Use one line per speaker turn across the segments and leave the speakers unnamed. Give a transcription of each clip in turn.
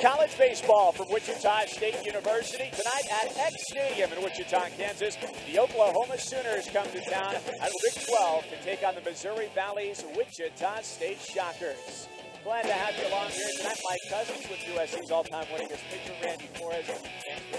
college baseball from Wichita State University. Tonight at Eck Stadium in Wichita, Kansas, the Oklahoma Sooners come to town the Big 12 to take on the Missouri Valley's Wichita State Shockers. Glad to have you along here tonight. Mike Couzens with USC's all-time winningest pitcher, Randy Flores.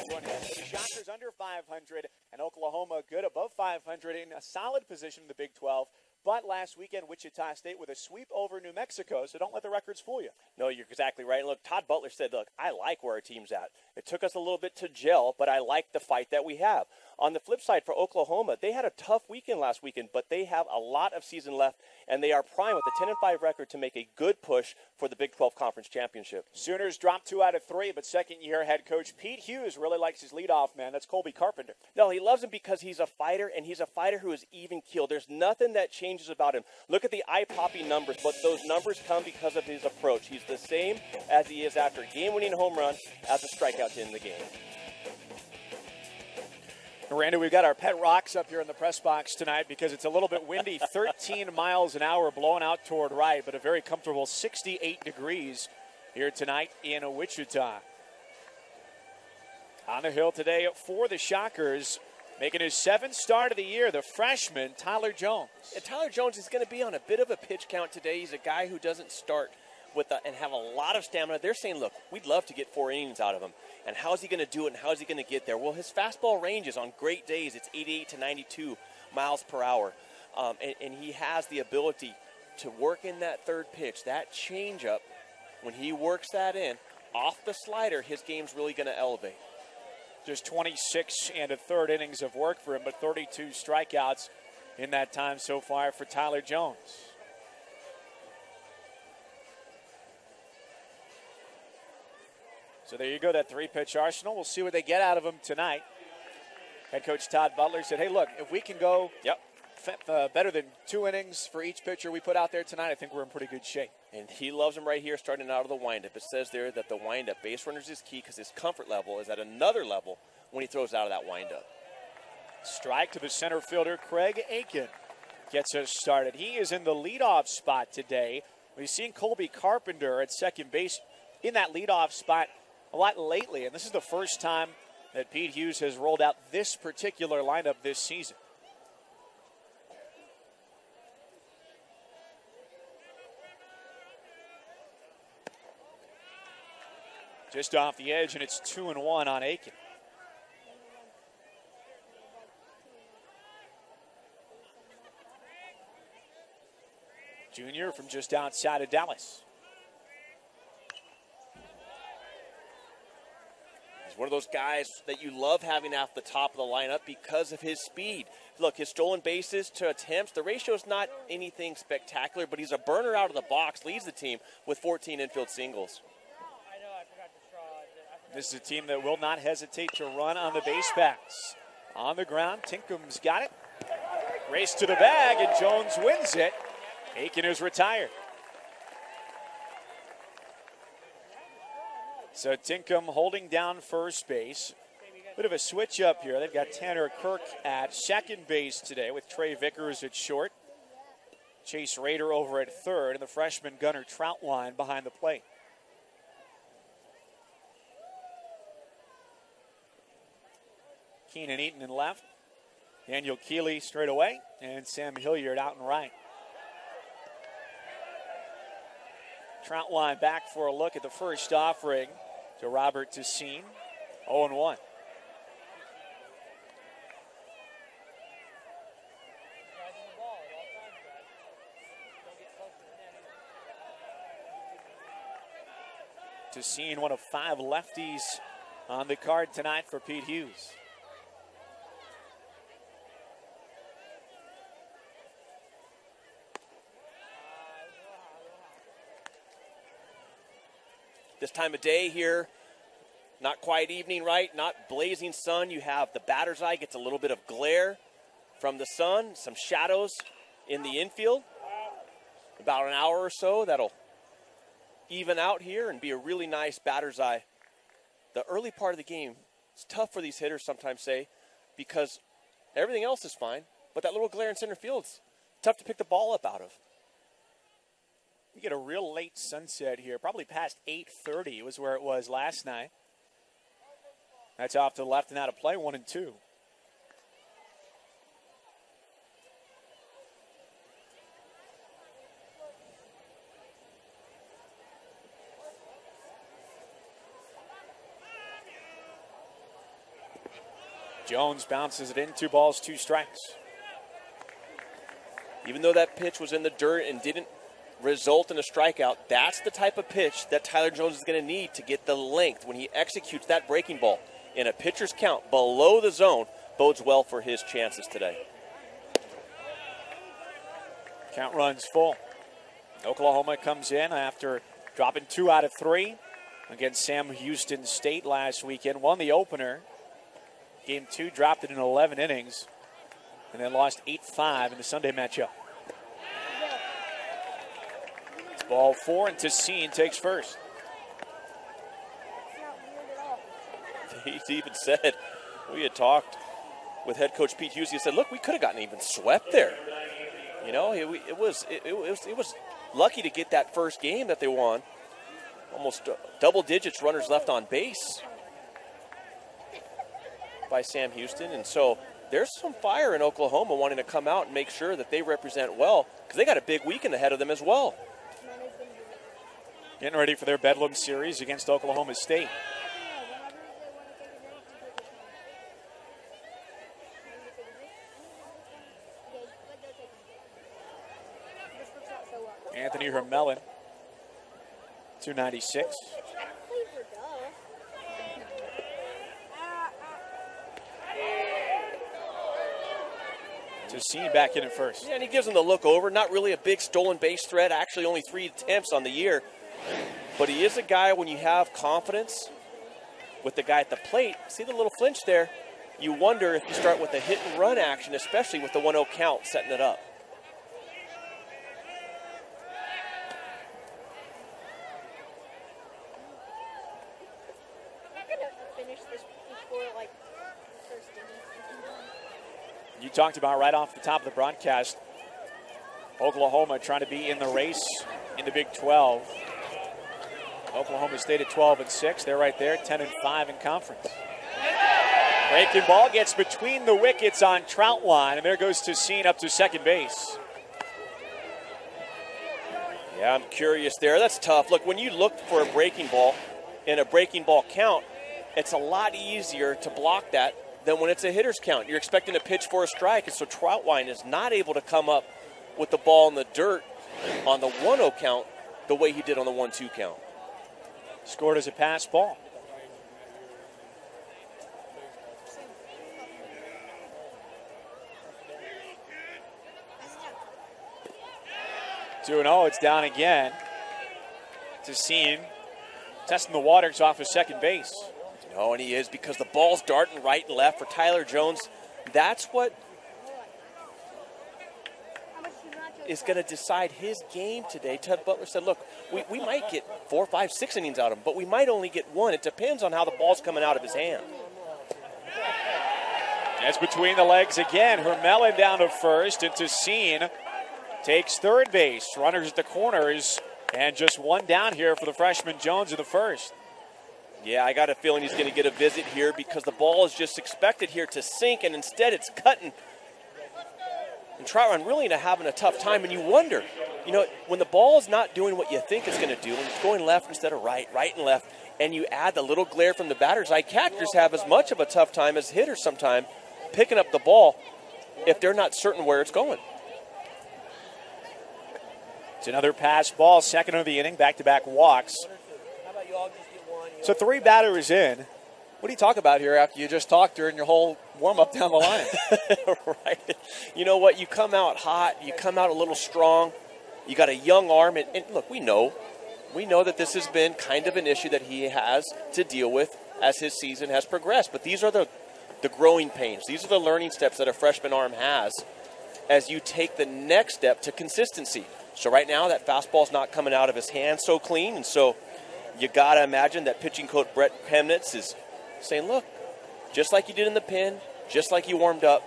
Joining us. the Shockers under 500 and Oklahoma good above 500 in a solid position in the Big 12. But last weekend, Wichita State with a sweep over New Mexico, so don't let the records fool you.
No, you're exactly right. look, Todd Butler said, look, I like where our team's at. It took us a little bit to gel, but I like the fight that we have. On the flip side, for Oklahoma, they had a tough weekend last weekend, but they have a lot of season left, and they are prime with a 10 and 5 record to make a good push for the Big 12 Conference Championship.
Sooners dropped two out of three, but second year head coach Pete Hughes really likes his leadoff man. That's Colby Carpenter.
No, he loves him because he's a fighter, and he's a fighter who is even keeled. There's nothing that changes about him. Look at the eye popping numbers, but those numbers come because of his approach. He's the same as he is after a game winning home run as a strikeout to end the game.
Miranda, we've got our pet rocks up here in the press box tonight because it's a little bit windy. 13 miles an hour blowing out toward right, but a very comfortable 68 degrees here tonight in Wichita. On the hill today for the Shockers, making his seventh start of the year, the freshman Tyler Jones.
And Tyler Jones is going to be on a bit of a pitch count today. He's a guy who doesn't start with a, and have a lot of stamina. They're saying, look, we'd love to get four innings out of him. And how's he going to do it and how's he going to get there? Well, his fastball ranges on great days, it's 88 to 92 miles per hour. Um, and, and he has the ability to work in that third pitch, that changeup. When he works that in, off the slider, his game's really going to elevate.
Just 26 and a third innings of work for him, but 32 strikeouts in that time so far for Tyler Jones. So there you go, that three pitch arsenal. We'll see what they get out of him tonight. Head coach Todd Butler said, hey, look, if we can go
yep.
uh, better than two innings for each pitcher we put out there tonight, I think we're in pretty good shape.
And he loves him right here starting out of the windup. It says there that the windup, base runners is key because his comfort level is at another level when he throws out of that windup.
Strike to the center fielder, Craig Aiken gets us started. He is in the leadoff spot today. We've seen Colby Carpenter at second base in that leadoff spot a lot lately, and this is the first time that Pete Hughes has rolled out this particular lineup this season. Just off the edge, and it's two and one on Aiken. Junior from just outside of Dallas.
One of those guys that you love having off the top of the lineup because of his speed. Look, his stolen bases to attempts, the ratio is not anything spectacular, but he's a burner out of the box, leads the team with 14 infield singles.
This is a team that will not hesitate to run on the base paths. On the ground, Tinkham's got it. Race to the bag, and Jones wins it. Aiken is retired. So Tinkham holding down first base. Bit of a switch up here. They've got Tanner Kirk at second base today with Trey Vickers at short. Chase Raider over at third, and the freshman Gunnar Troutwine behind the plate. Keenan Eaton in left. Daniel Keeley straight away, and Sam Hilliard out and right. Troutwine back for a look at the first offering to Robert Tessine. 0 1. Tessine, one of five lefties on the card tonight for Pete Hughes.
This time of day here, not quite evening, right? Not blazing sun. You have the batter's eye gets a little bit of glare from the sun, some shadows in the infield. About an hour or so, that'll even out here and be a really nice batter's eye. The early part of the game, it's tough for these hitters sometimes, say, because everything else is fine, but that little glare in center field's tough to pick the ball up out of.
You get a real late sunset here, probably past 8:30 was where it was last night. That's off to the left and out of play, one and two. Jones bounces it in, two balls, two strikes.
Even though that pitch was in the dirt and didn't result in a strikeout, that's the type of pitch that Tyler Jones is going to need to get the length when he executes that breaking ball in a pitcher's count below the zone bodes well for his chances today.
Count runs full. Oklahoma comes in after dropping two out of three against Sam Houston State last weekend. Won the opener. Game two dropped it in 11 innings and then lost 8 5 in the Sunday matchup. It's ball four, and Tassine takes first.
He even said, we had talked with head coach Pete Hughes. He said, look, we could have gotten even swept there. You know, it, it was it, it, was it was lucky to get that first game that they won. Almost double digits runners left on base by Sam Houston, and so there's some fire in Oklahoma wanting to come out and make sure that they represent well because they got a big weekend ahead of them as well.
Getting ready for their Bedlam series against Oklahoma State. Anthony Hermelin, 296. Tassine back in at first.
Yeah, and he gives him the look over. Not really a big stolen base threat. Actually, only three attempts on the year. But he is a guy when you have confidence with the guy at the plate. See the little flinch there? You wonder if you start with a hit and run action, especially with the 1 0 count setting it up.
you talked about right off the top of the broadcast. Oklahoma trying to be in the race in the Big 12. Oklahoma State at 12 and 6. They're right there, 10 and 5 in conference. Breaking ball gets between the wickets on Troutwine, and there goes Tassine up to second base.
Yeah, I'm curious there. That's tough. Look, when you look for a breaking ball in a breaking ball count, it's a lot easier to block that than when it's a hitter's count. You're expecting a pitch for a strike, and so Troutwine is not able to come up with the ball in the dirt on the 1 0 count the way he did on the 1 2 count.
Scored as a pass ball. Two and zero. Oh, it's down again. Tassine testing the waters off of second base.
Oh, and he is because the ball's darting right and left for Tyler Jones. That's what is going to decide his game today. Ted Butler said, look, we, we might get four, five, six innings out of him, but we might only get one. It depends on how the ball's coming out of his hand.
That's between the legs again. Hermelin down to first, and Tassine takes third base. Runners at the corners, and just one down here for the freshman Jones in the first.
Yeah, I got a feeling he's going to get a visit here because the ball is just expected here to sink, and instead it's cutting. And Troutwine really having a tough time, and you wonder, you know, when the ball is not doing what you think it's going to do, when it's going left instead of right, right and left, and you add the little glare from the batters, eye catchers have as much of a tough time as hitters sometimes picking up the ball if they're not certain where it's going.
It's another pass ball, second of the inning, back to back walks. So three batters in. What do you talk about here after you just talked during your whole warm up down the line?
right. You know what? You come out hot. You come out a little strong. You got a young arm, and, and look, we know, we know that this has been kind of an issue that he has to deal with as his season has progressed. But these are the the growing pains. These are the learning steps that a freshman arm has as you take the next step to consistency. So right now, that fastball's not coming out of his hand so clean, and so you got to imagine that pitching coach Brett Kemnitz is saying, look, just like you did in the pin, just like you warmed up,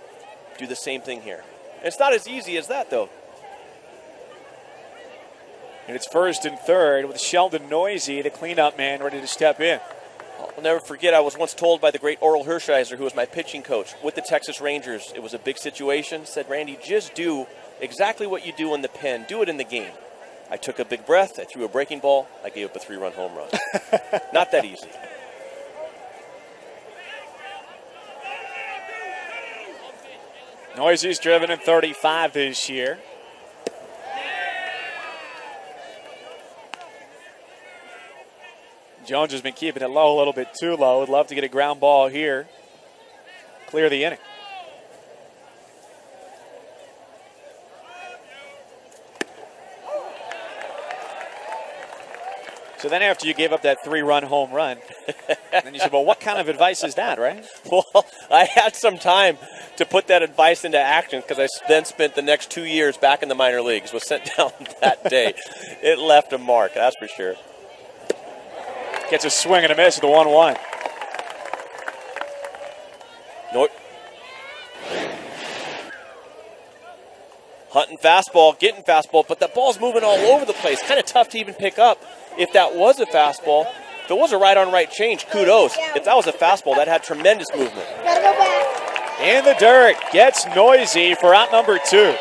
do the same thing here. And it's not as easy as that, though.
And it's first and third with Sheldon Neuse, the cleanup man, ready to step in.
I'll never forget, I was once told by the great Orel Hershiser, who was my pitching coach with the Texas Rangers. It was a big situation. Said, Randy, just do exactly what you do in the pen, do it in the game. I took a big breath, I threw a breaking ball, I gave up a three run home run. Not that easy.
Neuse's driven in 35 this year. Jones has been keeping it low, a little bit too low. Would love to get a ground ball here. Clear the inning. So then, after you gave up that three-run home run, then you said, "Well, what kind of advice is that, right?"
Well, I had some time to put that advice into action because I then spent the next two years back in the minor leagues. Was sent down that day. it left a mark, that's for sure.
Gets a swing and a miss at the one-one.
Nope. Hunting fastball, getting fastball, but the ball's moving all over the place. Kind of tough to even pick up if that was a fastball. If it was a right on right change, kudos. If that was a fastball, that had tremendous movement.
Gotta go back.
In the dirt, gets Neuse for out number two.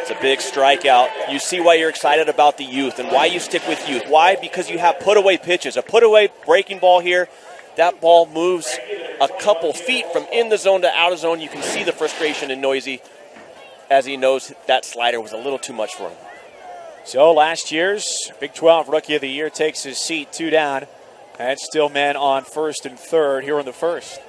It's a big strikeout. You see why you're excited about the youth and why you stick with youth. Why? Because you have put away pitches. A put away breaking ball here. That ball moves a couple feet from in the zone to out of zone. You can see the frustration in Neuse as he knows that slider was a little too much for him.
So last year's Big 12 Rookie of the Year takes his seat, two down. And still men on first and third here in the first.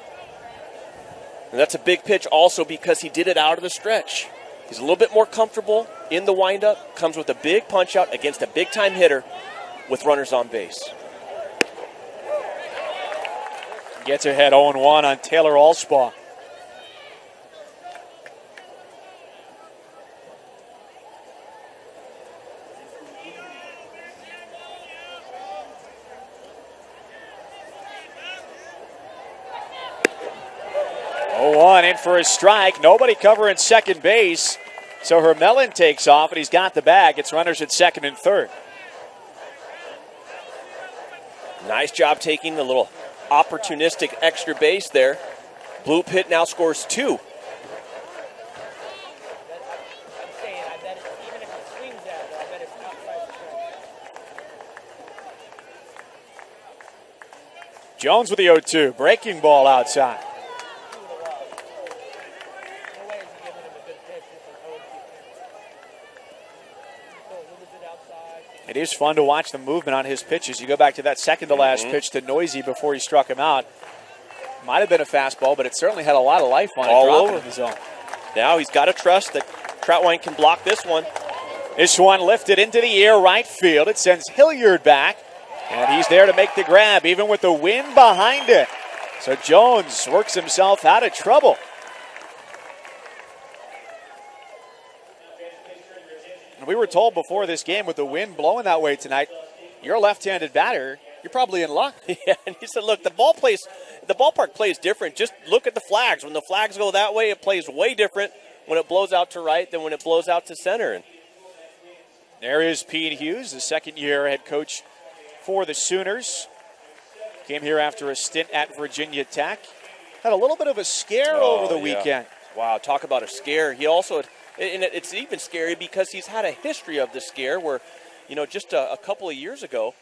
And that's a big pitch also because he did it out of the stretch. He's a little bit more comfortable in the windup, comes with a big punch out against a big time hitter with runners on base.
Gets ahead 0 1 on Taylor Allspaw. Oh one in for a strike. Nobody covering second base. So Hermelin takes off, and he's got the bag. It's runners at second and third.
Nice job taking the little opportunistic extra base there. Blue Pit now scores two.
Jones with the 0 2. Breaking ball outside. Is fun to watch the movement on his pitches. You go back to that second to last
Mhm.
pitch to Neuse before he struck him out. Might have been a fastball, but it certainly had a lot of life on it.
All over.
the zone.
Now he's got to trust that Troutwine can block this one.
This one lifted into the air right field. It sends Hilliard back, and he's there to make the grab, even with the wind behind it. So Jones works himself out of trouble. And we were told before this game, with the wind blowing that way tonight, you're a left-handed batter. You're probably in luck.
Yeah, and he said, "Look, the ball plays, the ballpark plays different. Just look at the flags. When the flags go that way, it plays way different when it blows out to right than when it blows out to center." And
There is Pete Hughes, the second year head coach for the Sooners. Came here after a stint at Virginia Tech. Had a little bit of a scare
Oh,
over the
yeah.
weekend.
wow, talk about a scare. He also, and it's even scary because he's had a history of the scare where, you know, just a, a couple of years ago,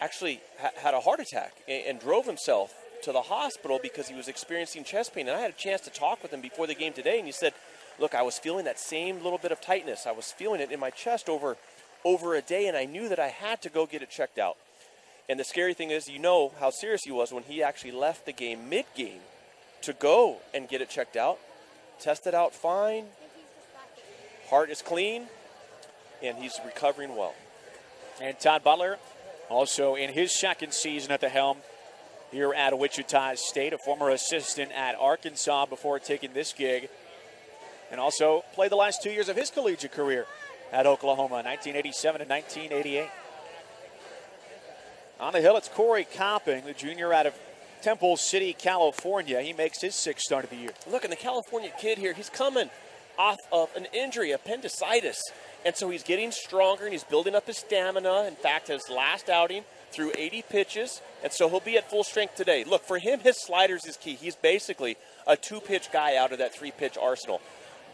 actually ha- had a heart attack and, and drove himself to the hospital because he was experiencing chest pain. And I had a chance to talk with him before the game today, and he said, "Look, I was feeling that same little bit of tightness. I was feeling it in my chest over over a day, and I knew that I had to go get it checked out." And the scary thing is, you know how serious he was when he actually left the game mid-game to go and get it checked out. Tested out fine. Heart is clean, and he's recovering well.
And Todd Butler, also in his second season at the helm here at Wichita State, a former assistant at Arkansas before taking this gig, and also played the last two years of his collegiate career at Oklahoma, 1987 and 1988. On the hill, it's Corey Copping, the junior out of Temple City, California. He makes his sixth start of the year.
Look, and the California kid here, he's coming off of an injury, appendicitis, And so he's getting stronger and he's building up his stamina. In fact, his last outing threw 80 pitches, and so he'll be at full strength today. Look, for him, his sliders is key. He's basically a two pitch guy out of that three pitch arsenal.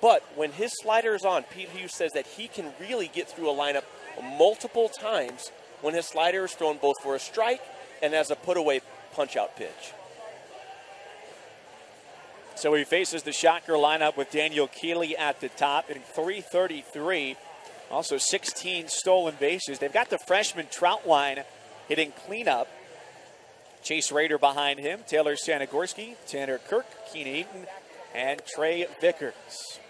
But when his slider is on, Pete Hughes says that he can really get through a lineup multiple times when his slider is thrown both for a strike and as a put away punch out pitch.
So he faces the Shocker lineup with Daniel Keeley at the top in 333. Also 16 stolen bases. They've got the freshman Troutwine hitting cleanup. Chase Raider behind him, Taylor Sanagorski, Tanner Kirk, Keen Eaton, and Trey Vickers.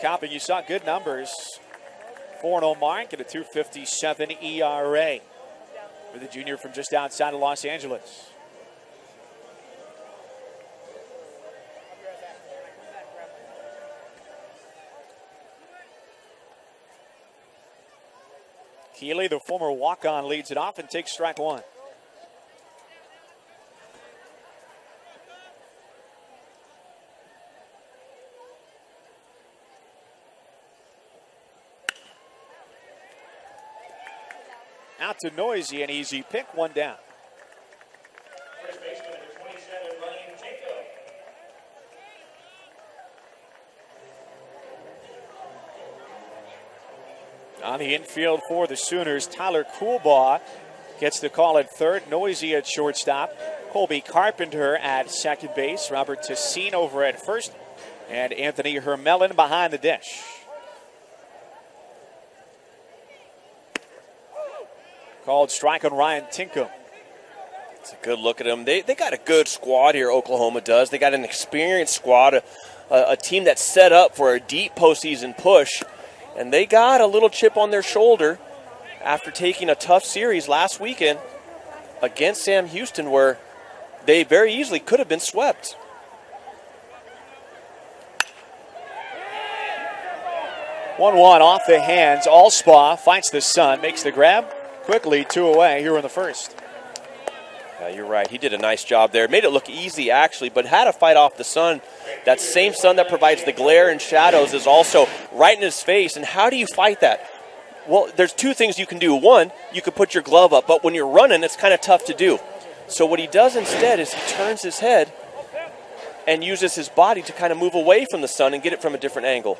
Copy, you saw good numbers. 4 0 mark and a 257 ERA for the junior from just outside of Los Angeles. Keeley, the former walk on, leads it off and takes strike one. To Neuse, an easy pick, one down. On the infield for the Sooners, Tyler Coolbaugh gets the call at third. Neuse at shortstop. Colby Carpenter at second base. Robert Tessin over at first. And Anthony Hermelin behind the dish. Called strike on Ryan Tinkham.
It's a good look at them. They, they got a good squad here, Oklahoma does. They got an experienced squad, a, a, team that's set up for a deep postseason push. And they got a little chip on their shoulder after taking a tough series last weekend against Sam Houston, where they very easily could have been swept.
One-one off the hands. Allspaw fights the sun, makes the grab quickly, two away here in the first.
Yeah, you're right. He did a nice job there. Made it look easy, actually, but had to fight off the sun. That same sun that provides the glare and shadows is also right in his face. And how do you fight that? Well, there's two things you can do. One, you could put your glove up, but when you're running, it's kind of tough to do. So what he does instead is he turns his head and uses his body to kind of move away from the sun and get it from a different angle.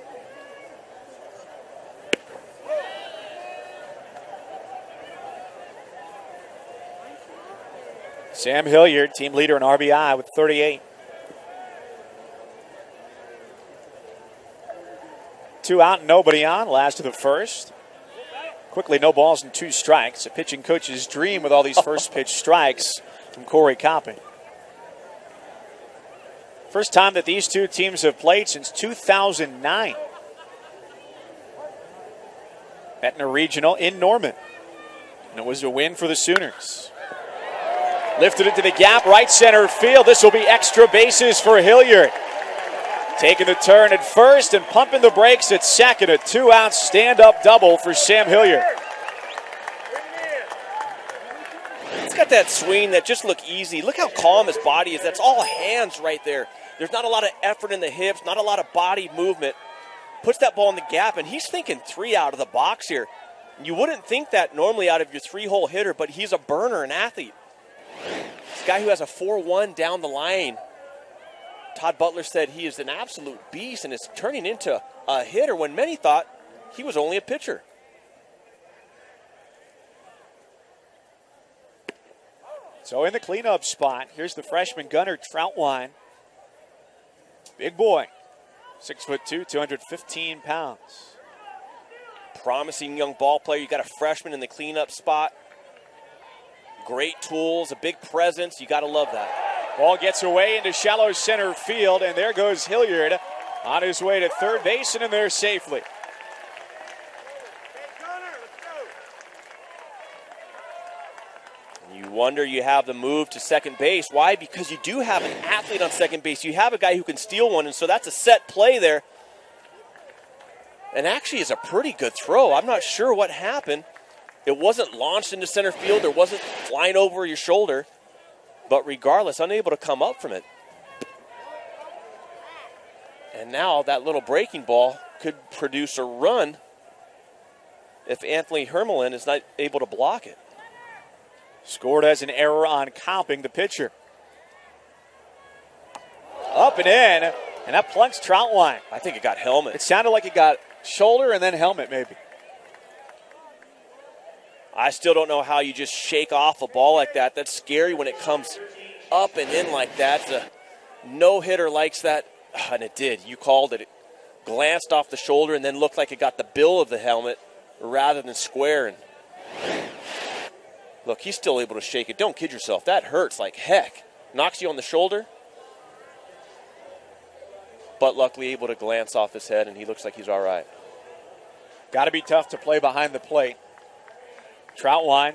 Sam Hilliard, team leader in RBI with 38. Two out, and nobody on. Last of the first. Quickly, no balls and two strikes. A pitching coach's dream with all these first pitch strikes from Corey Copping. First time that these two teams have played since 2009. Etna Regional in Norman. And it was a win for the Sooners. Lifted it to the gap, right center field. This will be extra bases for Hilliard. Taking the turn at first and pumping the brakes at second. A two out stand up double for Sam Hilliard.
He's got that swing that just look easy. Look how calm his body is. That's all hands right there. There's not a lot of effort in the hips, not a lot of body movement. Puts that ball in the gap, and he's thinking three out of the box here. You wouldn't think that normally out of your three hole hitter, but he's a burner, an athlete. Guy who has a 4 1 down the line. Todd Butler said he is an absolute beast and is turning into a hitter when many thought he was only a pitcher.
So in the cleanup spot, here's the freshman Gunnar Troutwine. Big boy, six foot two, 215 pounds.
Promising young ball player. You got a freshman in the cleanup spot. Great tools, a big presence. You got to love that.
Ball gets away into shallow center field, and there goes Hilliard on his way to third base and in there safely.
You wonder you have the move to second base. Why? Because you do have an athlete on second base. You have a guy who can steal one, and so that's a set play there. And actually, is a pretty good throw. I'm not sure what happened. It wasn't launched into center field. There wasn't flying over your shoulder. But regardless, unable to come up from it. And now that little breaking ball could produce a run if Anthony Hermelin is not able to block it.
Scored as an error on Copping the pitcher. Up and in, and that plunks Troutwine.
I think it got helmet.
It sounded like it got shoulder and then helmet, maybe.
I still don't know how you just shake off a ball like that. That's scary when it comes up and in like that. No hitter likes that, and it did. You called it. It glanced off the shoulder and then looked like it got the bill of the helmet rather than square. And look, he's still able to shake it. Don't kid yourself. That hurts like heck. Knocks you on the shoulder, but luckily able to glance off his head, and he looks like he's all right.
Got to be tough to play behind the plate. Troutwine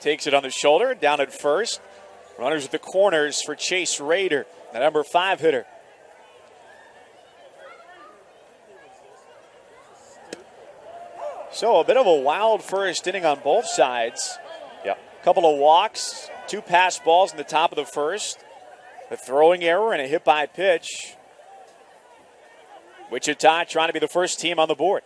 takes it on the shoulder, down at first. Runners at the corners for Chase Raider, the number five hitter. So a bit of a wild first inning on both sides.
Yeah.
Couple of walks, two pass balls in the top of the first, a throwing error and a hit by pitch. Wichita trying to be the first team on the board.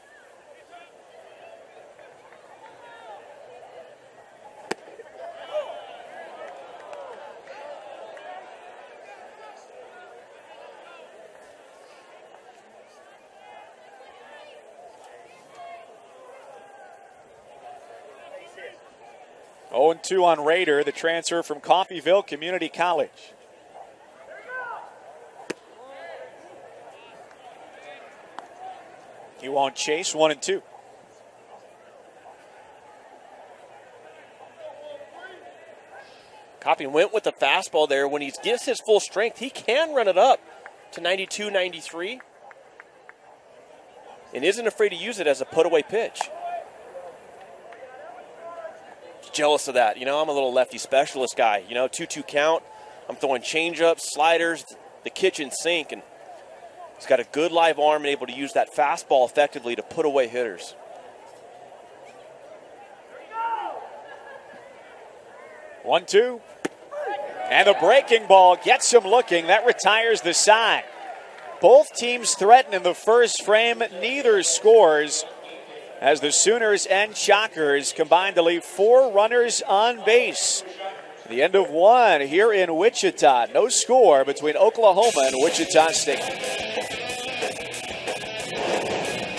2 on Raider, the transfer from Coffeyville Community College. He won't chase, 1 and 2.
Copping went with the fastball there. When he gets his full strength, he can run it up to 92 93 and isn't afraid to use it as a put away pitch. Jealous of that. You know, I'm a little lefty specialist guy. You know, 2 2 count. I'm throwing changeups, sliders, the kitchen sink, and he's got a good live arm and able to use that fastball effectively to put away hitters.
One, two. And the breaking ball gets him looking. That retires the side. Both teams threaten in the first frame. Neither scores as the Sooners and Shockers combine to leave four runners on base. The end of one here in Wichita. No score between Oklahoma and Wichita State.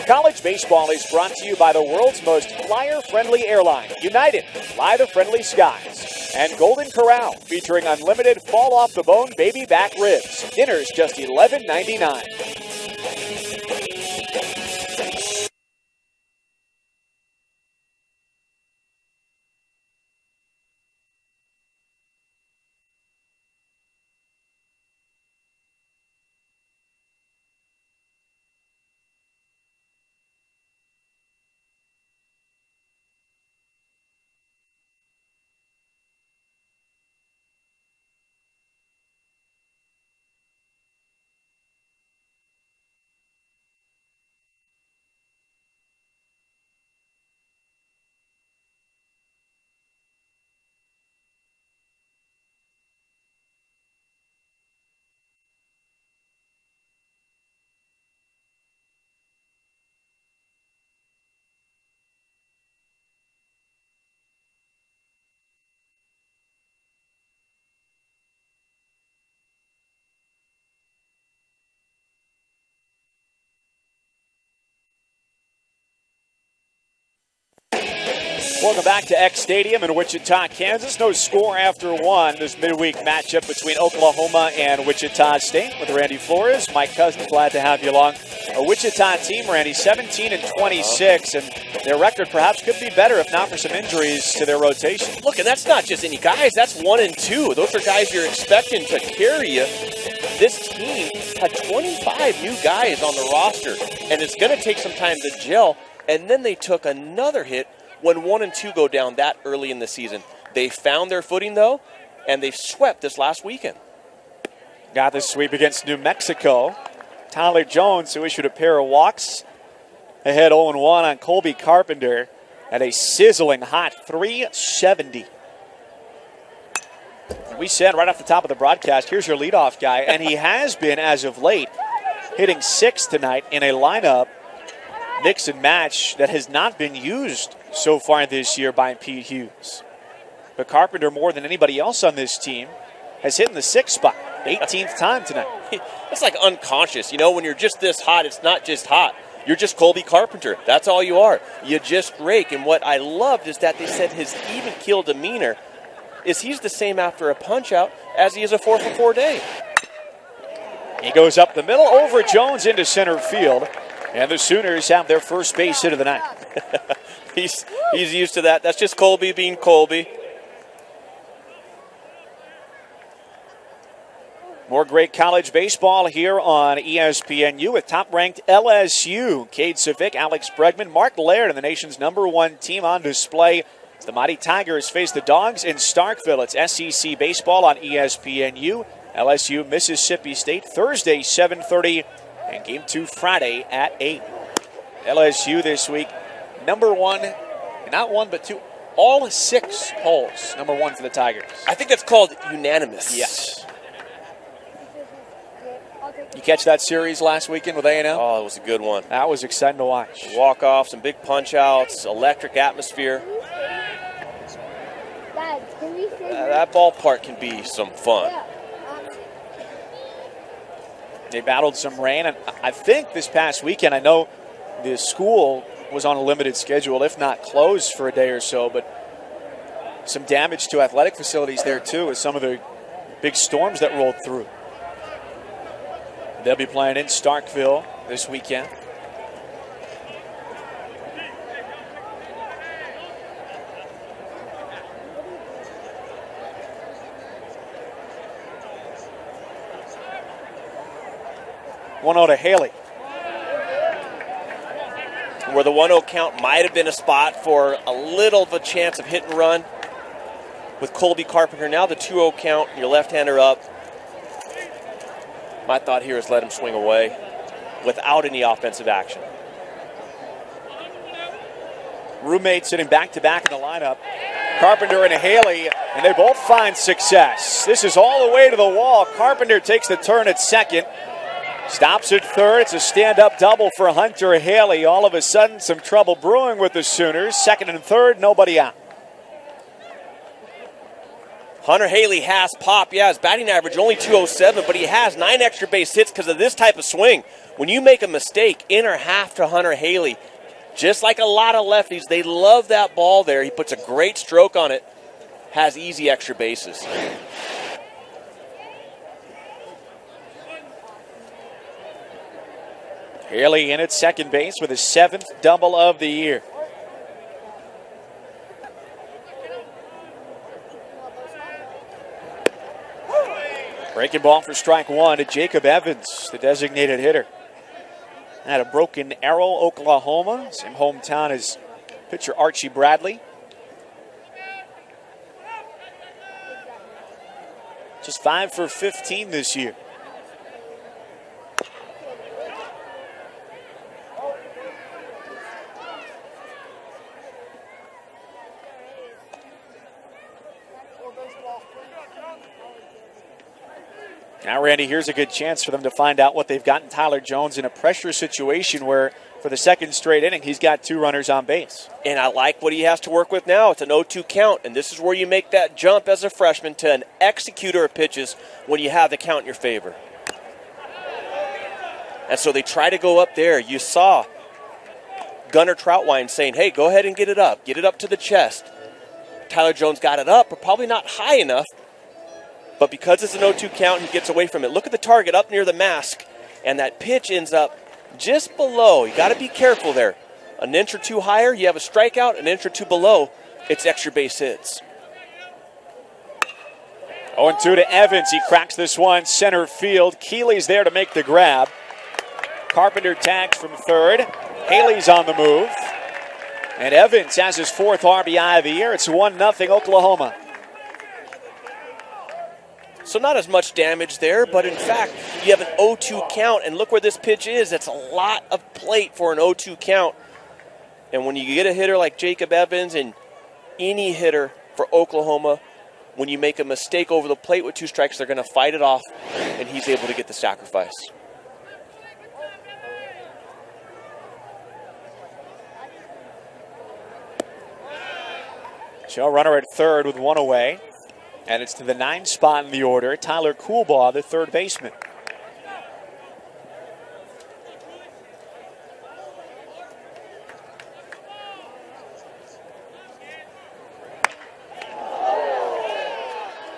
College baseball is brought to you by the world's most flyer friendly airline, United. Fly the friendly skies. And Golden Corral, featuring unlimited fall off the bone baby back ribs. Dinner's just $11.99. Welcome back to Eck Stadium in Wichita, Kansas. No score after one. This midweek matchup between Oklahoma and Wichita State with Randy Flores. Mike Couzens, glad to have you along. A Wichita team, Randy, 17 and 26, and their record perhaps could be better if not for some injuries to their rotation.
Look, and that's not just any guys, that's one and two. Those are guys you're expecting to carry you. This team had 25 new guys on the roster, and it's going to take some time to gel. And then they took another hit when one and two go down that early in the season. They found their footing, though, and they've swept this last weekend.
Got the sweep against New Mexico. Tyler Jones, who issued a pair of walks, ahead 0 1 on Colby Carpenter. at a sizzling hot 370. We said right off the top of the broadcast, here's your leadoff guy, and he has been as of late hitting six tonight in a lineup mix and match that has not been used so far this year by Pete Hughes. But Carpenter, more than anybody else on this team, has hit in the sixth spot, 18th time tonight.
It's like unconscious. You know, when you're just this hot, it's not just hot. You're just Colby Carpenter. That's all you are. You just rake. And what I loved is that they said his even keel demeanor is he's the same after a punch out as he is a four for four day.
He goes up the middle over Jones into center field. And the Sooners have their first base hit of the night.
he's he's used to that. That's just Colby being Colby.
More great college baseball here on ESPNU with top ranked LSU. Kade Scivicque, Alex Bregman, Mark Laird, and the nation's number one team on display. The Mighty Tigers face the Dogs in Starkville. It's SEC baseball on ESPNU. LSU, Mississippi State, Thursday, 7:30, and Game Two Friday at 8. LSU this week, number one, not one but two, all six holes. Number one for the Tigers.
I think that's called unanimous.
Yes. You catch that series last weekend with A&M?
Oh, it was a good one.
That was exciting to watch.
Walk off, some big punch outs, electric atmosphere.
Dad, can we say
Uh, that ballpark can be some fun.
Yeah.
They battled some rain, and I think this past weekend, I know the school was on a limited schedule, if not closed for a day or so, but some damage to athletic facilities there too, with some of the big storms that rolled through. They'll be playing in Starkville this weekend. One out to Haley.
Where the 1 0 count might have been a spot for a little of a chance of hit and run with Colby Carpenter. Now the 2 0 count, your left hander up. My thought here is let him swing away without any offensive action.
roommates sitting back to back in the lineup. Carpenter and Haley, and they both find success. This is all the way to the wall. Carpenter takes the turn at second, stops at third. It's a stand up double for Hunter Haley. All of a sudden, some trouble brewing with the Sooners. Second and third, nobody out.
Hunter Haley has pop. Yeah, his batting average only 207, but he has nine extra base hits because of this type of swing. When you make a mistake, in or half to Hunter Haley, just like a lot of lefties, they love that ball there. He puts a great stroke on it, has easy extra bases.
Haley in at second base with his seventh double of the year. Breaking ball for strike one to Jacob Evans, the designated hitter. At a broken arrow, Oklahoma, same hometown as pitcher Archie Bradley. Just five for 15 this year. Now, Randy, here's a good chance for them to find out what they've gotten Tyler Jones in a pressure situation where, for the second straight inning, he's got two runners on base.
And I like what he has to work with now. It's an 0 2 count, and this is where you make that jump as a freshman to an executor of pitches when you have the count in your favor. And so they try to go up there. You saw Gunnar Troutwine saying, hey, go ahead and get it up, get it up to the chest. Tyler Jones got it up, but probably not high enough. But because it's an 0 2 count, he gets away from it. Look at the target up near the mask, and that pitch ends up just below. You got to be careful there. An inch or two higher, you have a strikeout. An inch or two below, it's extra base hits.
0 2 to Evans. He cracks this one center field. Keeley's there to make the grab. Carpenter tags from third. Haley's on the move. And Evans has his fourth RBI of the year. It's 1 0 Oklahoma.
So not as much damage there, but in fact, you have an 0-2 count, and look where this pitch is. It's a lot of plate for an 0-2 count. And when you get a hitter like Jacob Evans and any hitter for Oklahoma, when you make a mistake over the plate with two strikes, they're going to fight it off, and he's able to get the sacrifice.
Joe runner at third with one away. And it's to the nine spot in the order. Tyler Coolbaugh, the third baseman.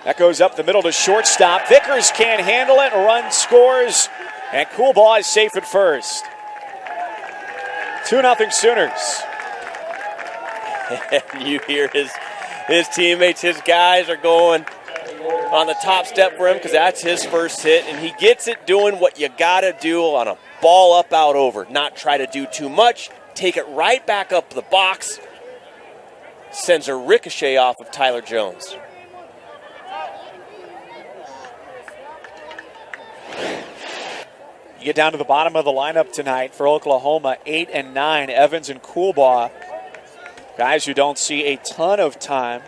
That goes up the middle to shortstop. Vickers can't handle it. Run scores. And Coolbaugh is safe at first. 2 0 Sooners.
you hear his his teammates, his guys are going on the top step for him because that's his first hit, and he gets it doing what you got to do on a ball up, out, over. Not try to do too much, take it right back up the box. Sends a ricochet off of Tyler Jones.
You get down to the bottom of the lineup tonight for Oklahoma, eight and nine. Evans and Coolbaugh Guys who don't see a ton of time.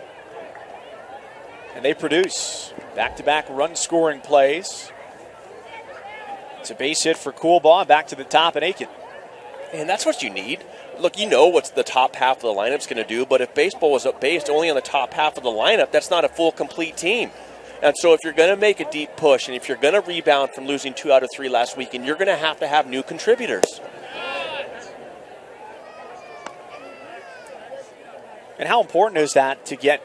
And they produce back to back run scoring plays. It's a base hit for Coolbaugh, back to the top and Aiken.
And that's what you need. Look, you know what the top half of the lineup's going to do, but if baseball was based only on the top half of the lineup, that's not a full, complete team. And so, if you're going to make a deep push and if you're going to rebound from losing two out of three last weekend, you're going to have to have new contributors.
And how important is that to get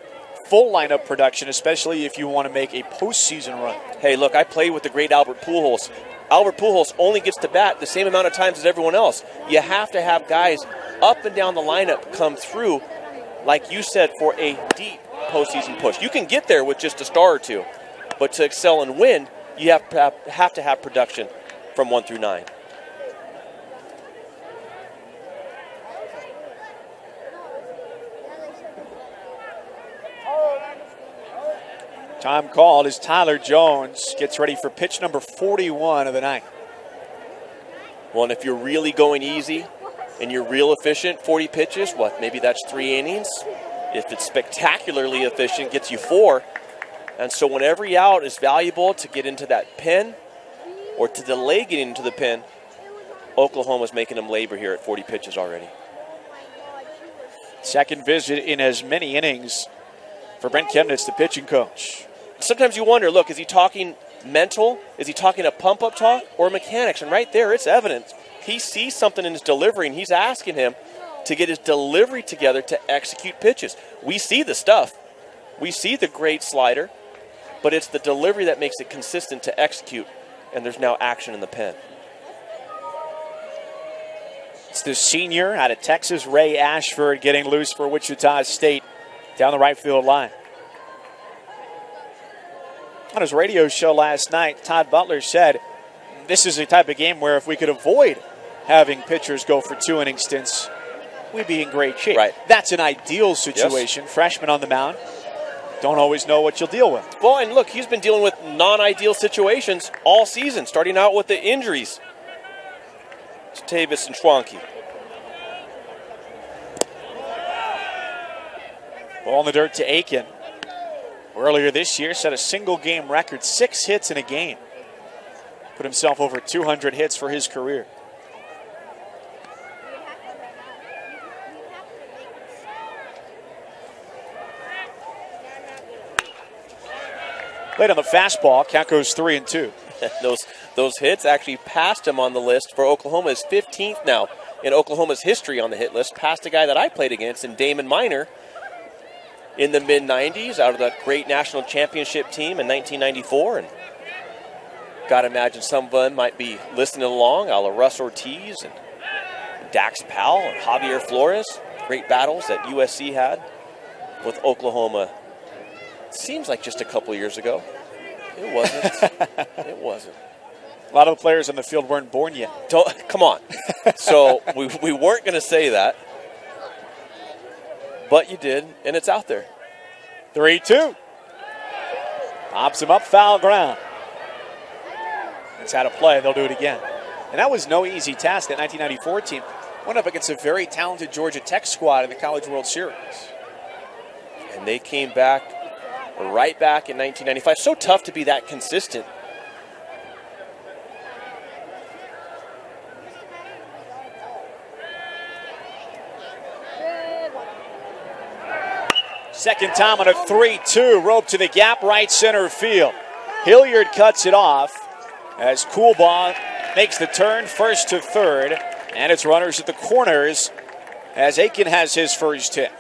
full lineup production, especially if you want to make a postseason run?
Hey, look, I played with the great Albert Pujols. Albert Pujols only gets to bat the same amount of times as everyone else. You have to have guys up and down the lineup come through, like you said, for a deep postseason push. You can get there with just a star or two, but to excel and win, you have to have, have, to have production from one through nine.
Time called as Tyler Jones gets ready for pitch number 41 of the night.
Well, and if you're really going easy and you're real efficient, 40 pitches, what, maybe that's three innings? If it's spectacularly efficient, gets you four. And so when every out is valuable to get into that pin or to delay getting into the pin, Oklahoma's making them labor here at 40 pitches already.
Second visit in as many innings for Brent Kemnitz, the pitching coach
sometimes you wonder look, is he talking mental? Is he talking a pump up talk or mechanics? And right there, it's evidence. He sees something in his delivery and he's asking him to get his delivery together to execute pitches. We see the stuff, we see the great slider, but it's the delivery that makes it consistent to execute, and there's now action in the pen.
It's the senior out of Texas, Ray Ashford, getting loose for Wichita State down the right field line. On his radio show last night, Todd Butler said this is the type of game where if we could avoid having pitchers go for two inning stints, we'd be in great shape.
Right.
That's an ideal situation. Yes. Freshman on the mound. Don't always know what you'll deal with.
Well, and look, he's been dealing with non ideal situations all season, starting out with the injuries to Tavis and Schwanke.
Ball in the dirt to Aiken earlier this year set a single game record, six hits in a game. Put himself over 200 hits for his career. Played on the fastball. Count goes three and two.
those those hits actually passed him on the list for Oklahoma. His 15th now in Oklahoma's history on the hit list. Passed a guy that I played against in Damon Minor in the mid 90s out of that great national championship team in 1994. And got to imagine some of them might be listening along, a la Russ Ortiz and Dax Powell and Javier Flores. Great battles that USC had with Oklahoma. Seems like just a couple years ago. It wasn't. it wasn't.
A lot of the players on the field weren't born yet.
Don't, come on. so we, we weren't going to say that. But you did, and it's out there.
3 2. Pops him up, foul ground. It's had a play, they'll do it again. And that was no easy task, that 1994 team. went up against a very talented Georgia Tech squad in the College World Series.
And they came back right back in 1995. So tough to be that consistent.
Second time on a 3 2. Rope to the gap, right center field. Hilliard cuts it off as Coolbaugh makes the turn first to third. And it's runners at the corners as Aiken has his first hit.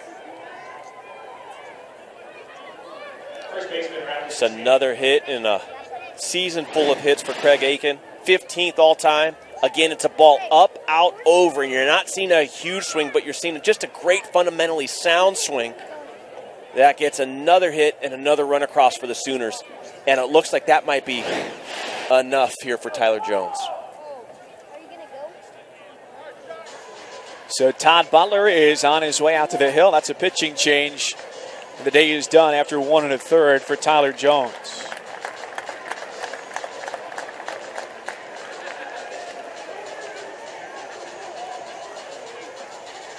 It's another hit in a season full of hits for Craig Aiken. 15th all time. Again, it's a ball up, out, over, and you're not seeing a huge swing, but you're seeing just a great, fundamentally sound swing that gets another hit and another run across for the Sooners. And it looks like that might be enough here for Tyler Jones.
So Todd Butler is on his way out to the hill. That's a pitching change. The day is done after one and a third for Tyler Jones.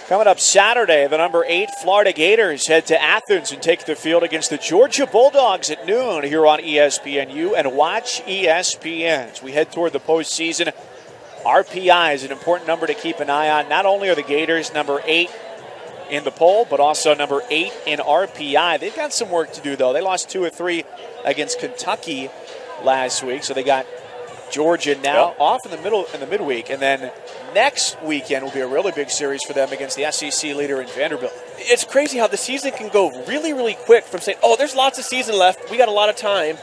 Coming up Saturday, the number eight Florida Gators head to Athens and take the field against the Georgia Bulldogs at noon here on ESPNU and watch ESPN as we head toward the postseason. RPI is an important number to keep an eye on. Not only are the Gators number eight in the poll, but also number eight in RPI. They've got some work to do, though. They lost two or three against Kentucky last week, so they got Georgia now yep. off in the middle in the midweek, and then next weekend will be a really big series for them against the SEC leader in Vanderbilt.
It's crazy how the season can go really, really quick from saying, "Oh, there's lots of season left, we got a lot of time,"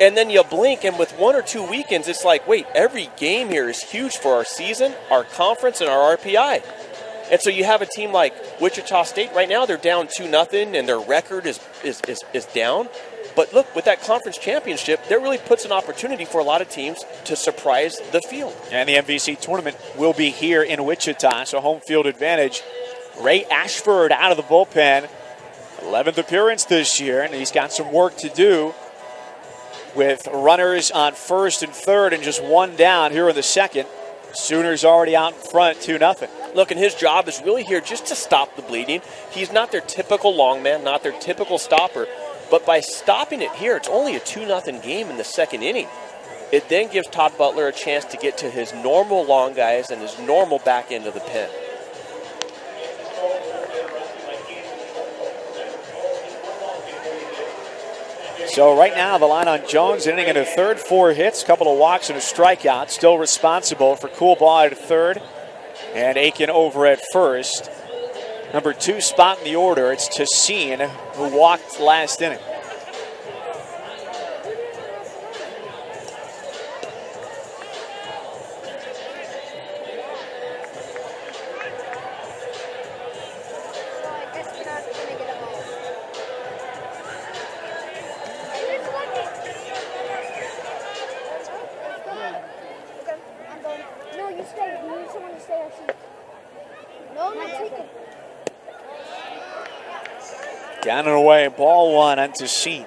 and then you blink, and with one or two weekends, it's like, wait, every game here is huge for our season, our conference, and our RPI. And so you have a team like Wichita State right now; they're down two nothing, and their record is is, is, is down. But look, with that conference championship, that really puts an opportunity for a lot of teams to surprise the field.
And the MVC tournament will be here in Wichita, so home field advantage. Ray Ashford out of the bullpen, 11th appearance this year, and he's got some work to do with runners on first and third and just one down here in the second. Sooners already out in front, 2 0.
Look, and his job is really here just to stop the bleeding. He's not their typical long man, not their typical stopper, but by stopping it here, it's only a 2 0 game in the second inning. It then gives Todd Butler a chance to get to his normal long guys and his normal back end of the pen.
So right now the line on Jones inning in a third, four hits, couple of walks and a strikeout. Still responsible for Coolbaugh at third and Aiken over at first. Number two spot in the order, it's Tassine, who walked last inning. Ball one onto Sheen.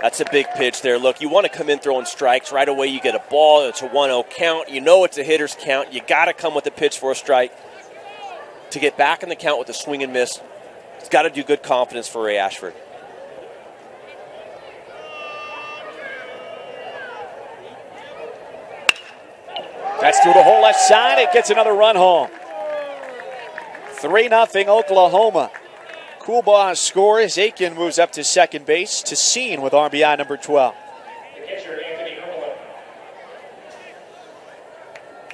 That's a big pitch there. Look, you want to come in throwing strikes. Right away, you get a ball. It's a 1 0 count. You know it's a hitter's count. You got to come with a pitch for a strike to get back in the count with a swing and miss it's got to do good confidence for Ray Ashford.
That's through the whole left side. It gets another run home. 3 0 Oklahoma. Coolbaugh scores. Aiken moves up to second base to Scene with RBI number 12.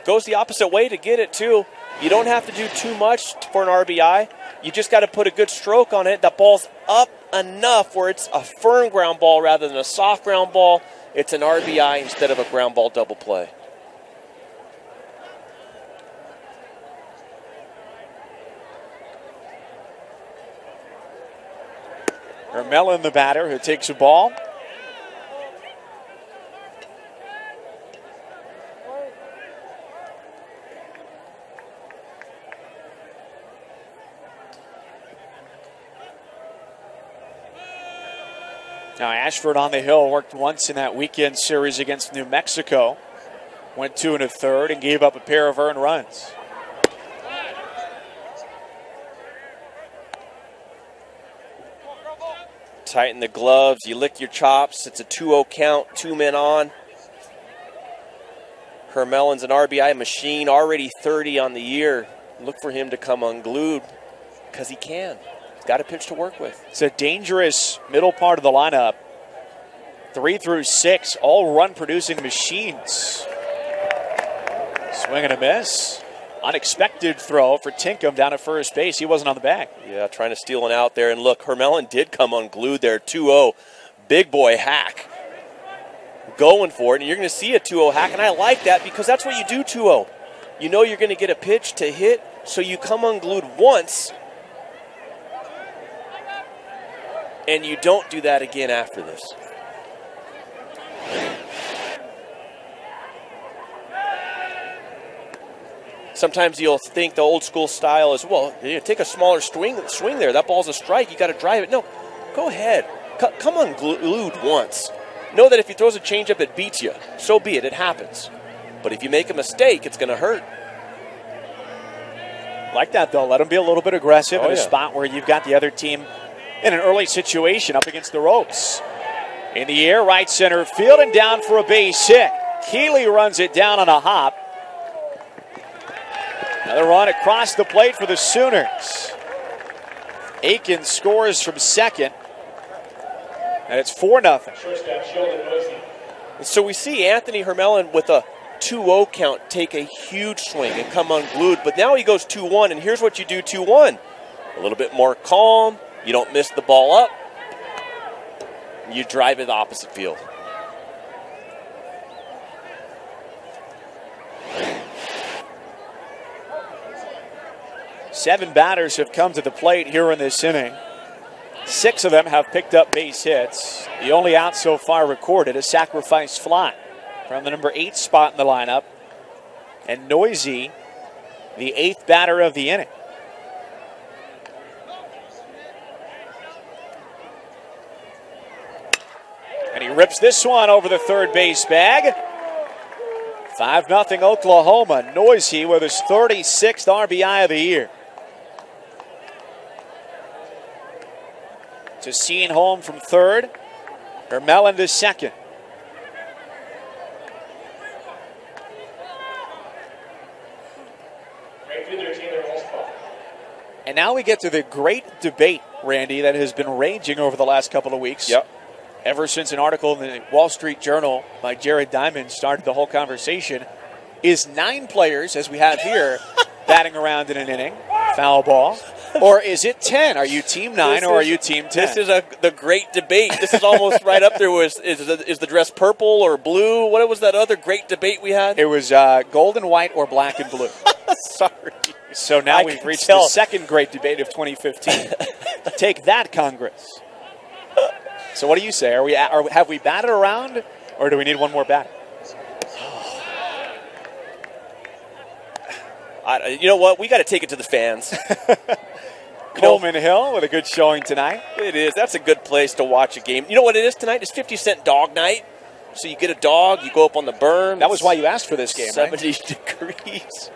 Goes the opposite way to get it, too. You don't have to do too much for an RBI. You just got to put a good stroke on it. The ball's up enough where it's a firm ground ball rather than a soft ground ball. It's an RBI instead of a ground ball double play.
Hermelin, the batter, who takes a ball. Ashford on the hill worked once in that weekend series against New Mexico. Went two and a third and gave up a pair of earned runs.
Tighten the gloves. You lick your chops. It's a 2 0 count, two men on. Hermelin's an RBI machine, already 30 on the year. Look for him to come unglued because he can. He's got a pitch to work with.
It's a dangerous middle part of the lineup. Three through six, all run producing machines. Swing and a miss. Unexpected throw for Tinkham down at first base. He wasn't on the bag.
Yeah, trying to steal one out there. And look, Hermelin did come unglued there 2 0. Big boy hack. Going for it. And you're going to see a 2 0 hack. And I like that because that's what you do 2 0. You know you're going to get a pitch to hit, so you come unglued once. And you don't do that again after this. Sometimes you'll think the old school style is well, you take a smaller swing, swing there. That ball's a strike. You got to drive it. No, go ahead. C- come unglued once. Know that if he throws a changeup, it beats you. So be it. It happens. But if you make a mistake, it's going to hurt.
Like that, though. Let him be a little bit aggressive
Oh,
in a
yeah.
spot where you've got the other team in an early situation up against the ropes. In the air, right center field, and down for a base hit. Keeley runs it down on a hop. Another run across the plate for the Sooners. Aiken scores from second. And it's 4 0.
So we see Anthony Hermelin with a 2 0 count take a huge swing and come unglued. But now he goes 2 1, and here's what you do 2 1. A little bit more calm. You don't miss the ball up. You drive it the opposite field.
Seven batters have come to the plate here in this inning. Six of them have picked up base hits. The only out so far recorded, a sacrifice fly from the number eight spot in the lineup. And Neuse, the eighth batter of the inning. And he rips this one over the third base bag. 5 0 Oklahoma. Neuse with his 36th RBI of the year. To Seen home from third. Hermelin to second. And now we get to the great debate, Randy, that has been raging over the last couple of weeks.
Yep.
Ever since an article in the Wall Street Journal by Jared Diamond started the whole conversation. Is nine players, as we have here, batting around in an inning, foul ball? Or is it 10? Are you team nine
This
or are you team 10?
This is a the great debate. This is almost right up there with is the, is the dress purple or blue? What was that other great debate we had?
It was uh, gold and white or black and blue.
Sorry.
So now
I
we've reached
tell.
the second great debate of 2015. Take that, Congress. So what do you say? Are we are, have we batted around, or do we need one more batter?
I, you know what? We got to take it to the fans.
Coleman Hill with a good showing tonight.
It is. That's a good place to watch a game. You know what it is tonight? It's 50 cent dog night. So you get a dog, you go up on the berm.
That was why you asked for this game, right?
70 degrees.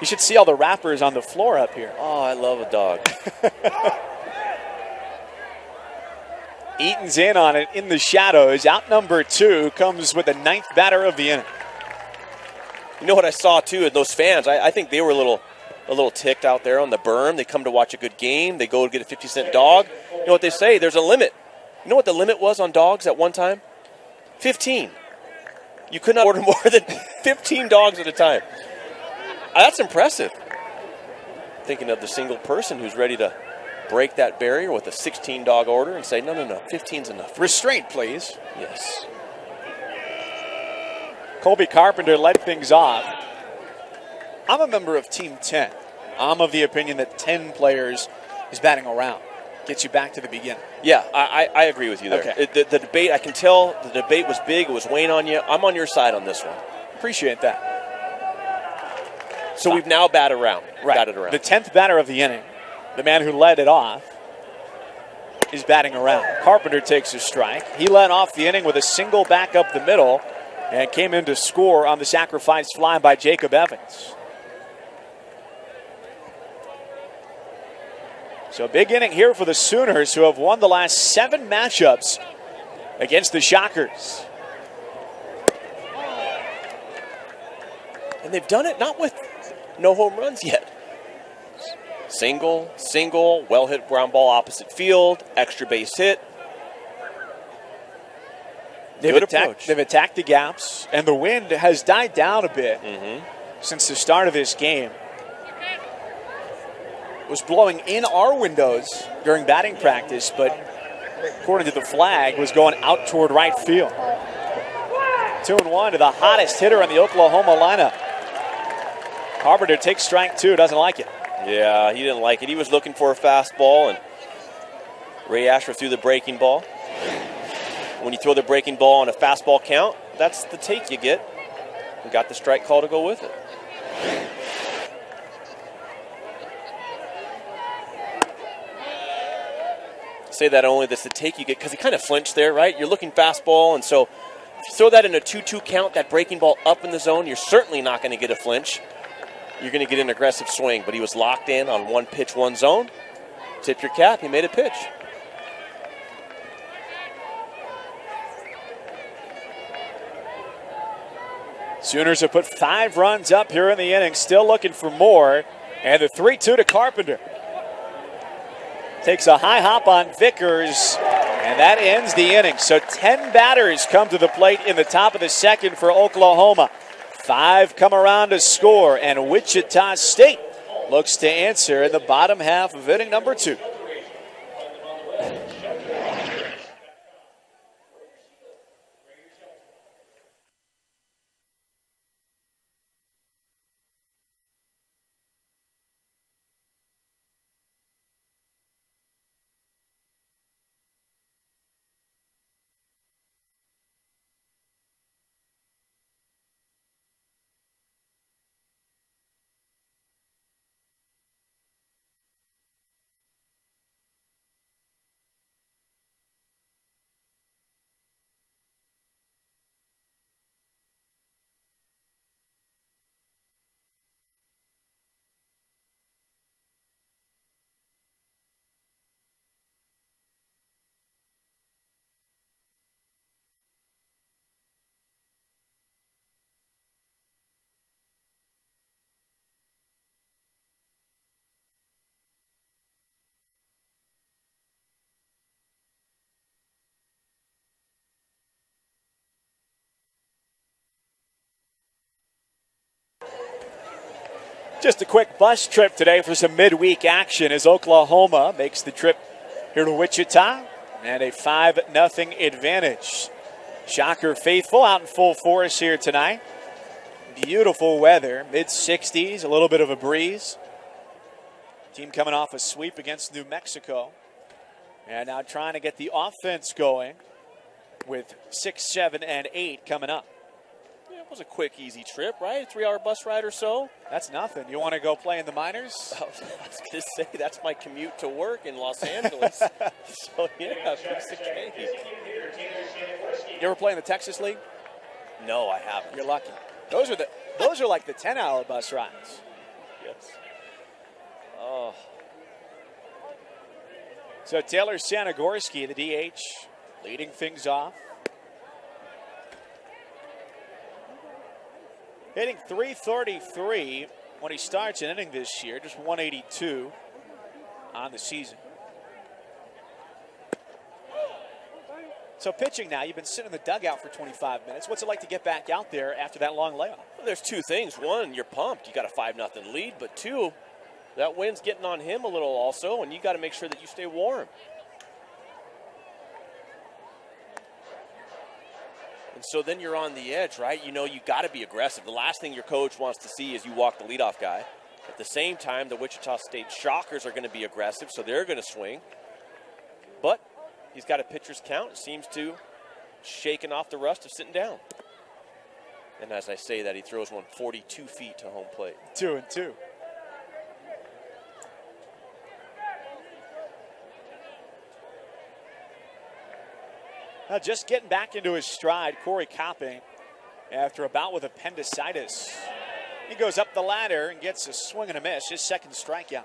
You should see all the wrappers on the floor up here.
Oh, I love a dog.
Eaton's in on it in the shadows. Out number two comes with the ninth batter of the inning.
You know what I saw too? Those fans, I, I think they were a little, a little ticked out there on the berm. They come to watch a good game. They go to get a 50 cent dog. You know what they say? There's a limit. You know what the limit was on dogs at one time? 15. You could not order more than 15 dogs at a time. That's impressive. Thinking of the single person who's ready to break that barrier with a 16 dog order and say, no, no, no, 15's enough.
Restraint, please.
Yes.
Kolbey Carpenter led things off. I'm a member of Team 10. I'm of the opinion that 10 players is batting around. Gets you back to the beginning.
Yeah, I, I, I agree with you there.
Okay.
It- the, the debate, I can tell the debate was big. It was weighing on you. I'm on your side on this one.
Appreciate that.
So we've now batted around. Batted around.
The 10th batter of the inning, the man who led it off. is batting around. Carpenter takes a strike. He led off the inning with a single back up the middle and came in to score on the sacrifice fly by Jacob Evans. So big inning here for the Sooners, who have won the last seven matchups against the Shockers.
And they've done it not with no home runs yet. Single, single, well hit ground ball opposite field, extra base hit.
They've attacked, they've attacked the gaps, and the wind has died down a bit
Mm-hmm.
since the start of this game. It was blowing in our windows during batting practice, but according to the flag, was going out toward right field. Two and one to the hottest hitter in the Oklahoma lineup. Carpenter takes strike two, doesn't like it.
Yeah, he didn't like it. He was looking for a fastball, and Ray Ashford threw the breaking ball. When you throw the breaking ball on a fastball count, that's the take you get. And got the strike call to go with it. Say that only that's the take you get because he kind of flinched there, right? You're looking fastball, and so if you throw that in a 2 2 count, that breaking ball up in the zone, you're certainly not going to get a flinch you're going to get an aggressive swing. But he was locked in on one pitch, one zone. Tip your cap. He made a pitch.
Sooners have put five runs up here in the inning, still looking for more. And the 3 2 to Carpenter. Takes a high hop on Vickers, and that ends the inning. So 10 batters come to the plate in the top of the second for Oklahoma. Five come around to score, and Wichita State looks to answer in the bottom half of inning number two. Just a quick bus trip today for some midweek action as Oklahoma makes the trip here to Wichita and a 5 0 advantage. Shocker faithful out in full force here tonight. Beautiful weather, mid 60s, a little bit of a breeze. Team coming off a sweep against New Mexico. And now trying to get the offense going with 6, 7, and 8 coming up.
It was a quick, easy trip, right? A three hour bus ride or so.
That's nothing. You want to go play in the minors?
Oh, I was going to say that's my commute to work in Los Angeles. so, yeah, piece of cake.
You ever play in the Texas League?
No, I haven't.
You're lucky. Those are the those are like the 10 hour bus rides.
Yes. Oh,
So Taylor Sanagorski, the DH, leading things off. Hitting 333 when he starts an inning this year, just 182 on the season. So pitching now, you've been sitting in the dugout for 25 minutes. What's it like to get back out there after that long layoff?
well, there's two things. One, you're pumped. You got a 5 nothing lead. But two, that wind's getting on him a little also, and you got to make sure that you stay warm. And so then you're on the edge, right? You know you've got to be aggressive. The last thing your coach wants to see is you walk the leadoff guy. At the same time, the Wichita State Shockers are going to be aggressive, so they're going to swing. But he's got a pitcher's count. It seems to shaking off the rust of sitting down. And as I say that, he throws one 42 feet to home plate.
Two and two. Now just getting back into his stride, Corey Copping, after a bout with appendicitis. He goes up the ladder and gets a swing and a miss, his second strikeout.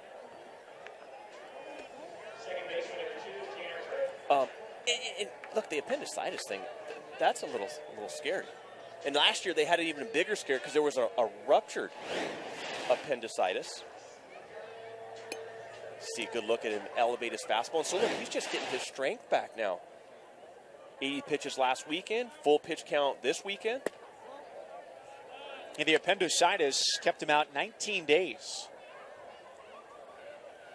Um, and, and look, the appendicitis thing, that's a little, a little scary. And last year they had an even bigger scare because there was a, a ruptured appendicitis. See good look at him elevate his fastball. And so look, he's just getting his strength back now. 80 pitches last weekend, full pitch count this weekend.
And the appendicitis kept him out 19 days.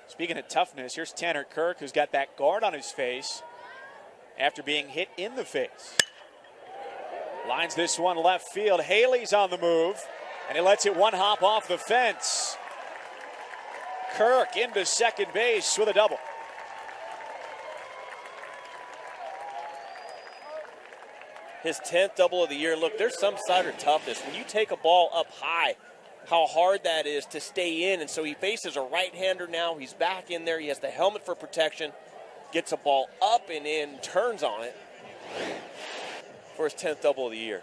Speaking of toughness, here's Tanner Kirk, who's got that guard on his face after being hit in the face. Lines this one left field. Haley's on the move, and he lets it one hop off the fence. Kirk into second base with a double.
His 10th double of the year. Look, there's some side of toughness. When you take a ball up high, how hard that is to stay in. And so he faces a right hander now. He's back in there. He has the helmet for protection, gets a ball up and in, turns on it for his 10th double of the year.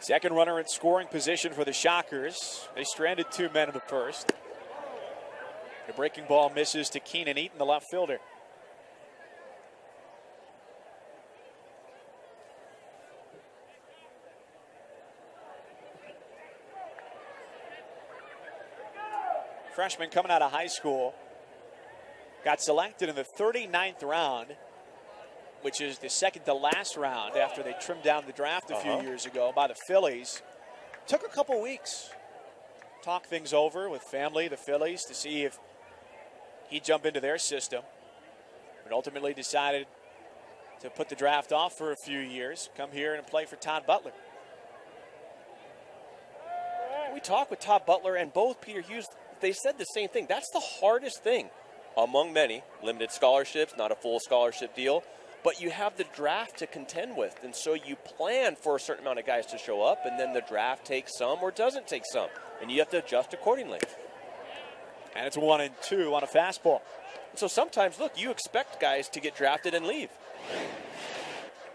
Second runner in scoring position for the Shockers. They stranded two men in the first. The breaking ball misses to Keenan Eaton, the left fielder. Freshman coming out of high school. Got selected in the 39th round, which is the second to last round after they trimmed down the draft a few
Uh-huh.
years ago by the Phillies. Took a couple weeks. Talk things over with family, the Phillies, to see if he'd jump into their system. But ultimately decided to put the draft off for a few years, come here and play for Todd Butler.
We talked with Todd Butler and both Peter Hughes. They said the same thing. That's the hardest thing among many. Limited scholarships, not a full scholarship deal, but you have the draft to contend with. And so you plan for a certain amount of guys to show up, and then the draft takes some or doesn't take some. And you have to adjust accordingly.
And it's one and two on a fastball.
So sometimes, look, you expect guys to get drafted and leave.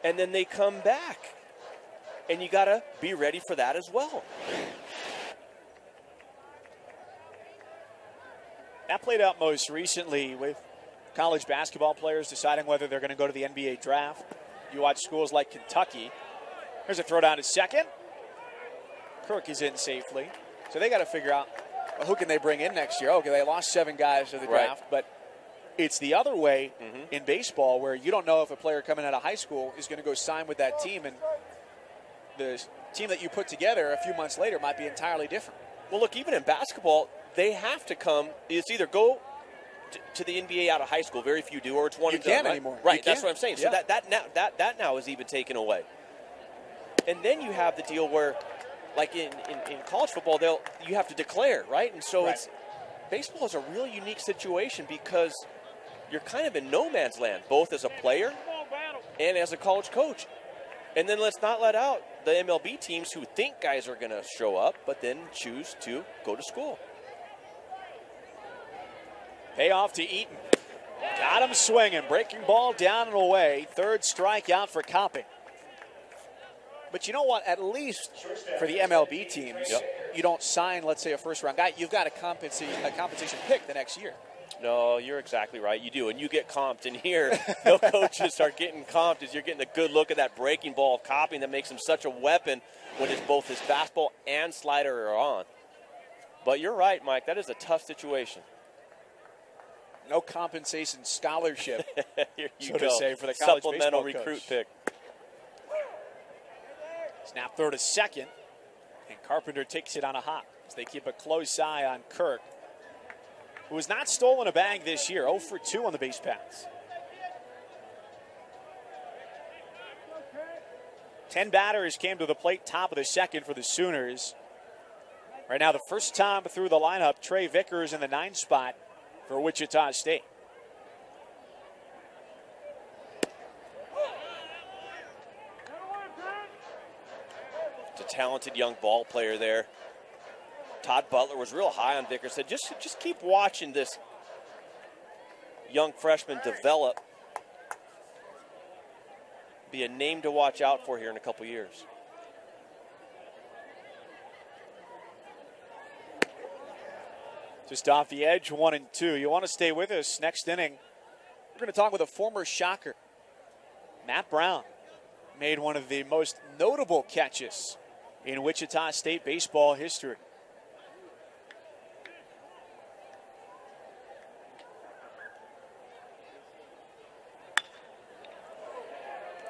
And then they come back. And you got to be ready for that as well.
That played out most recently with college basketball players deciding whether they're going to go to the NBA draft. You watch schools like Kentucky. Here's a throw down to second. Kirk is in safely. So they got to figure out well, who can they bring in next year. Okay, they lost seven guys to the
Right.
draft, but it's the other way mm-hmm. in baseball where you don't know if a player coming out of high school is going to go sign with that team, and the team that you put together a few months later might be entirely different.
Well, look, even in basketball, they have to come. It's either go t- to the NBA out of high school. Very few do, or it's one
You can't
right?
anymore.
Right.
You
that's
can't.
what I'm saying.
Yeah.
So that that now that that now is even taken away. And then you have the deal where, like in, in, in college football, they'll you have to declare, right? And so
Right.
it's baseball is a real unique situation because you're kind of in no man's land, both as a player and as a college coach. And then let's not let out the MLB teams who think guys are going to show up, but then choose to go to school.
Payoff to Eaton. Got him swinging. Breaking ball down and away. Third strikeout for Copping. But you know what? At least for the MLB teams,
Yep.
you don't sign, let's say, a first round guy. You've got a, compensa- a compensation pick the next year.
No, you're exactly right. You do, and you get comped. And here, no coaches are getting comped as you're getting a good look at that breaking ball of Copping that makes him such a weapon when it's both his fastball and slider are on. But you're right, Mike. That is a tough situation.
No compensation scholarship.
here you
So to say for the college
supplemental recruit
coach.
pick.
Snap throw to second. And Carpenter takes it on a hop as they keep a close eye on Kirk, who has not stolen a bag this year. 0 for 2 on the base paths. 10 batters came to the plate, top of the second for the Sooners. Right now, the first time through the lineup, Trey Vickers in the nine spot for Wichita State.
Talented young ball player there. Todd Butler was real high on Vickers. Said just just keep watching this young freshman develop. Be a name to watch out for here in a couple years.
Just off the edge, one and two. You want to stay with us next inning. We're going to talk with a former shocker, Matt Brown. Made one of the most notable catches in Wichita State baseball history.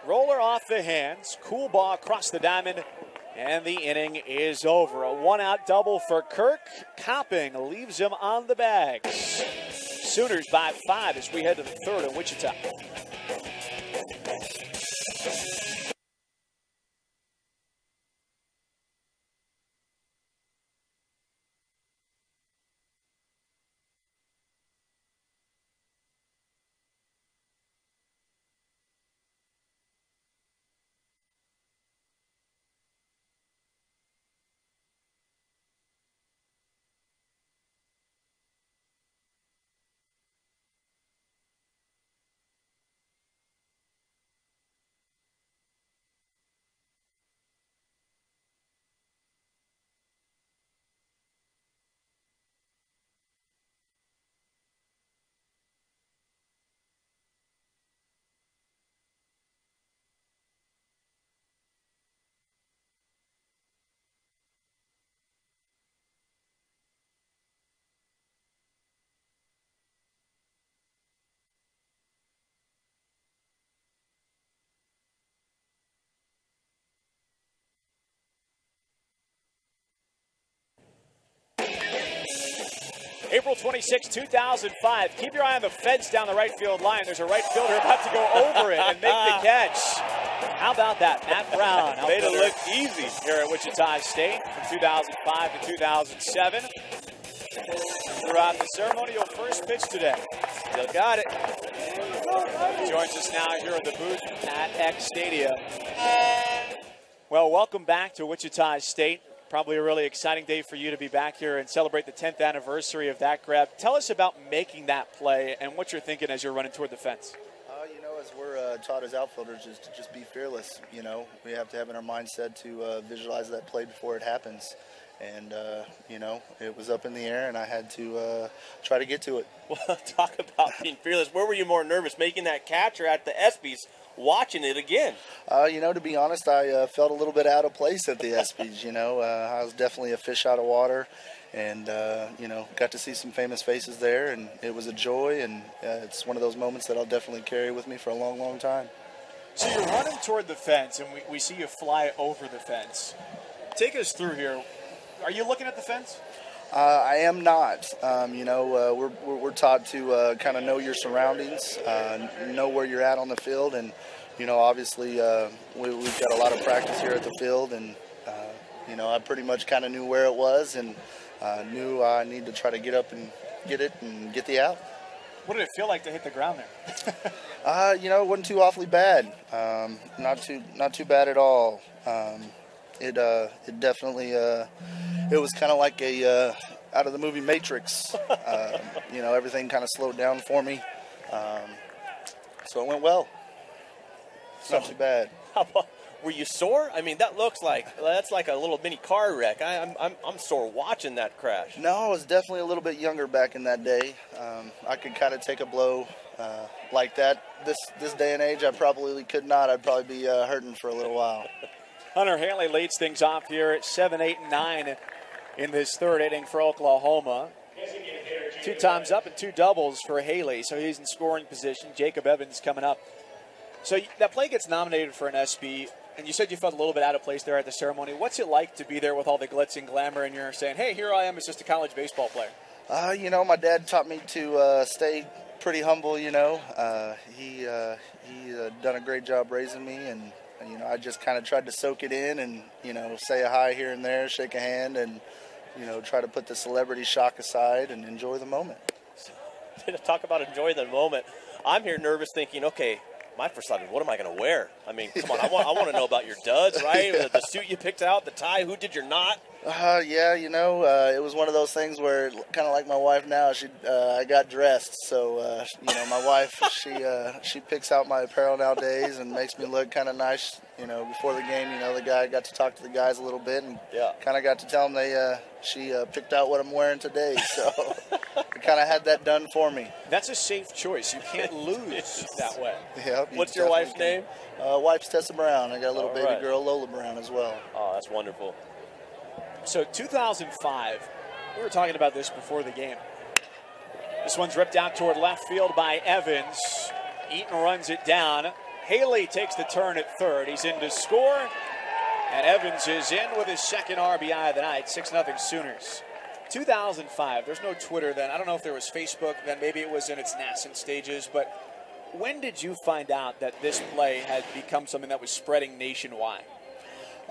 Roller off the hands, Coolbaugh across the diamond, and the inning is over. A one out double for Kirk. Copping leaves him on the bags. Sooners by five as we head to the third in Wichita. April 26, 2005. Keep your eye on the fence down the right field line. There's a right fielder about to go over it and make the catch. How about that? Matt Brown.
Made it look easy.
Here at Wichita State from 2005 to 2007. Throughout the ceremonial first pitch today.
Still got it.
Joins us now here in the booth at Eck Stadium. Well, welcome back to Wichita State. Probably a really exciting day for you to be back here and celebrate the 10th anniversary of that grab. Tell us about making that play and what you're thinking as you're running toward the fence.
Uh, you know, as we're uh, taught as outfielders, is to just be fearless. You know, we have to have in our mindset to uh, visualize that play before it happens. And, uh, you know, it was up in the air, and I had to uh, try to get to it.
Well, talk about being fearless. Where were you more nervous, making that catch or at the ESPYs watching it again?
Uh, you know, to be honest, I uh, felt a little bit out of place at the ESPYs. You know, uh, I was definitely a fish out of water, and uh, you know, got to see some famous faces there, and it was a joy. And uh, it's one of those moments that I'll definitely carry with me for a long, long time.
So you're running toward the fence, and we, we see you fly over the fence. Take us through here. Are you looking at the fence?
Uh, I am not. Um, you know, uh, we're, we're, we're taught to uh, kind of know your surroundings, uh, know where you're at on the field, and you know, obviously, uh, we, have got a lot of practice here at the field, and uh, you know, I pretty much kind of knew where it was, and knew I need to try to get up and get it and get the out.
What did it feel like to hit the ground there?
uh, you know, it wasn't too awfully bad. Um, not too, not too bad at all. Um, it, uh, it definitely, uh, it was kind of like a uh, out of the movie Matrix. Um, you know, everything kind of slowed down for me, um, so it went well. It's not too bad.
How about, were you sore? I mean, that looks like that's like a little mini car wreck. I, am I'm, I'm sore watching that crash.
No, I was definitely a little bit younger back in that day. Um, I could kind of take a blow uh, like that. This this day and age, I probably could not. I'd probably be uh, hurting for a little while.
Hunter Haley leads things off here at 7, 8, and 9 in this third inning for Oklahoma. Two times up and two doubles for Haley, so he's in scoring position. Jacob Evans coming up. So that play gets nominated for an ESPY, and you said you felt a little bit out of place there at the ceremony. What's it like to be there with all the glitz and glamour, and you're saying, "Hey, here I am as just a college baseball player"?
Uh, you know, my dad taught me to uh, stay pretty humble. You know, uh, he uh, he uh, done a great job raising me, and you know, I just kind of tried to soak it in and, you know, say a hi here and there, shake a hand, and, you know, try to put the celebrity shock aside and enjoy the moment.
Talk about enjoy the moment. I'm here nervous thinking, okay, my first thought is, what am I going to wear? I mean, come on, I want, I want to know about your duds, right? the, the suit you picked out, the tie, who did your knot?
Uh, yeah, you know, uh, it was one of those things where, kind of like my wife now, she uh, I got dressed. So, uh, you know, my wife she uh, she picks out my apparel nowadays and makes me look kind of nice. You know, before the game, you know, the guy got to talk to the guys a little bit and
Yeah.
kind of got to tell them they uh, she uh, picked out what I'm wearing today. So, I kind of had that done for me.
That's a safe choice. You can't lose that way.
Yep. you
What's your wife's
definitely
name?
Uh, wife's Tessa Brown. I got a little
All
baby
right.
girl, Lola Brown, as well.
Oh, that's wonderful.
So 2005, we were talking about this before the game. This one's ripped out toward left field by Evans. Eaton runs it down. Haley takes the turn at third. He's in to score. And Evans is in with his second RBI of the night. 6 0 Sooners. 2005, there's no Twitter then. I don't know if there was Facebook then. Maybe it was in its nascent stages. But when did you find out that this play had become something that was spreading nationwide?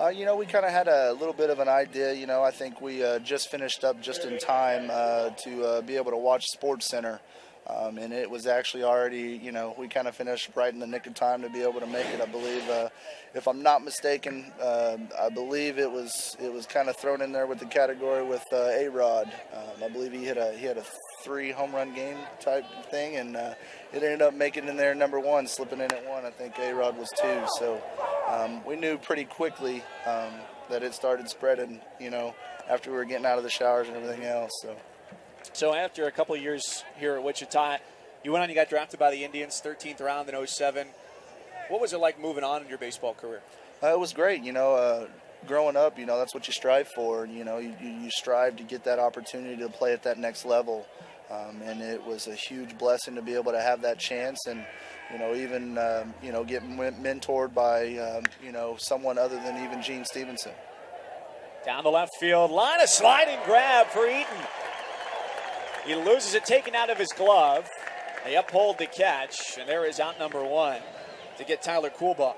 Uh, you know, we kind of had a little bit of an idea. You know, I think we uh, just finished up just in time uh, to uh, be able to watch Sports Center. Um, and it was actually already, you know, we kind of finished right in the nick of time to be able to make it. I believe, uh, if I'm not mistaken, uh, I believe it was it was kind of thrown in there with the category with A Rod. Um, I believe he hit a he had a three home run game type thing, and uh, it ended up making in there number one, slipping in at one. I think A Rod was two, so um, we knew pretty quickly um, that it started spreading. You know, after we were getting out of the showers and everything else. So.
So after a couple of years here at Wichita, you went on. You got drafted by the Indians, 13th round in 07. What was it like moving on in your baseball career?
Uh, it was great. You know, uh, growing up, you know, that's what you strive for. You know, you, you you strive to get that opportunity to play at that next level. Um, and it was a huge blessing to be able to have that chance and, you know, even, um, you know, get men- mentored by, um, you know, someone other than even Gene Stephenson.
Down the left field line, a sliding grab for Eaton. He loses it, taken out of his glove. They uphold the catch, and there is out number one to get Tyler Coolbaugh.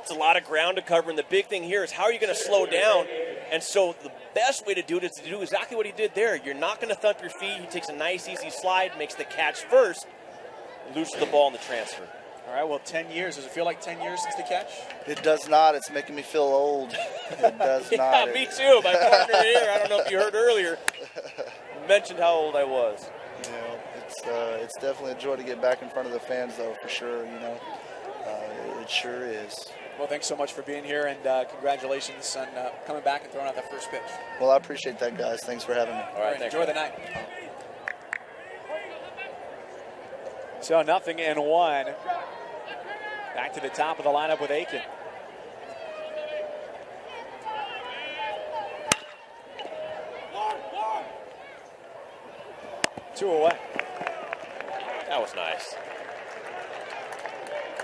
It's a lot of ground to cover, and the big thing here is how are you going to slow down? And so the best way to do it is to do exactly what he did there. You're not going to thump your feet. He takes a nice, easy slide, makes the catch first, loses the ball in the transfer.
All right, well, 10 years. Does it feel like 10 years since the catch?
It does not. It's making me feel old. It does
Yeah,
not.
me too. My partner here, I don't know if you heard earlier, mentioned how old I was.
You know, it's uh, it's definitely a joy to get back in front of the fans, though, for sure. You know, uh, it sure is.
Well, thanks so much for being here, and uh, congratulations on uh, coming back and throwing out that first pitch.
Well, I appreciate that, guys. Thanks for having me.
All right, thanks.
enjoy the night. So nothing in one. Back to the top of the lineup with Aiken. Two away.
That was nice.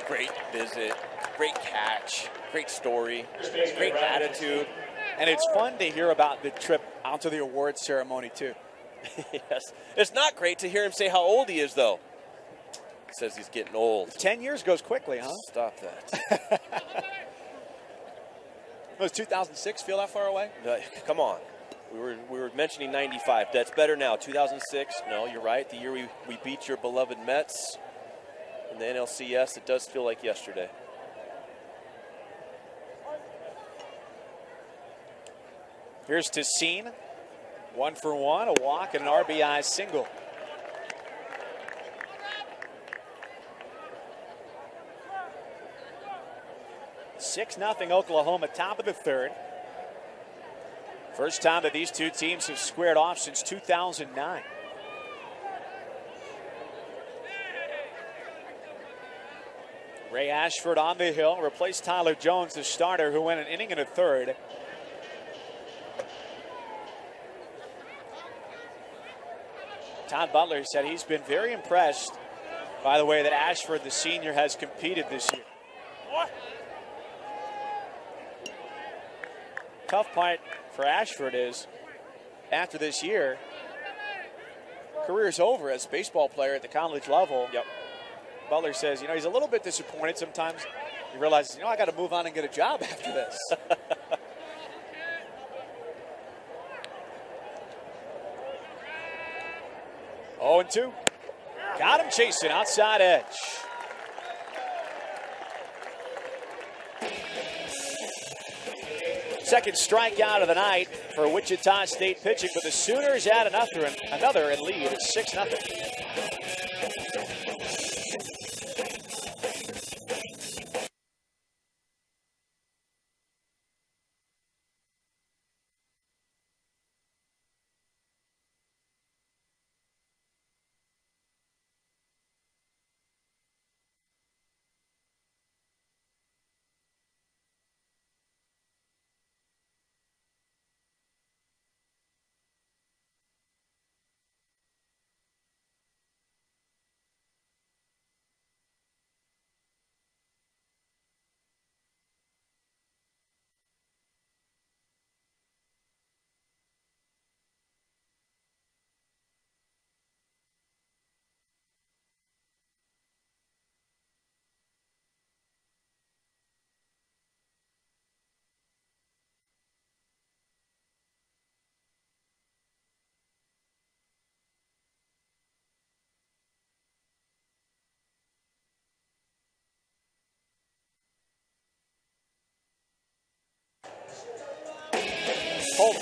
Great visit, great catch, great story, great attitude.
And it's fun to hear about the trip out to the awards ceremony, too.
yes. It's not great to hear him say how old he is, though. He says he's getting old.
10 years goes quickly, huh?
Stop that.
Was 2006 feel that far away?
Uh, Come on. We were, we were mentioning 95. That's better now. 2006, no, you're right. The year we, we beat your beloved Mets in the NLCS, it does feel like yesterday.
Here's Tassine. One for one, a walk, and an RBI single. Six nothing Oklahoma, top of the third. First time that these two teams have squared off since 2009. Ray Ashford on the hill, replaced Tyler Jones, the starter, who went an inning and a third. Todd Butler said he's been very impressed by the way that Ashford, the senior, has competed this year. Tough part for Ashford is after this year, career's over as a baseball player at the college level.
Yep.
Butler says, you know, he's a little bit disappointed sometimes. He realizes, you know, I got to move on and get a job after this. Oh, and 2. Got him chasing outside edge. Second strikeout of the night for Wichita State pitching, but the Sooners add another, another and lead at 6 0.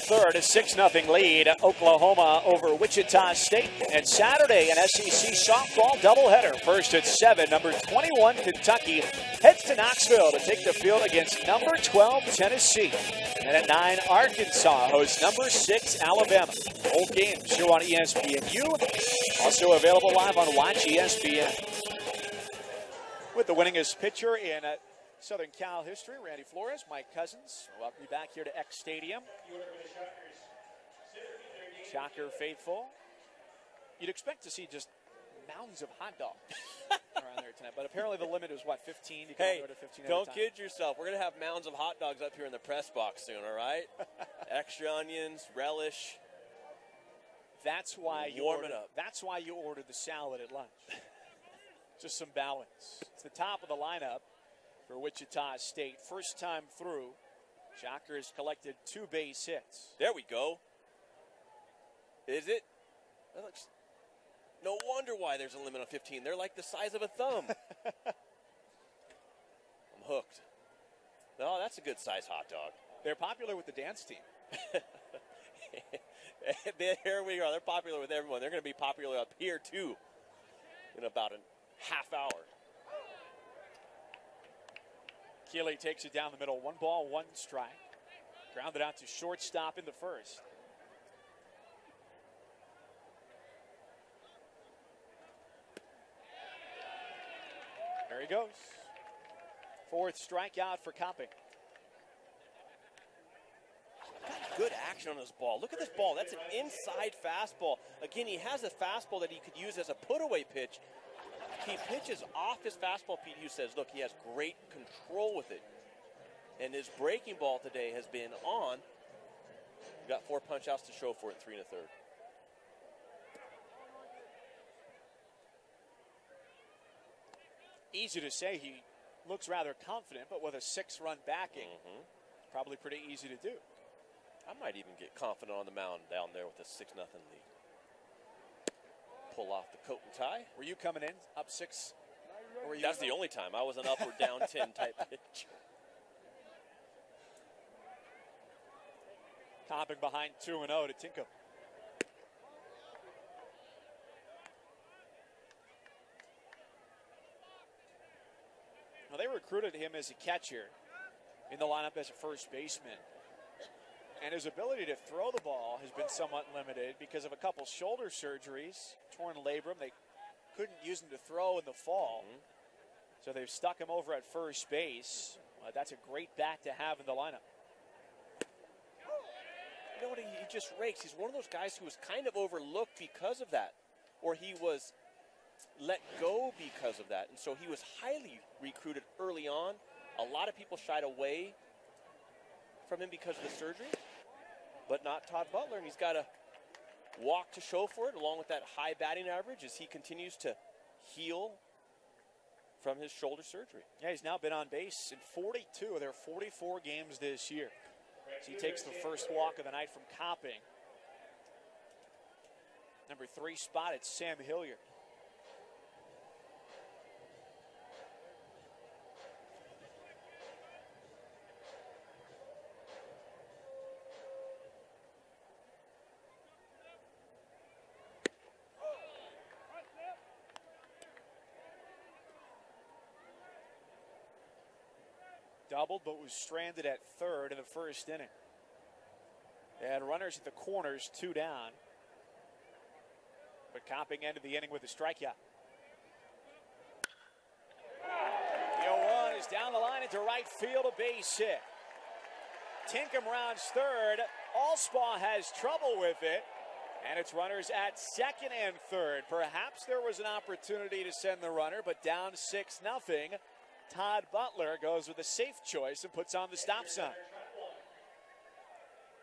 Third, a 6 0 lead. Oklahoma over Wichita State. And Saturday, an SEC softball doubleheader. First at 7, number 21, Kentucky heads to Knoxville to take the field against number 12, Tennessee. And at 9, Arkansas hosts number 6, Alabama. Both games show on ESPNU. Also available live on Watch ESPN. With the winningest pitcher in uh, Southern Cal history, Randy Flores, Mike Couzens. Welcome you back here to Eck Stadium. Shocker faithful. You'd expect to see just mounds of hot dogs around there tonight, but apparently the limit is what 15. You can
Hey,
go to 15
don't kid yourself. We're going to have mounds of hot dogs up here in the press box soon, all right? Extra onions, relish.
That's why you
Warm
ordered,
it up.
That's why you ordered the salad at lunch. Just some balance. It's the top of the lineup for Wichita State. First time through, Shocker has collected two base hits.
There we go. Is it? That looks. No wonder why there's a limit on 15. They're like the size of a thumb. I'm hooked. No, that's a good size hot dog.
They're popular with the dance team.
there we are. They're popular with everyone. They're going to be popular up here too in about a half hour.
Keeley takes it down the middle. One ball, one strike. Grounded out to shortstop in the first. There he goes. Fourth strikeout for Copping.
Good action on this ball. Look at this ball. That's an inside fastball. Again, he has a fastball that he could use as a put away pitch. He pitches off his fastball. Pete Hughes says, look, he has great control with it. And his breaking ball today has been on. Got four punch outs to show for it, three and a third.
Easy to say he looks rather confident, but with a six run backing, mm-hmm. probably pretty easy to do.
I might even get confident on the mound down there with a 6 nothing lead. Pull off the coat and tie.
Were you coming in up six? Or were you
That's the only time I was an up or down 10 type pitch.
Copping behind 2 and 0 to Tinkham. Well, they recruited him as a catcher in the lineup as a first baseman. And his ability to throw the ball has been somewhat limited because of a couple shoulder surgeries, torn labrum. They couldn't use him to throw in the fall. So they've stuck him over at first base. Uh, that's a great bat to have in the lineup.
You know what? He, he just rakes. He's one of those guys who was kind of overlooked because of that, or he was let go because of that. And so he was highly recruited early on. A lot of people shied away from him because of the surgery, but not Todd Butler. And he's got a walk to show for it, along with that high batting average as he continues to heal from his shoulder surgery.
Yeah, he's now been on base in 42 of their 44 games this year. So he takes the first walk of the night from Copping. Number three spot, it's Sam Hilliard. Doubled but was stranded at third in the first inning. They had runners at the corners, two down. But Copping ended the inning with a strikeout. The 0 1 is down the line into right field, a base hit. Tinkham rounds third. Allspaw has trouble with it. And it's runners at second and third. Perhaps there was an opportunity to send the runner, but down 6 nothing. Todd Butler goes with a safe choice and puts on the stop sign.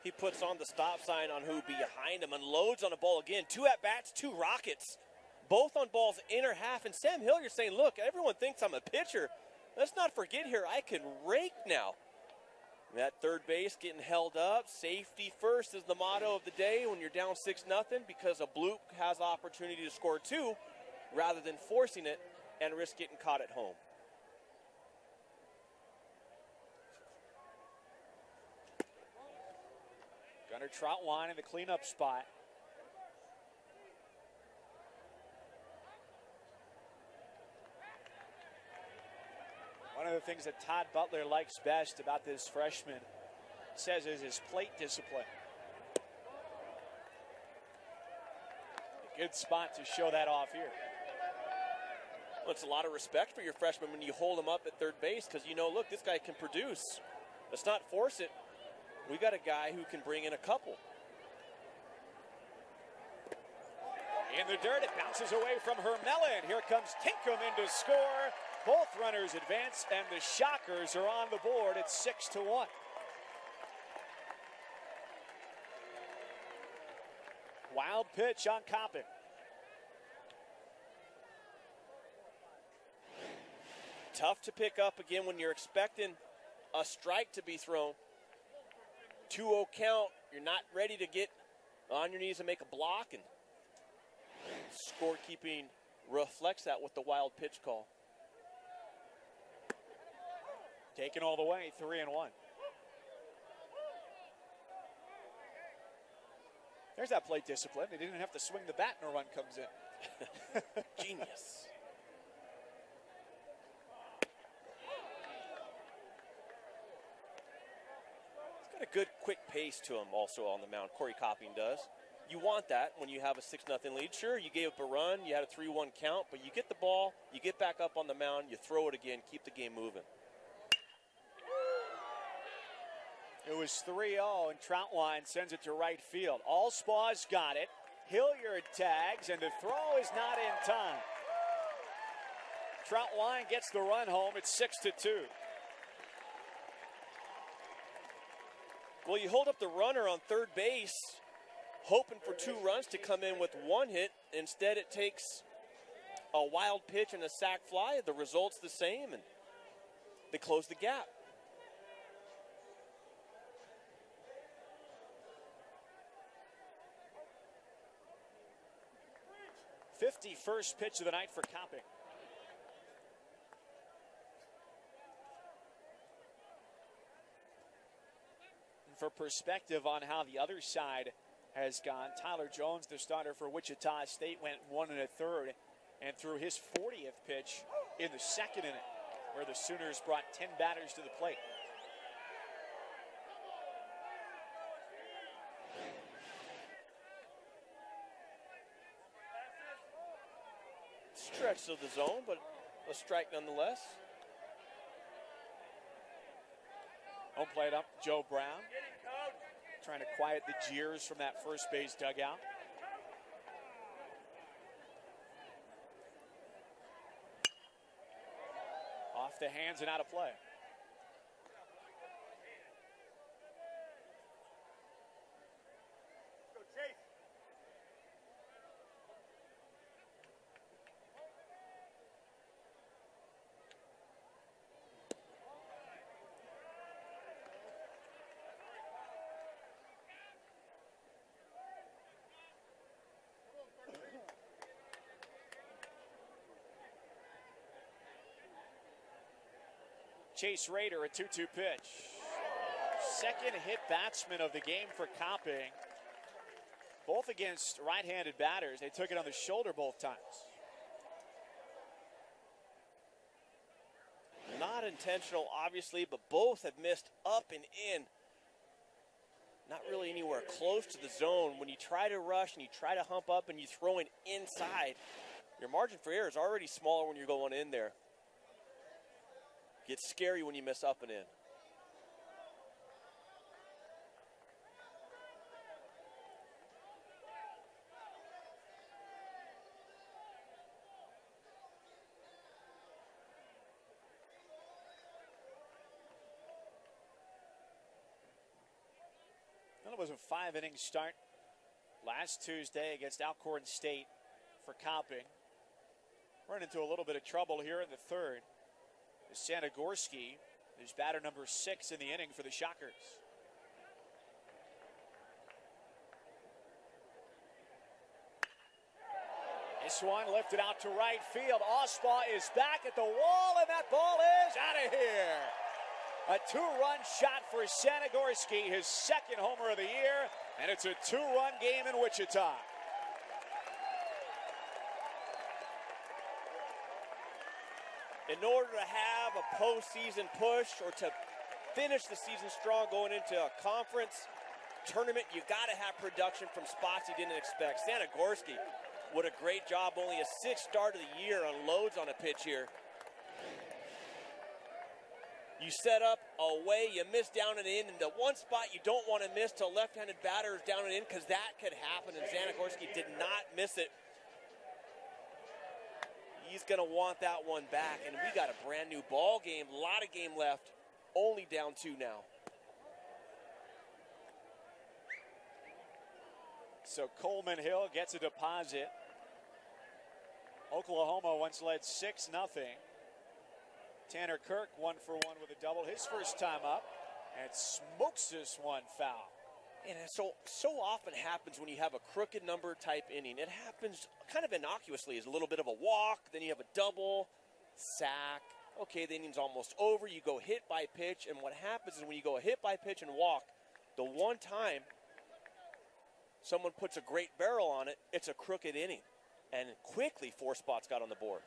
He puts on the stop sign on who behind him and loads on a ball again. Two at bats, two rockets. Both on balls inner half. And Sam Hilliard saying, Look, everyone thinks I'm a pitcher. Let's not forget here, I can rake now. That third base getting held up. Safety first is the motto of the day when you're down 6 nothing because a bloop has opportunity to score two rather than forcing it and risk getting caught at home.
Gunnar Troutwine in the cleanup spot. One of the things that Todd Butler likes best about this freshman says is his plate discipline. A good spot to show that off here.
Well, it's a lot of respect for your freshman when you hold him up at third base because you know, look, this guy can produce. Let's not force it. We got a guy who can bring in a couple.
In the dirt, it bounces away from Hermelin. Here comes Tinkham in to score. Both runners advance, and the Shockers are on the board. It's six to one. Wild pitch on Copping.
Tough to pick up again when you're expecting a strike to be thrown. 2 0 count. You're not ready to get on your knees and make a block, and scorekeeping reflects that with the wild pitch call.
Taken all the way, three and one. There's that plate discipline. They didn't have to swing the bat and a run comes in.
Genius. He's got a good quick pace to him also on the mound. Corey Copping does. You want that when you have a 6 0 lead. Sure, you gave up a run, you had a 3 1 count, but you get the ball, you get back up on the mound, you throw it again, keep the game moving.
It was 3 0, and Troutwine sends it to right field. Allspaw's got it. Hilliard tags, and the throw is not in time. Troutwine gets the run home. It's 6 to 2.
Well, you hold up the runner on third base, hoping for two runs to come in with one hit. Instead, it takes a wild pitch and a sac fly. The result's the same, and they close the gap.
Fifty-first pitch of the night for Copping. For perspective on how the other side has gone, Tyler Jones, the starter for Wichita State, went one and a third and threw his 40th pitch in the second inning, where the Sooners brought 10 batters to the plate.
Stretch of the zone, but a strike nonetheless.
Home plate up, Joe Brown. Trying to quiet the jeers from that first base dugout. Off the hands and out of play. Chase Raider, a 2 2 pitch. Second hit batsman of the game for Copping. Both against right handed batters. They took it on the shoulder both times.
Not intentional, obviously, but both have missed up and in. Not really anywhere close to the zone. When you try to rush and you try to hump up and you throw it inside, your margin for error is already smaller when you're going in there. Gets scary when you miss up and in.
It was a five inning start last Tuesday against Alcorn State for Copping. Run into a little bit of trouble here in the third. Sanagorski is batter number six in the inning for the Shockers. This one lifted out to right field. Allspaw is back at the wall, and that ball is out of here. A two run shot for Sanagorski, his second homer of the year, and it's a two run game in Wichita.
In order to have a postseason push or to finish the season strong going into a conference tournament, you've got to have production from spots you didn't expect. Sanagorski, what a great job. Only a sixth start of the year on loads on a pitch here. You set up away, you miss down and in, and the one spot you don't want to miss to left-handed batters down and in because that could happen, and Sanagorski did not miss it he's going to want that one back. And we got a brand new ball game, a lot of game left, only down two now.
So Coleman Hill gets a deposit. Oklahoma once led 6 0. Tanner Kirk, one for one with a double, his first time up, and smokes this one foul.
And so so often happens when you have a crooked number type inning. It happens kind of innocuously. It's a little bit of a walk, then you have a double, sack. Okay, the inning's almost over. You go hit by pitch, and what happens is when you go hit by pitch and walk, the one time someone puts a great barrel on it, it's a crooked inning. And quickly, four spots got on the board.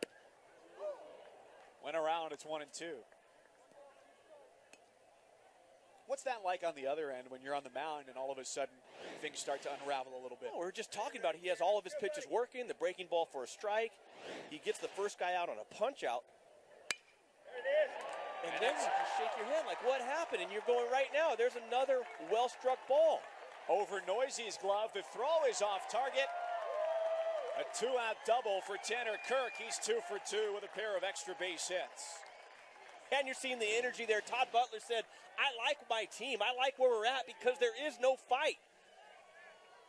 Went around, it's one and two. What's that like on the other end when you're on the mound and all of a sudden things start to unravel a little bit?
Well, we are just talking about it. he has all of his pitches working, the breaking ball for a strike. He gets the first guy out on a punch out. There it is. And, and then you just shake your head like, what happened? And you're going right now. There's another well struck ball.
Over Neuse's glove. The throw is off target. A two out double for Tanner Kirk. He's two for two with a pair of extra base hits.
And you're seeing the energy there. Todd Butler said, I like my team. I like where we're at because there is no fight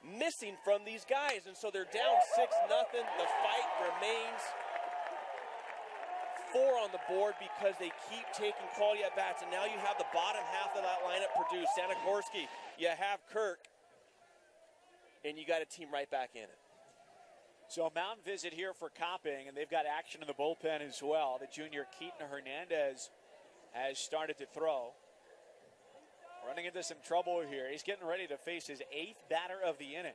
missing from these guys. And so they're down 6 nothing. The fight remains four on the board because they keep taking quality at bats. And now you have the bottom half of that lineup produced. Sanagorski, you have Kirk, and you got a team right back in it.
So a mound visit here for Copping, and they've got action in the bullpen as well. The junior Keaton Hernandez has started to throw. Running into some trouble here. He's getting ready to face his eighth batter of the inning.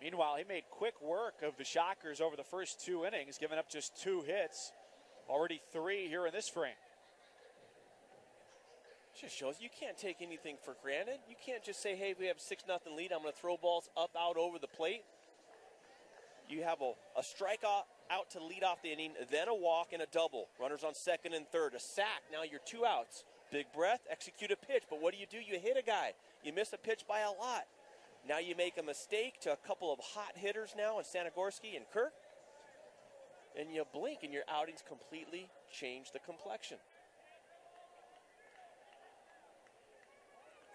Meanwhile, he made quick work of the Shockers over the first two innings, giving up just two hits. Already three here in this frame.
Just shows you can't take anything for granted. You can't just say, hey, we have 6 nothing lead. I'm going to throw balls up, out, over the plate. You have a, a strike out, out to lead off the inning, then a walk and a double. Runners on second and third. A sack. Now you're two outs. Big breath, execute a pitch. But what do you do? You hit a guy. You miss a pitch by a lot. Now you make a mistake to a couple of hot hitters now in Sanagorski and Kirk. And you blink and your outings completely change the complexion.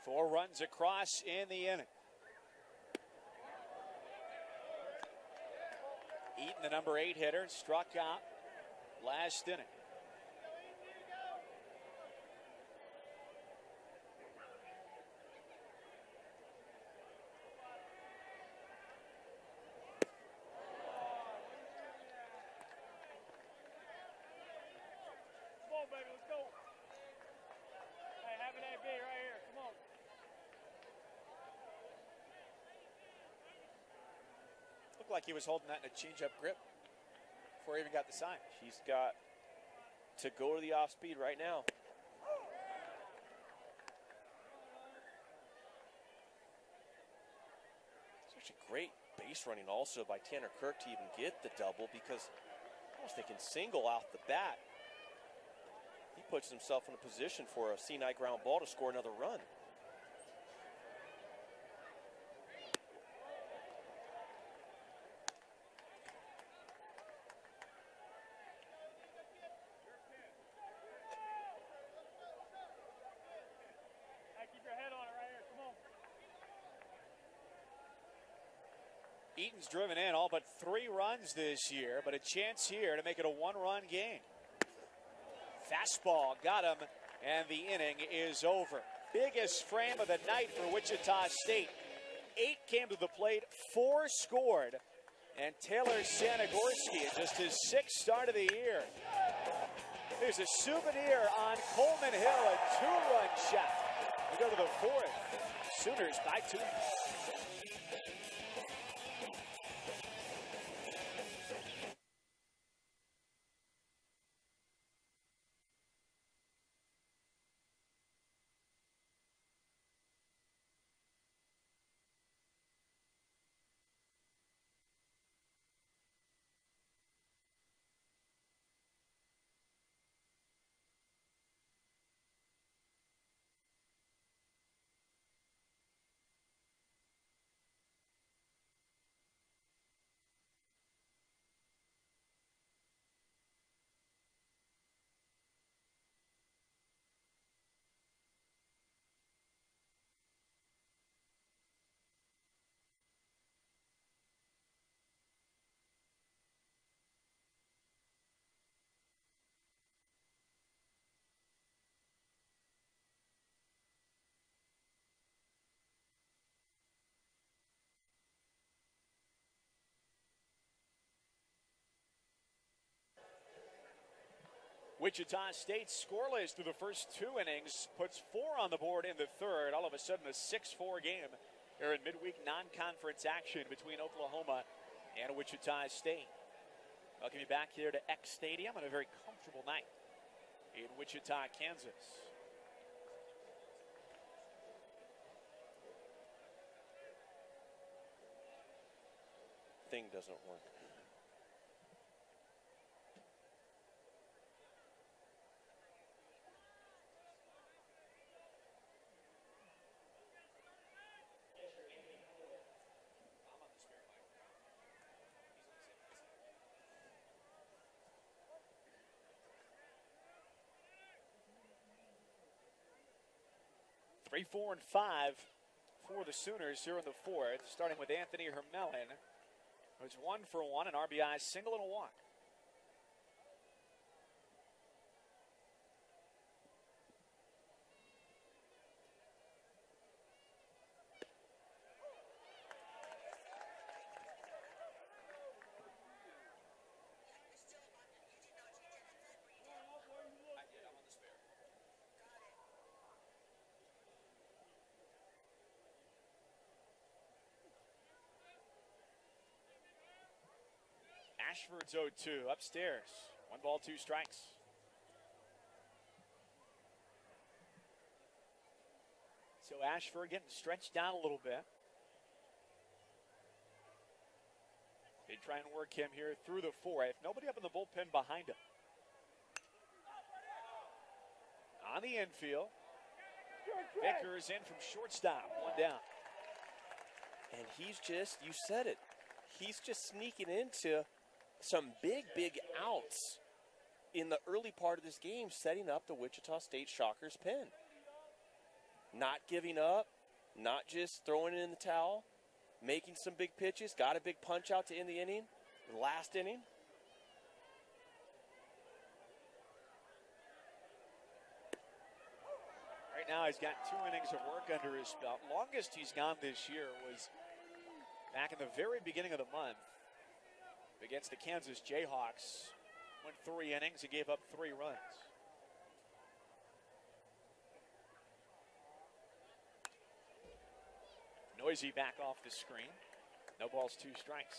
Four runs across in the inning. Eaton, the number eight hitter, struck out last inning. looked like he was holding that in a change-up grip before he even got the sign.
He's got to go to the off speed right now. Such a great base running also by Tanner Kirk to even get the double because I was thinking single out the bat. He puts himself in a position for a C-night ground ball to score another run.
Eaton's driven in all but three runs this year, but a chance here to make it a one run game. Fastball got him, and the inning is over. Biggest frame of the night for Wichita State. Eight came to the plate, four scored, and Taylor Sanagorski, just his sixth start of the year. There's a souvenir on Coleman Hill, a two run shot. We go to the fourth. Sooners by two. Wichita State scoreless through the first two innings, puts four on the board in the third. All of a sudden, a 6 4 game here in midweek non conference action between Oklahoma and Wichita State. Welcome you back here to Eck Stadium on a very comfortable night in Wichita, Kansas.
Thing doesn't work.
Three, four, and five for the Sooners here in the fourth, starting with Anthony Hermelin, who's one for one, an RBI single and a walk. Ashford's 0 2 upstairs. One ball, two strikes. So Ashford getting stretched down a little bit. They try and work him here through the four. If Nobody up in the bullpen behind him. On the infield. Vickers in from shortstop. One down.
And he's just, you said it, he's just sneaking into some big, big outs in the early part of this game, setting up the Wichita State Shockers pin. Not giving up, not just throwing it in the towel, making some big pitches, got a big punch out to end the inning, the last inning.
Right now, he's got two innings of work under his belt. Longest he's gone this year was back in the very beginning of the month against the Kansas Jayhawks. Went three innings and gave up three runs. Neuse back off the screen. No balls, two strikes.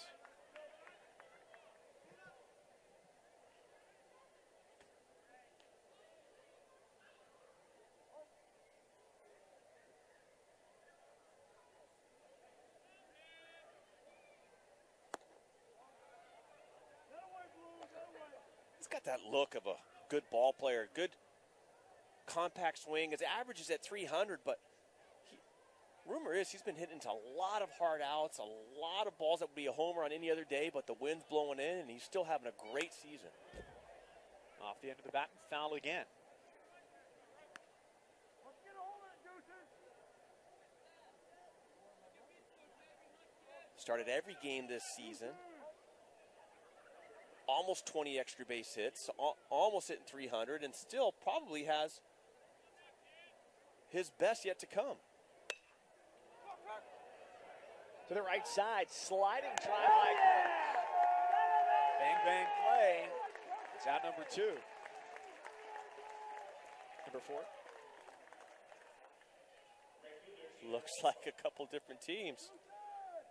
got that look of a good ball player, good compact swing. His average is at 300, but he, rumor is he's been hitting into a lot of hard outs, a lot of balls that would be a homer on any other day, but the wind's blowing in, and he's still having a great season.
Off the end of the bat and foul again.
Started every game this season. Almost 20 extra base hits, almost hitting 300, and still probably has his best yet to come.
To the right side, sliding drive like bang bang play. It's out number two. Number four.
Looks like a couple different teams.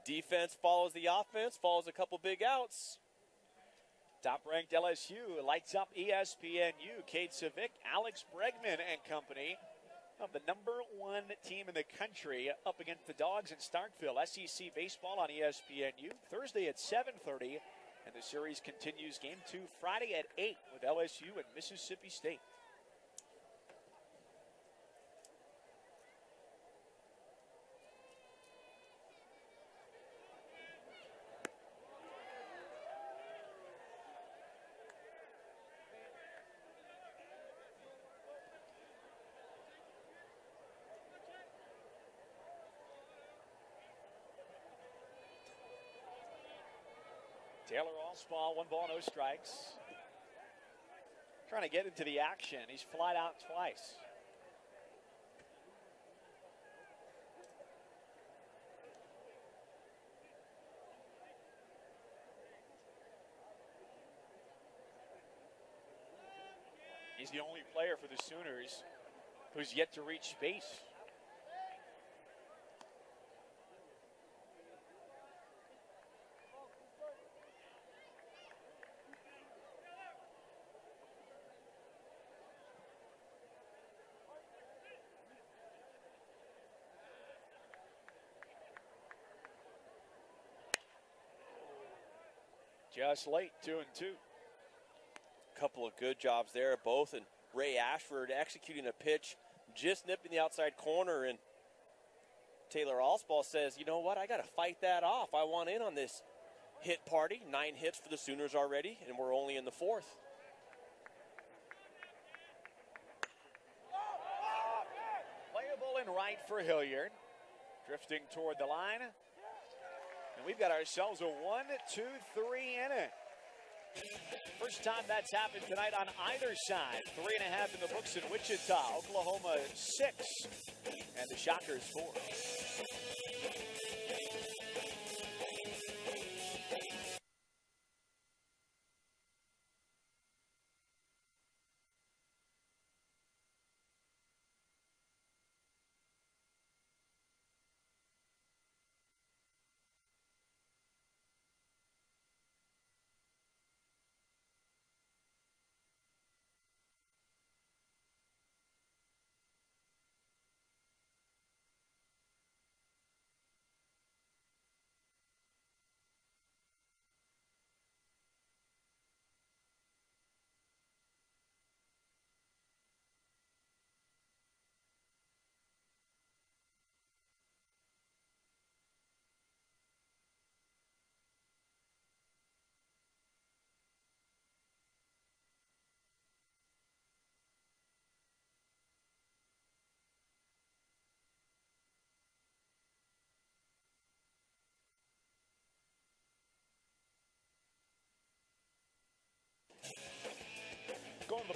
Defense follows the offense, follows a couple big outs.
Top ranked LSU lights up ESPNU. Kade Scivicque, Alex Bregman, and company of the number one team in the country up against the Dogs in Starkville. SEC baseball on ESPNU Thursday at 7:30, and the series continues. Game two Friday at 8 with LSU and Mississippi State. Allspaw, one ball, no strikes. Trying to get into the action. He's flied out twice. He's the only player for the Sooners who's yet to reach base. Just late, two and two.
Couple of good jobs there, both, and Ray Ashford executing a pitch, just nipping the outside corner, and Taylor Allspaw says, "You know what? I got to fight that off. I want in on this hit party. Nine hits for the Sooners already, and we're only in the fourth."
Playable in right for Hilliard, drifting toward the line. And we've got ourselves a one, two, three inning. First time that's happened tonight on either side. Three and a half in the books in Wichita. Oklahoma six, and the Shockers four.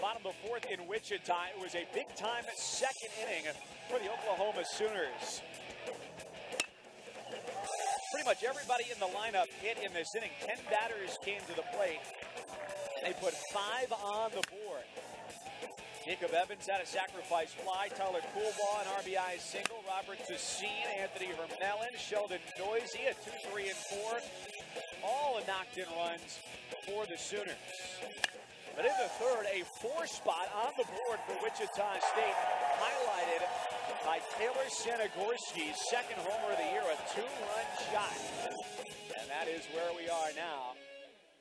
Bottom of the fourth in Wichita. It was a big time second inning for the Oklahoma Sooners. Pretty much everybody in the lineup hit in this inning. Ten batters came to the plate. They put five on the board. Jacob Evans had a sacrifice fly. Tyler Coolbaugh, an RBI single. Robert Tassine, Anthony Hermelin, Sheldon Neuse, a 2, 3, and 4. All knocked in runs for the Sooners. But in the third, a four spot on the board for Wichita State, highlighted by Taylor Sanagorski's second homer of the year, a two-run shot. And that is where we are now.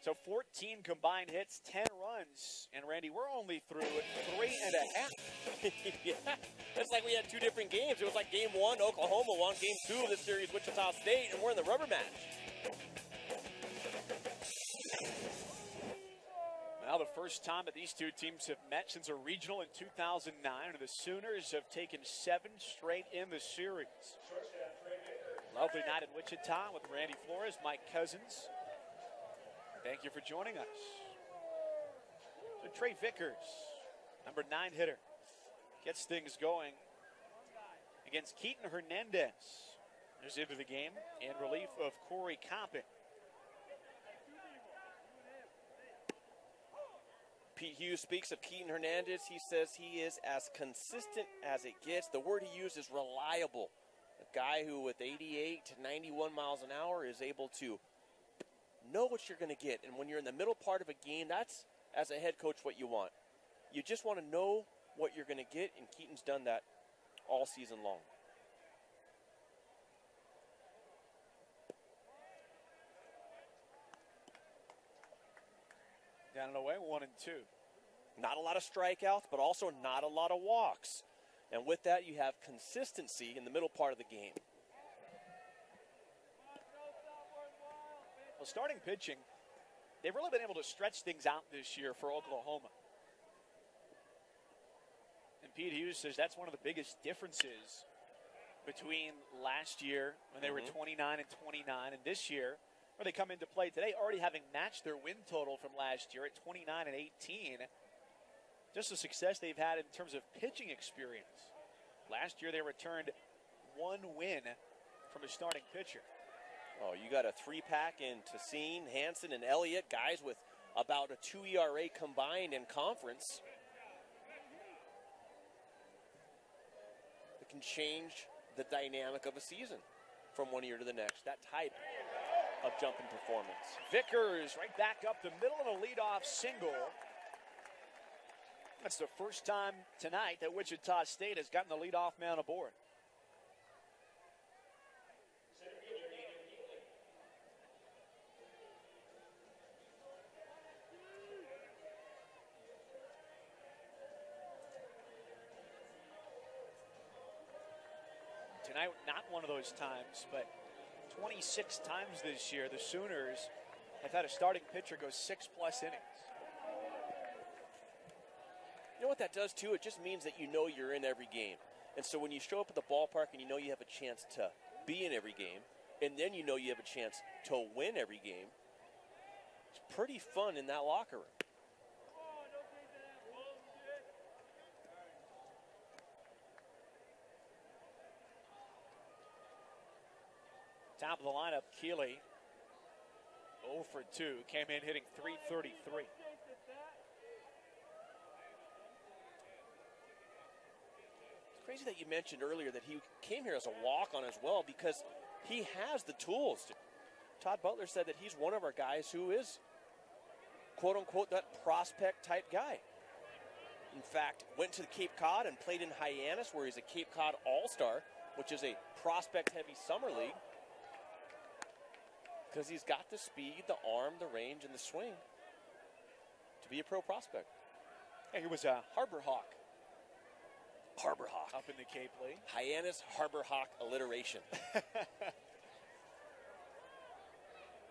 So 14 combined hits, 10 runs. And Randy, we're only through three and a half.
yeah, it's like we had two different games. It was like game one, Oklahoma won. Game two of the series, Wichita State, and we're in the rubber match.
Now, the first time that these two teams have met since a regional in 2009, and the Sooners have taken seven straight in the series. Lovely night in Wichita with Randy Flores, Mike Couzens. Thank you for joining us. So Trey Vickers, number nine hitter, gets things going against Keaton Hernandez. Who's into the game in relief of Corey Copping.
Pete Hughes speaks of Keaton Hernandez. He says he is as consistent as it gets. The word he used is reliable. A guy who, with 88 to 91 miles an hour, is able to know what you're going to get. And when you're in the middle part of a game, that's, as a head coach, what you want. You just want to know what you're going to get, and Keaton's done that all season long.
Down and away, one and two.
Not a lot of strikeouts, but also not a lot of walks. And with that, you have consistency in the middle part of the game.
Well, starting pitching, they've really been able to stretch things out this year for Oklahoma. And Pete Hughes says that's one of the biggest differences between last year when they were
Mhm.
29 and 29 and this year where they come into play today already having matched their win total from last year at 29 and 18 just the success they've had in terms of pitching experience last year they returned one win from a starting pitcher
Oh, you got a three pack in Tassine, Hansen, and Elliott, guys with about a two ERA combined in conference. It can change the dynamic of a season from one year to the next. That type of jumping performance.
Vickers right back up the middle of a leadoff single. That's the first time tonight that Wichita State has gotten the leadoff man aboard. Tonight, not one of those times, but 26 times this year, the Sooners have had a starting pitcher go six plus innings.
You know what that does too? It just means that you know you're in every game. And so when you show up at the ballpark and you know you have a chance to be in every game, and then you know you have a chance to win every game, it's pretty fun in that locker room.
Top of the lineup, Keeley, 0 for 2, came in hitting 333.
It's crazy that you mentioned earlier that he came here as a walk on as well because he has the tools. To. Todd Butler said that he's one of our guys who is, quote unquote, that prospect type guy. In fact, went to Cape Cod and played in Hyannis, where he's a Cape Cod All Star, which is a prospect heavy summer league. Because he's got the speed, the arm, the range, and the swing to be a pro prospect.
Yeah, he was a Harbor Hawk
Harbor Hawk.
up in the Cape League.
Hyannis Harbor Hawk alliteration.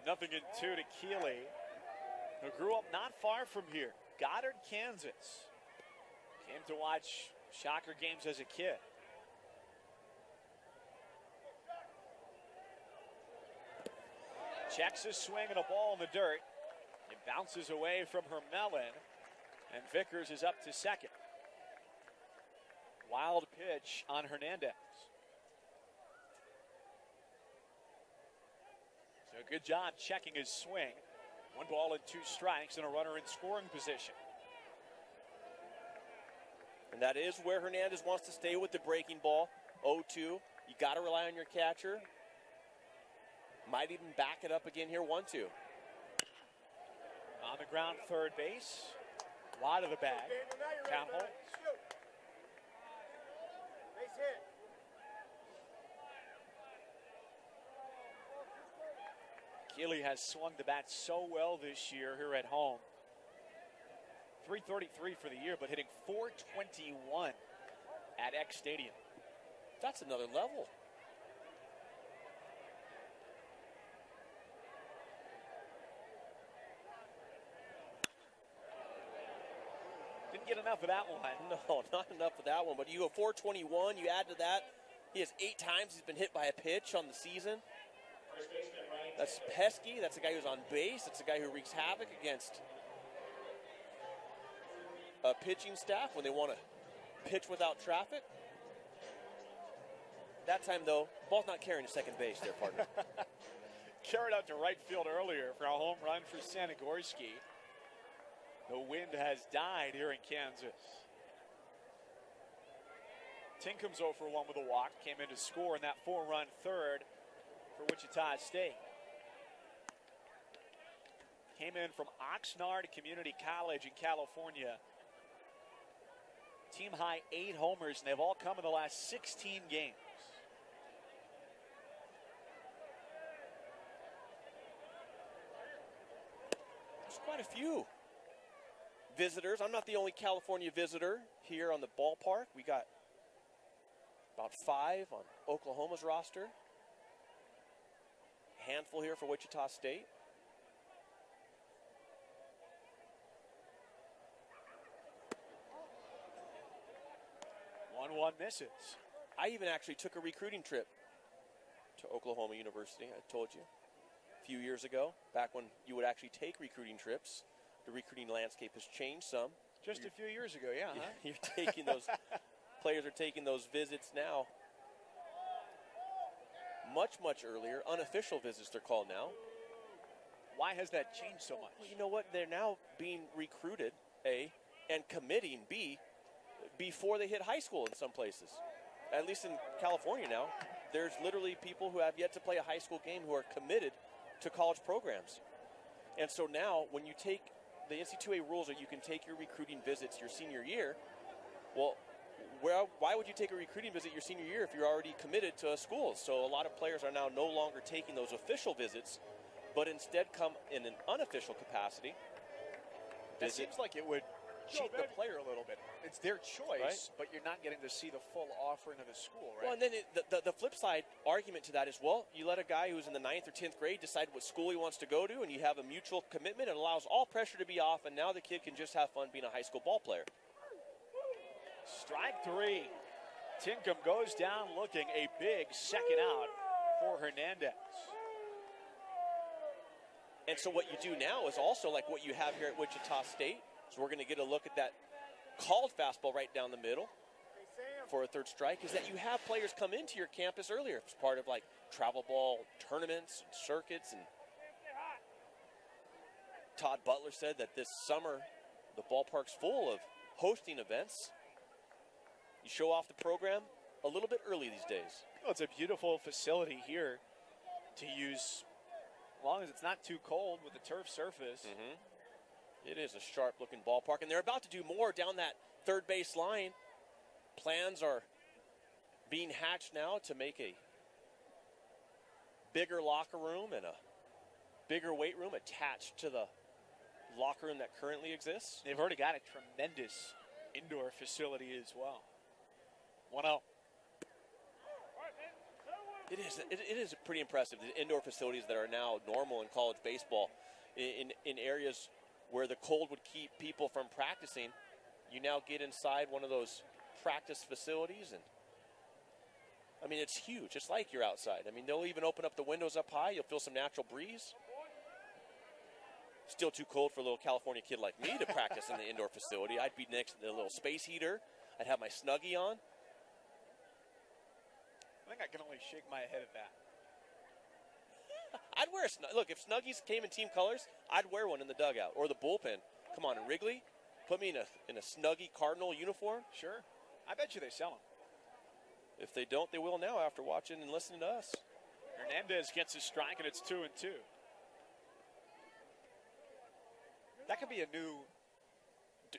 Nothing in two to Keeley, who grew up not far from here, Goddard, Kansas. Came to watch Shocker games as a kid. Checks his swing and a ball in the dirt. It bounces away from Hermelin, and Vickers is up to second. Wild pitch on Hernandez. So good job checking his swing. One ball and two strikes, and a runner in scoring position.
And that is where Hernandez wants to stay with the breaking ball. 0 2. You got to rely on your catcher. Might even back it up again here 1 2.
On the ground, third base. Wide of the bag. Count holds. Keeley has swung the bat so well this year here at home. 333 for the year, but hitting 421 at Eck Stadium.
That's another level.
Get enough of that one.
No, not enough of that one. But you go 421, you add to that, he has eight times he's been hit by a pitch on the season. That's pesky. That's a guy who's on base. That's a guy who wreaks havoc against a pitching staff when they want to pitch without traffic. That time, though, ball's not carrying to second base there, partner.
Carried out to right field earlier for a home run for Sanagorski. The wind has died here in Kansas. Tinkham's 0 for 1 with a walk. Came in to score in that four run third for Wichita State. Came in from Oxnard Community College in California. Team high eight homers, and they've all come in the last 16 games.
There's quite a few visitors. I'm not the only California visitor here on the ballpark. We got about five on Oklahoma's roster. A Handful here for Wichita State.
One one misses.
I even actually took a recruiting trip to Oklahoma University. I told you a few years ago, back when you would actually take recruiting trips. The recruiting landscape has changed some.
Just a few years ago, yeah. Huh?
You're taking those players are taking those visits now. Much, much earlier, unofficial visits they're called now.
Why has that changed so much?
Well, you know what? They're now being recruited, A, and committing, B, before they hit high school in some places. At least in California now, there's literally people who have yet to play a high school game who are committed to college programs. And so now, when you take the NC2A rules are you can take your recruiting visits your senior year. Well, where, why would you take a recruiting visit your senior year if you're already committed to a school? So a lot of players are now no longer taking those official visits, but instead come in an unofficial capacity.
That seems like it would cheat the player a little bit. It's their choice,
Right.
but you're not getting to see the full offering of the school, right?
Well, and then it, the, the, the flip side argument to that is, well, you let a guy who's in the ninth or tenth grade decide what school he wants to go to, and you have a mutual commitment. It allows all pressure to be off, and now the kid can just have fun being a high school ball player.
Strike three. Tinkham goes down looking a big second out for Hernandez.
And so what you do now is also like what you have here at Wichita State. So we're going to get a look at that called fastball right down the middle for a third strike. Is that you have players come into your campus earlier. It's part of like travel ball tournaments and circuits. And Todd Butler said that this summer the ballpark's full of hosting events. You show off the program a little bit early these days.
Well, it's a beautiful facility here to use as long as it's not too cold with the turf surface. Mm-hmm.
It is a sharp looking ballpark, and they're about to do more down that third base line. Plans are being hatched now to make a bigger locker room and a bigger weight room attached to the locker room that currently exists.
They've already got a tremendous indoor facility as well. oh. 1 0.
It is. It, it is pretty impressive. The indoor facilities that are now normal in college baseball, in, in areas where the cold would keep people from practicing, you now get inside one of those practice facilities, and I mean it's huge. It's like you're outside. I mean they'll even open up the windows up high. You'll feel some natural breeze. Still too cold for a little California kid like me to practice in the indoor facility. I'd be next to the little space heater. I'd have my snuggie on.
I think I can only shake my head at that.
I'd wear a snug. Look, if Snuggies came in team colors, I'd wear one in the dugout or the bullpen. Come on, in Wrigley, put me in a in a Snuggie Cardinal uniform.
Sure. I bet you they sell them.
If they don't, they will now after watching and listening to us.
Hernandez gets his strike, and it's 2 and 2. That could be a new.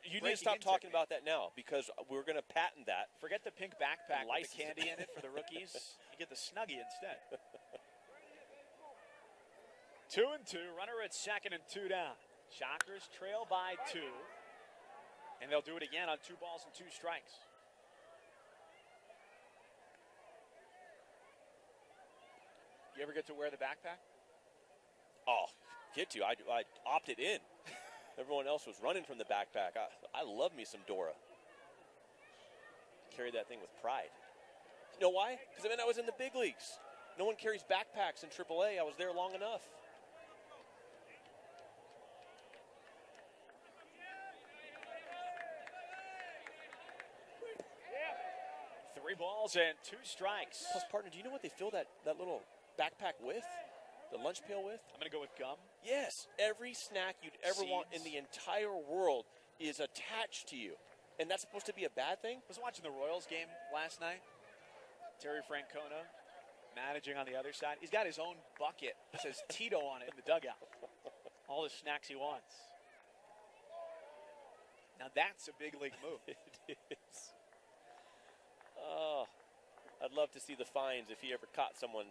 You need to stop talking
technique.
about that now because we're going to patent that.
Forget the pink backpack with the candy in it for the rookies. you get the snuggie instead. Two and two. Runner at second and two down. Shockers trail by two. And they'll do it again on two balls and two strikes. You ever get to wear the backpack?
Oh, get to. I, I opted in. Everyone else was running from the backpack. I, I love me some Dora. Carried that thing with pride. You know why? Because I mean I was in the big leagues. No one carries backpacks in AAA. I was there long enough.
Three balls and two strikes.
Plus, partner, do you know what they fill that, that little backpack with? The lunch pail with?
I'm going to go with gum.
Yes. Every snack you'd ever want in the entire world is attached to you. And that's supposed to be a bad thing?
I was watching the Royals game last night. Terry Francona managing on the other side. He's got his own bucket. It says Tito on it in the dugout. All the snacks he wants. Now that's a big league move.
it is. Oh, I'd love to see the fines if he ever caught someone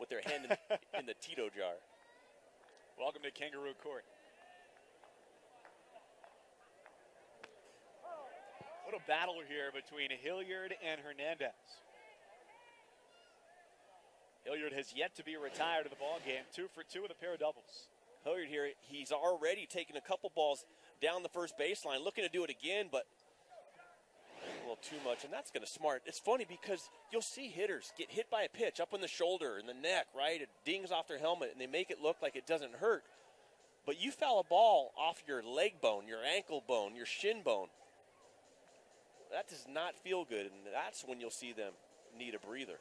with their hand in, in the Tito jar.
Welcome to Kangaroo Court. What a battle here between Hilliard and Hernandez. Hilliard has yet to be retired in the ball game. Two for two with a pair of doubles.
Hilliard here, he's already taken a couple balls down the first baseline, looking to do it again, but little too much, and that's going to smart. It's funny because you'll see hitters get hit by a pitch up in the shoulder and the neck, right? It dings off their helmet, and they make it look like it doesn't hurt. But you foul a ball off your leg bone, your ankle bone, your shin bone. That does not feel good, and that's when you'll see them need a breather.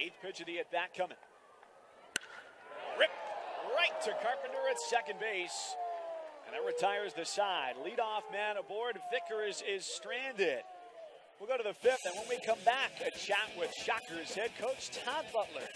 Eighth pitch of the at bat coming. Rip right to Carpenter at second base. And that retires the side. Leadoff man aboard. Vickers is stranded. We'll go to the fifth, and when we come back, a chat with Shockers head coach Todd Butler.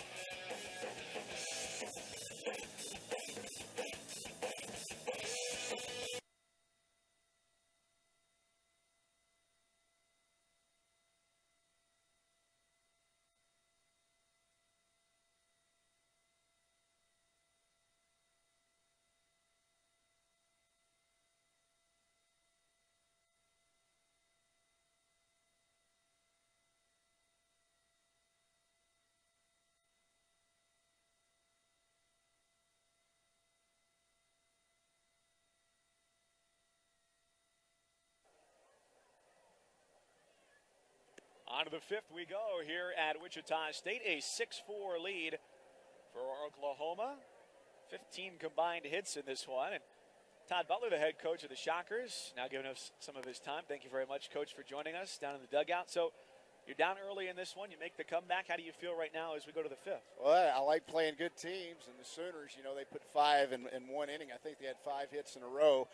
On to the fifth we go here at Wichita State. A 6 4 lead for Oklahoma. 15 combined hits in this one. And Todd Butler, the head coach of the Shockers, now giving us some of his time. Thank you very much, coach, for joining us down in the dugout. So you're down early in this one. You make the comeback. How do you feel right now as we go to the fifth?
Well, I like playing good teams, and the Sooners, you know, they put five in, in one inning. I think they had five hits in a row,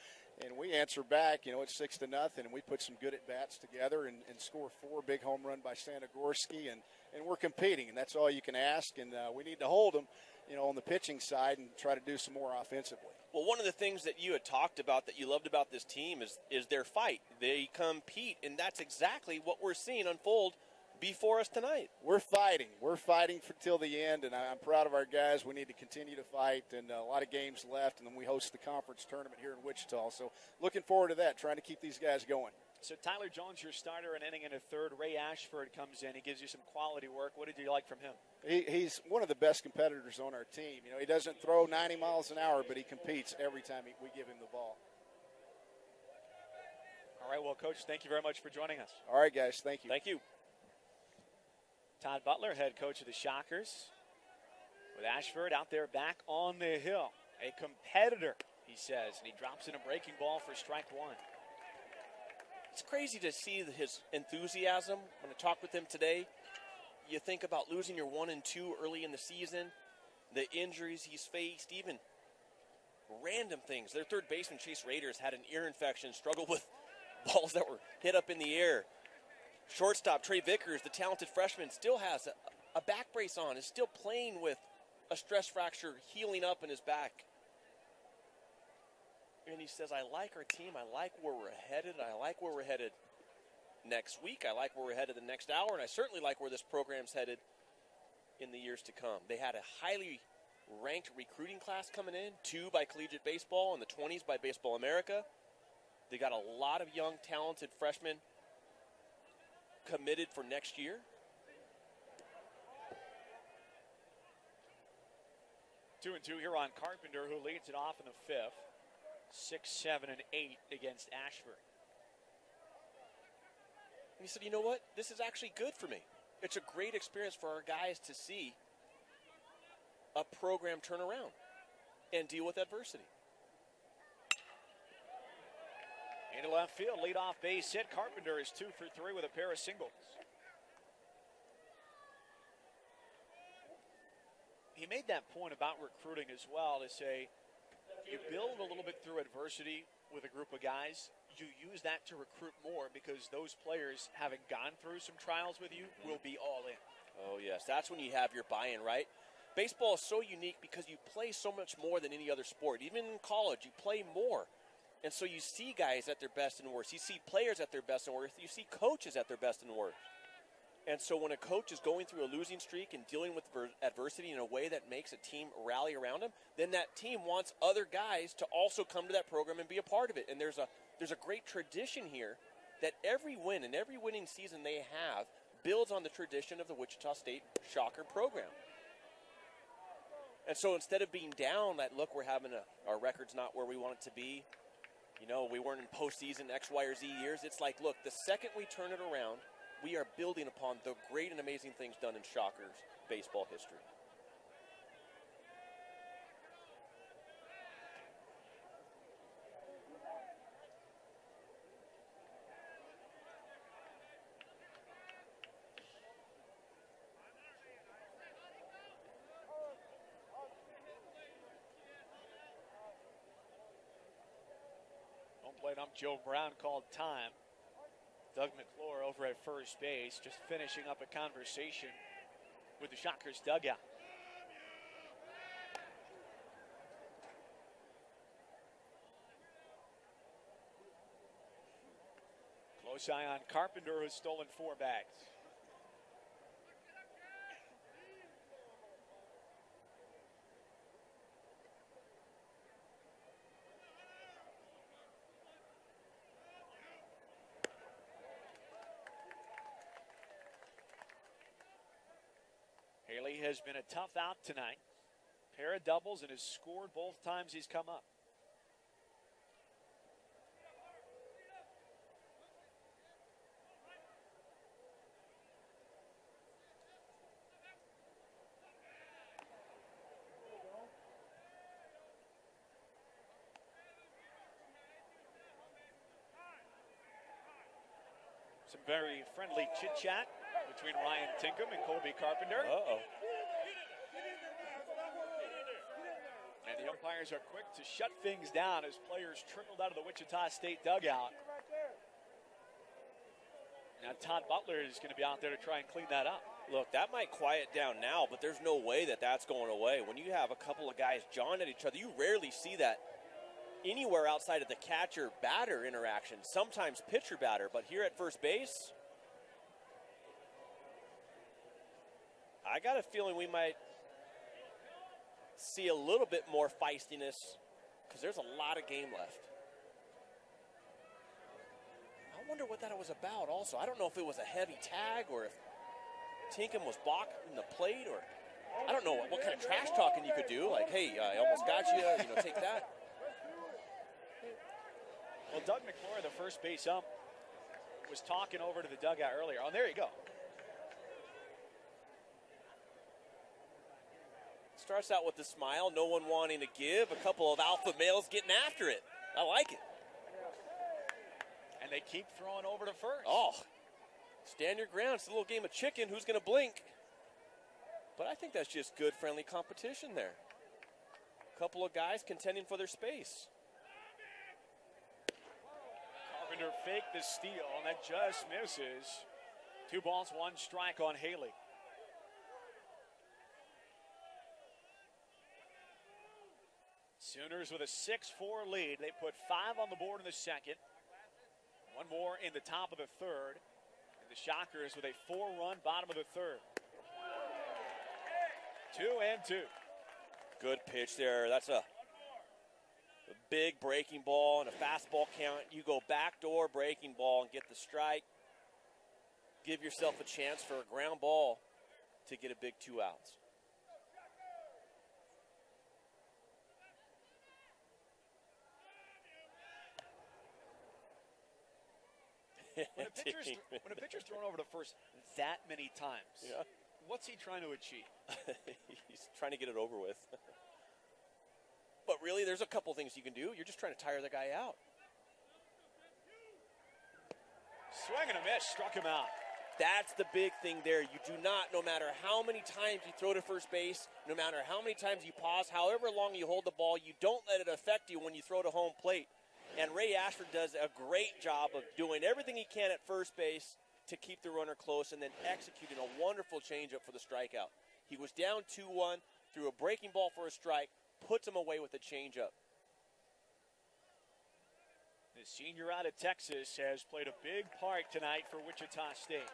and we answer back. You know, it's six to nothing, and we put some good at bats together and, and score four big home run by Sanagorski, and and we're competing, and that's all you can ask. And uh, we need to hold them, you know, on the pitching side and try to do some more offensively.
Well, one of the things that you had talked about that you loved about this team is is their fight. They compete, and that's exactly what we're seeing unfold before us tonight.
We're fighting. We're fighting for till the end, and I- I'm proud of our guys. We need to continue to fight, and uh, a lot of games left, and then we host the conference tournament here in Wichita. So looking forward to that, trying to keep these guys going.
So Tyler Jones, your starter, an inning and a third. Ray Ashford comes in. He gives you some quality work. What did you like from him?
He, he's one of the best competitors on our team. You know, he doesn't throw 90 miles an hour, but he competes every time he, we give him the ball.
All right, well, coach, thank you very much for joining us.
All right, guys, thank you.
Thank you.
Todd Butler, head coach of the Shockers, with Ashford out there back on the hill. A competitor, he says, and he drops in a breaking ball for strike one.
It's crazy to see his enthusiasm. When I talk with him today, you think about losing your one and two early in the season, the injuries he's faced, even random things. Their third baseman, Chase Raiders, had an ear infection, struggled with balls that were hit up in the air. Shortstop Trey Vickers, the talented freshman, still has a, a back brace on, is still playing with a stress fracture healing up in his back. And he says, I like our team. I like where we're headed. I like where we're headed. next week. I like where we're headed the next hour, and I certainly like where this program's headed in the years to come. They had a highly ranked recruiting class coming in, two by Collegiate Baseball and the 20s by Baseball America. They got a lot of young, talented freshmen committed for next year.
Two and two here on Carpenter, who leads it off in the fifth. Six, seven, and eight against Ashford.
And he said, you know what? This is actually good for me. It's a great experience for our guys to see a program turn around and deal with adversity.
Into left field, leadoff base hit. Carpenter is two for three with a pair of singles. He made that point about recruiting as well to say you build a little bit through adversity with a group of guys. You use that to recruit more because those players, having gone through some trials with you, will be all in.
Oh, yes. That's when you have your buy in, right? Baseball is so unique because you play so much more than any other sport. Even in college, you play more. And so you see guys at their best and worst. You see players at their best and worst. You see coaches at their best and worst. And so when a coach is going through a losing streak and dealing with adversity in a way that makes a team rally around him, then that team wants other guys to also come to that program and be a part of it. And there's a there's a great tradition here that every win and every winning season they have builds on the tradition of the Wichita State Shocker program. And so instead of being down, that look, we're having a, our record's not where we want it to be. You know, we weren't in postseason X, Y, or Z years. It's like, look, the second we turn it around, we are building upon the great and amazing things done in Shockers baseball history.
Joe Brown called time. Doug McClure over at first base, just finishing up a conversation with the Shockers dugout. Close eye on Carpenter, who's stolen four bags. Haley has been a tough out tonight. Pair of doubles and has scored both times he's come up. Some very friendly chit chat between Ryan Tinkham and Kolbey Carpenter.
Uh oh.
And the umpires are quick to shut things down as players trickled out of the Wichita State dugout. Now Todd Butler is going to be out there to try and clean that up.
Look, that might quiet down now, but there's no way that that's going away. When you have a couple of guys jawing at each other, you rarely see that anywhere outside of the catcher batter interaction. Sometimes pitcher batter, but here at first base, I got a feeling we might see a little bit more feistiness because there's a lot of game left. I wonder what that was about also. I don't know if it was a heavy tag or if Tinkham was blocking the plate or I don't know what, what kind of trash talking you could do. Like, hey, I almost got you, you know, take that.
Well, Doug McClure, the first base ump, was talking over to the dugout earlier. Oh, there you go.
Starts out with a smile, no one wanting to give. A couple of alpha males getting after it. I like it.
And they keep throwing over to first.
Oh, stand your ground. It's a little game of chicken. Who's going to blink? But I think that's just good, friendly competition there. A couple of guys contending for their space.
Carpenter faked the steal, and that just misses. Two balls, one strike on Haley. Sooners with a 6 4 lead. They put five on the board in the second, one more in the top of the third. The Shockers with a four run bottom of the third. Two and two.
Good pitch there. That's a, a big breaking ball and a fastball count. You go backdoor breaking ball and get the strike. Give yourself a chance for a ground ball to get a big two outs.
When a, pitcher's, when a pitcher's thrown over the first that many times,
Yeah.
what's he trying to achieve?
He's trying to get it over with. but really, there's a couple things you can do. You're just trying to tire the guy out.
Swing and a miss, struck him out.
That's the big thing there. You do not, no matter how many times you throw to first base, no matter how many times you pause, however long you hold the ball, you don't let it affect you when you throw to home plate. And Ray Ashford does a great job of doing everything he can at first base to keep the runner close and then executing a wonderful changeup for the strikeout. He was down 2 1, threw a breaking ball for a strike, puts him away with a changeup.
The senior out of Texas has played a big part tonight for Wichita State.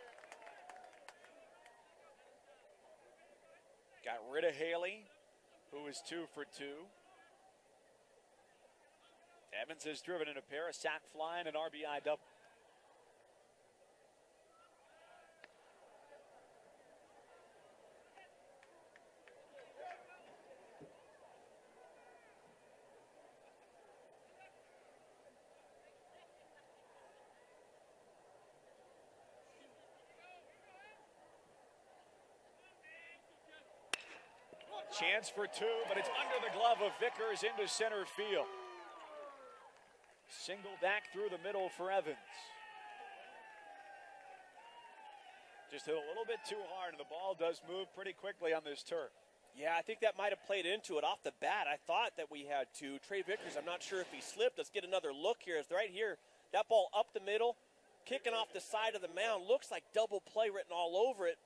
Got rid of Haley, who was two for two. Evans has driven in a pair, a sack fly, and an RBI double. Chance for two, but it's under the glove of Vickers into center field. Single back through the middle for Evans. Just hit a little bit too hard, and the ball does move pretty quickly on this turf.
Yeah, I think that might have played into it off the bat. I thought that we had two. Trey Vickers, I'm not sure if he slipped. Let's get another look here. It's right here. That ball up the middle, kicking off the side of the mound. Looks like double play written all over it.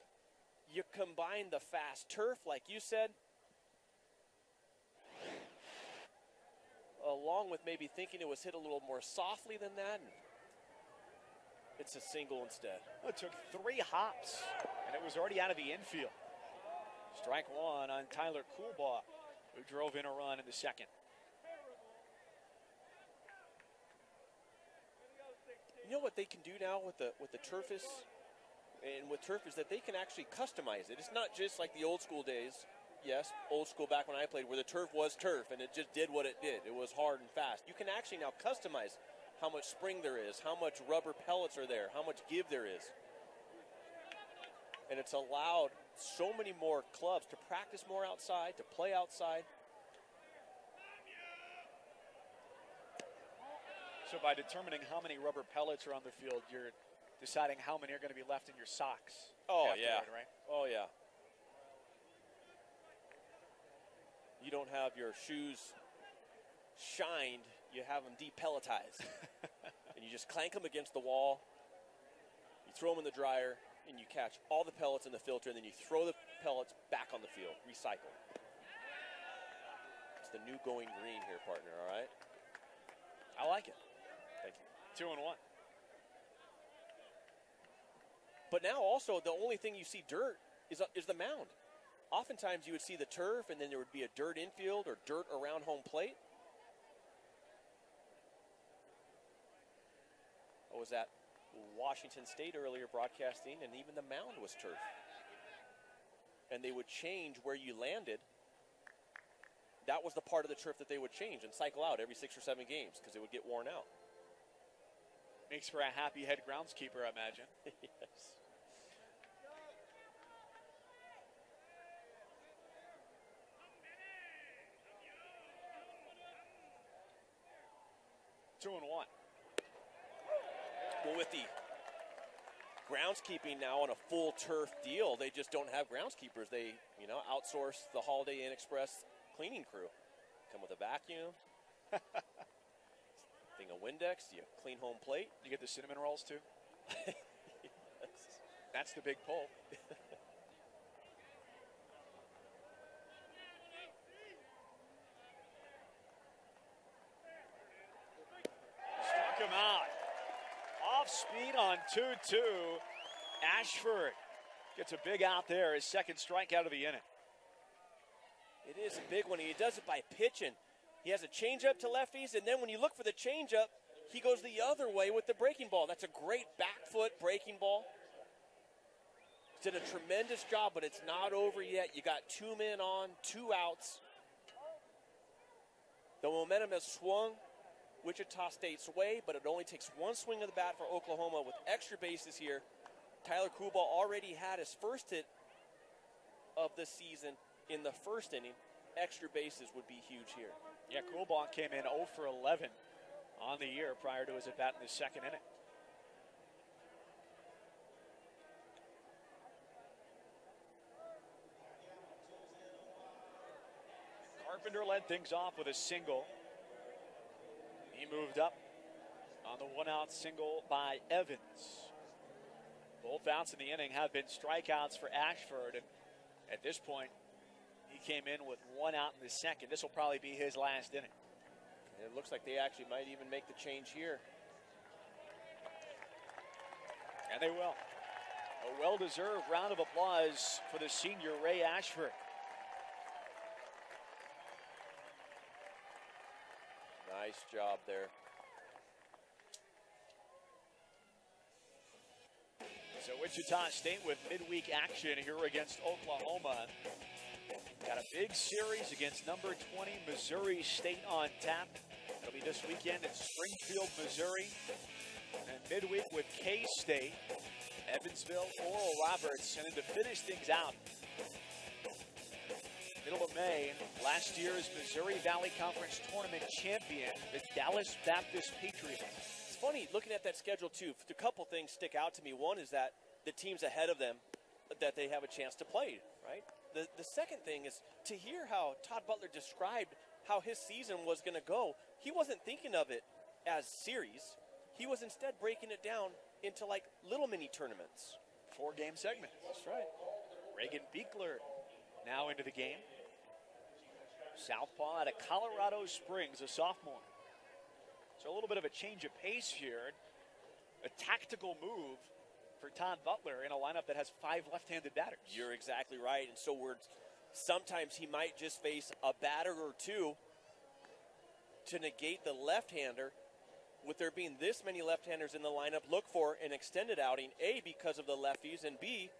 You combine the fast turf, like you said, along with maybe thinking it was hit a little more softly than that. It's a single instead.
It took three hops, and it was already out of the infield. Strike one on Tyler Coolbaugh, who drove in a run in the second.
You know what they can do now with the with the turf is, and with turf is that they can actually customize it. It's not just like the old school days. Yes, old school back when I played, where the turf was turf and it just did what it did. It was hard and fast. You can actually now customize how much spring there is, how much rubber pellets are there, how much give there is. And it's allowed so many more clubs to practice more outside, to play outside.
So by determining how many rubber pellets are on the field, you're deciding how many are going to be left in your socks.
Oh, yeah.
right?
Oh, yeah. You don't have your shoes shined, you have them depelletized. and you just clank them against the wall, you throw them in the dryer, and you catch all the pellets in the filter, and then you throw the pellets back on the field. Recycle. It's the new going green here, partner, all right?
I like it.
Thank you.
Two and one.
But now also the only thing you see dirt is, uh, is the mound. Oftentimes you would see the turf and then there would be a dirt infield or dirt around home plate. I was at Washington State earlier broadcasting and even the mound was turf. And they would change where you landed. That was the part of the turf that they would change and cycle out every six or seven games because it would get worn out.
Makes for a happy head groundskeeper, I imagine.
yes.
Two and one.
Well, with the groundskeeping now on a full turf deal, they just don't have groundskeepers. They, you know, outsource the Holiday Inn Express cleaning crew. Come with a vacuum, thing of Windex. You clean home plate.
You get the cinnamon rolls too.
Yes.
That's the big pull. Struck him out. Off speed on 2 2. Ashford gets a big out there, his second strikeout of the inning.
It is a big one. He does it by pitching. He has a changeup to lefties, and then when you look for the changeup, he goes the other way with the breaking ball. That's a great back foot breaking ball. Did a tremendous job, but it's not over yet. You got two men on, two outs. The momentum has swung Wichita State's way, but it only takes one swing of the bat for Oklahoma with extra bases here. Tyler Coolbaugh already had his first hit of the season in the first inning. Extra bases would be huge here.
Yeah, Coolbaugh came in 0 for 11 on the year prior to his at bat in the second inning. Carpenter led things off with a single. He moved up on the one out single by Evans. Both outs in the inning have been strikeouts for Ashford, and at this point, he came in with one out in the second. This will probably be his last inning.
It looks like they actually might even make the change here.
And they will. A well deserved round of applause for the senior Ray Ashford.
Nice job there.
So Wichita State with midweek action here against Oklahoma. Got a big series against number 20 Missouri State on tap. It'll be this weekend in Springfield, Missouri. And midweek with K State, Evansville, Oral Roberts. And then to finish things out, middle of May, last year's Missouri Valley Conference tournament champion, the Dallas Baptist Patriots.
It's funny looking at that schedule too. A couple things stick out to me. One is that the teams ahead of them that they have a chance to play, right? The the second thing is to hear how Todd Butler described how his season was going to go. He wasn't thinking of it as series. He was instead breaking it down into like little mini tournaments.
Four game segment.
That's right.
Reagan Beekler now into the game. Southpaw out of Colorado Springs, a sophomore. So a little bit of a change of pace here. A tactical move for Todd Butler in a lineup that has five left-handed batters.
You're exactly right. And so we're sometimes he might just face a batter or two to negate the left-hander. With there being this many left-handers in the lineup, look for an extended outing. A because of the lefties, and B,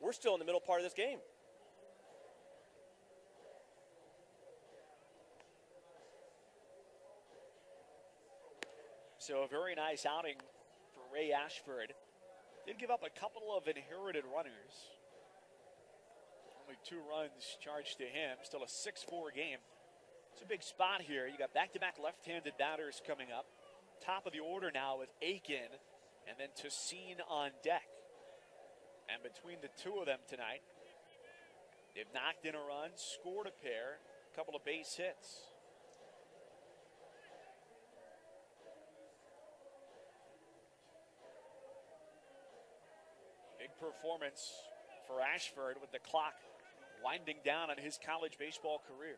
we're still in the middle part of this game.
So a very nice outing for Ray Ashford. Did give up a couple of inherited runners. Only two runs charged to him. Still a 6 4 game. It's a big spot here. You got back to back left handed batters coming up. Top of the order now with Aiken and then Tosin on deck. And between the two of them tonight, they've knocked in a run, scored a pair, a couple of base hits. Performance for Ashford with the clock winding down on his college baseball career.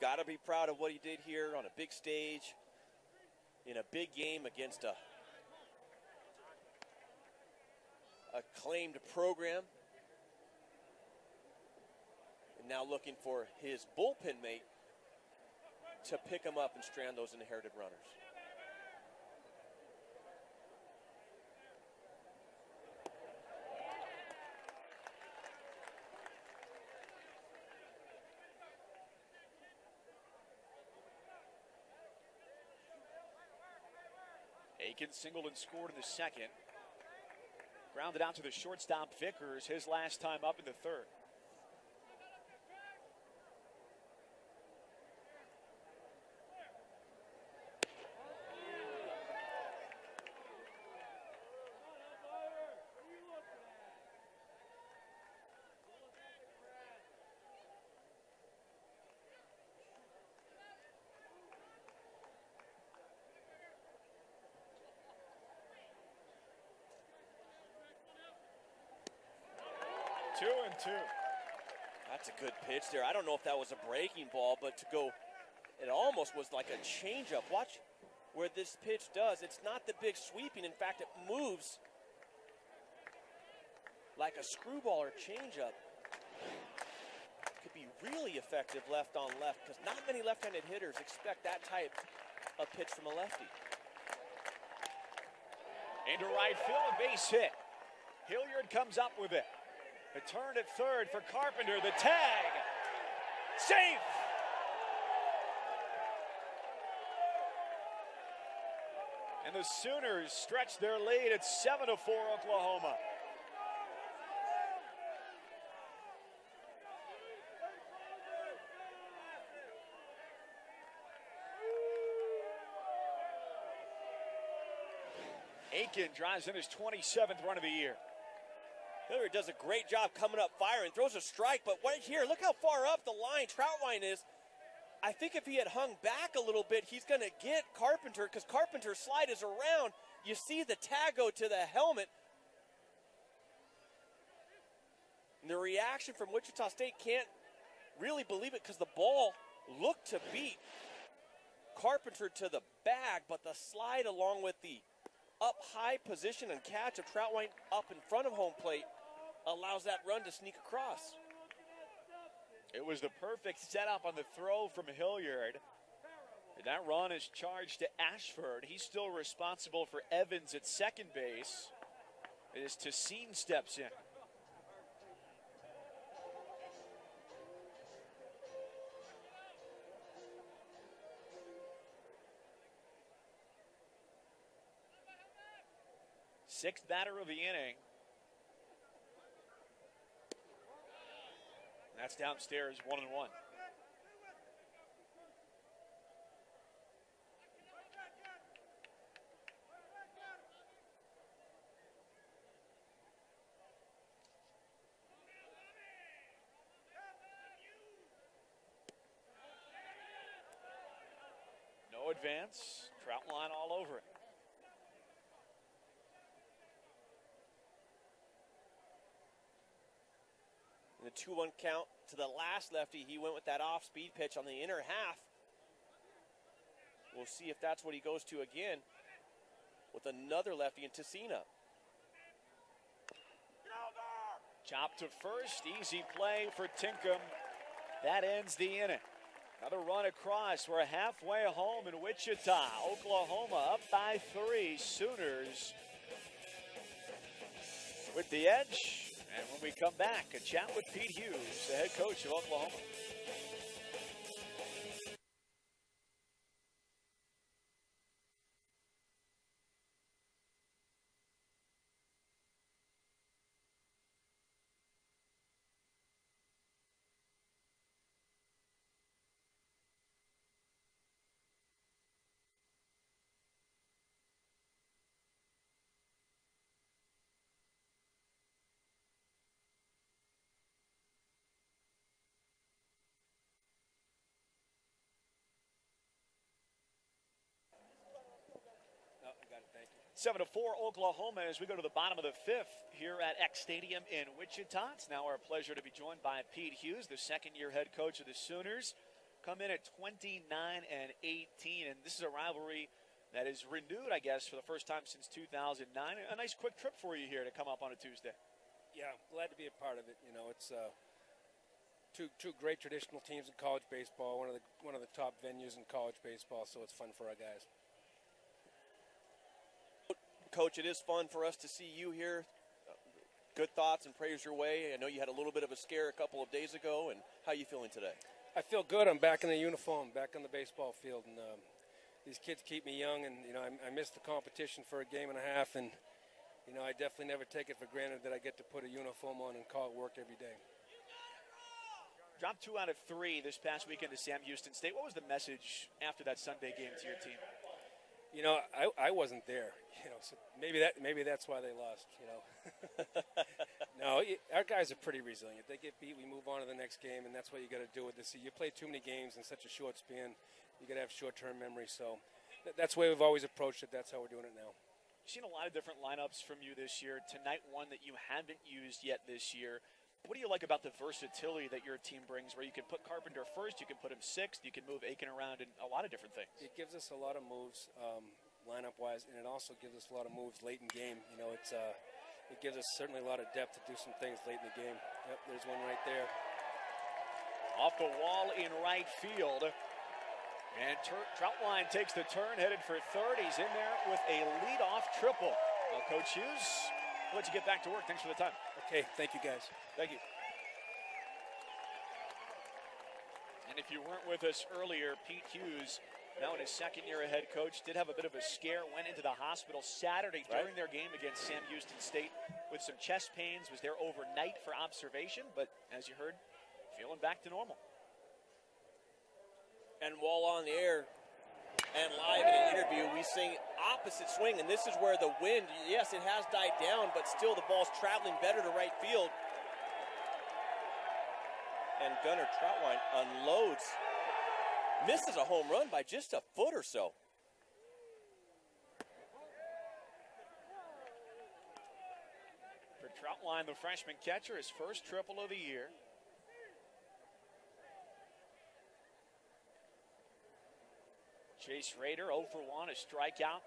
Got to be proud of what he did here on a big stage in a big game against a acclaimed program. And now looking for his bullpen mate to pick him up and strand those inherited runners.
Aiken singled and scored in the second. Grounded out to the shortstop Vickers, his last time up in the third. Two and two.
That's a good pitch there. I don't know if that was a breaking ball, but to go, it almost was like a changeup. Watch where this pitch does. It's not the big sweeping. In fact, it moves like a screwball or changeup could be really effective left on left because not many left-handed hitters expect that type of pitch from a lefty.
Into right field, a base hit. Hilliard comes up with it. The turn at third for Carpenter. The tag. Safe. And the Sooners stretch their lead at 7 to 4 Oklahoma. Aiken drives in his 27th run of the year.
Hilliard does a great job coming up firing, throws a strike, but right here, look how far up the line, Troutwine is. I think if he had hung back a little bit, he's going to get Carpenter because Carpenter's slide is around. You see the tag go to the helmet. And the reaction from Wichita State can't really believe it because the ball looked to beat Carpenter to the bag, but the slide along with the up high position and catch of Troutwine up in front of home plate allows that run to sneak across.
It was the perfect setup on the throw from Hilliard. And that run is charged to Ashford. He's still responsible for Evans at second base. As Tassine steps in. Sixth batter of the inning. That's downstairs, one and one. No advance. Trout line all over it.
The 2 1 count to the last lefty, he went with that off speed pitch on the inner half. We'll see if that's what he goes to again with another lefty in Tessina.
Chop to first, easy play for Tinkham. That ends the inning. Another run across. We're halfway home in Wichita. Oklahoma up by three. Sooners with the edge. And when we come back, a chat with Pete Hughes, the head coach of Oklahoma. 7 to 4 Oklahoma as we go to the bottom of the fifth here at Eck Stadium in Wichita. It's now our pleasure to be joined by Pete Hughes, the second year head coach of the Sooners. Come in at 29 and 18, and this is a rivalry that is renewed, I guess, for the first time since 2009. A nice quick trip for you here to come up on a Tuesday.
Yeah, glad to be a part of it. You know, it's uh, two two great traditional teams in college baseball. One of the one of the top venues in college baseball, so it's fun for our guys.
Coach, it is fun for us to see you here. Uh, Good thoughts and prayers your way. I know you had a little bit of a scare a couple of days ago, and how are you feeling today?
I feel good. I'm back in the uniform, back on the baseball field, and um, these kids keep me young. And you know, I, I missed the competition for a game and a half, and you know, I definitely never take it for granted that I get to put a uniform on and call it work every day.
Dropped two out of three this past weekend to Sam Houston State. What was the message after that Sunday game to your team?
You know, I, I wasn't there. You know, so maybe that maybe that's why they lost. You know, no, our guys are pretty resilient. They get beat, we move on to the next game, and that's what you got to do with this. You play too many games in such a short span. You got to have short-term memory. So th- that's the way we've always approached it. That's how we're doing it now.
You've seen a lot of different lineups from you this year. Tonight, one that you haven't used yet this year. What do you like about the versatility that your team brings, where you can put Carpenter first, you can put him sixth, you can move Aiken around, and a lot of different things?
It gives us a lot of moves, um, lineup wise, and it also gives us a lot of moves late in game. You know, it's uh, it gives us certainly a lot of depth to do some things late in the game. Yep, there's one right there.
Off the wall in right field. And Tur- Troutwine takes the turn, headed for third. He's in there with a leadoff triple. Well, Coach Hughes, I'll let you get back to work. Thanks for the time.
Okay, thank you guys.
Thank you. And if you weren't with us earlier, Pete Hughes, now in his second year as head coach, did have a bit of a scare, went into the hospital Saturday
Right.
during their game against Sam Houston State with some chest pains, was there overnight for observation, but as you heard, feeling back to normal.
And while on the air and live in an interview, we sing opposite swing, and this is where the wind, yes, it has died down, but still the ball's traveling better to right field. And Gunnar Troutwine unloads, misses a home run by just a foot or so.
For Troutwine, the freshman catcher, his first triple of the year. Chase Rader 0 for 1, a strikeout,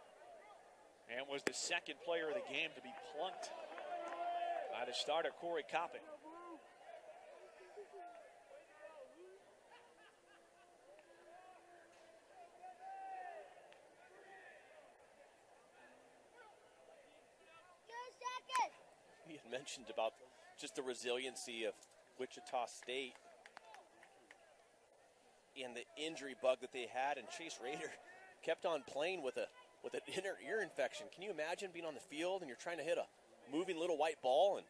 and was the second player of the game to be plunked by the starter, Corey Copping.
Two.
He had mentioned about just the resiliency of Wichita State and the injury bug that they had, and Chase Rader kept on playing with a with an inner ear infection. Can you imagine being on the field and you're trying to hit a moving little white ball and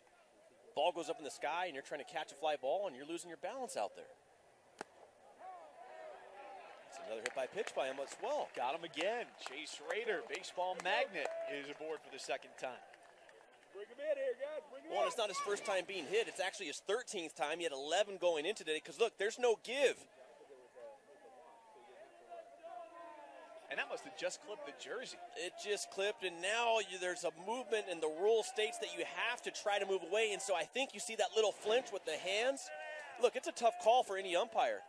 ball goes up in the sky and you're trying to catch a fly ball and you're losing your balance out there? It's another hit by pitch by him as well.
Got him again. Chase Rader, baseball magnet, is aboard for the second time.
Bring him in here, guys. Bring him
Well, it's not his first time being hit. It's actually his 13th time. He had 11 going into today because, look, there's no give.
And that must have just clipped the jersey.
It just clipped, and now you, there's a movement in the rule states that you have to try to move away. And so I think you see that little flinch with the hands. Look, it's a tough call for any umpire.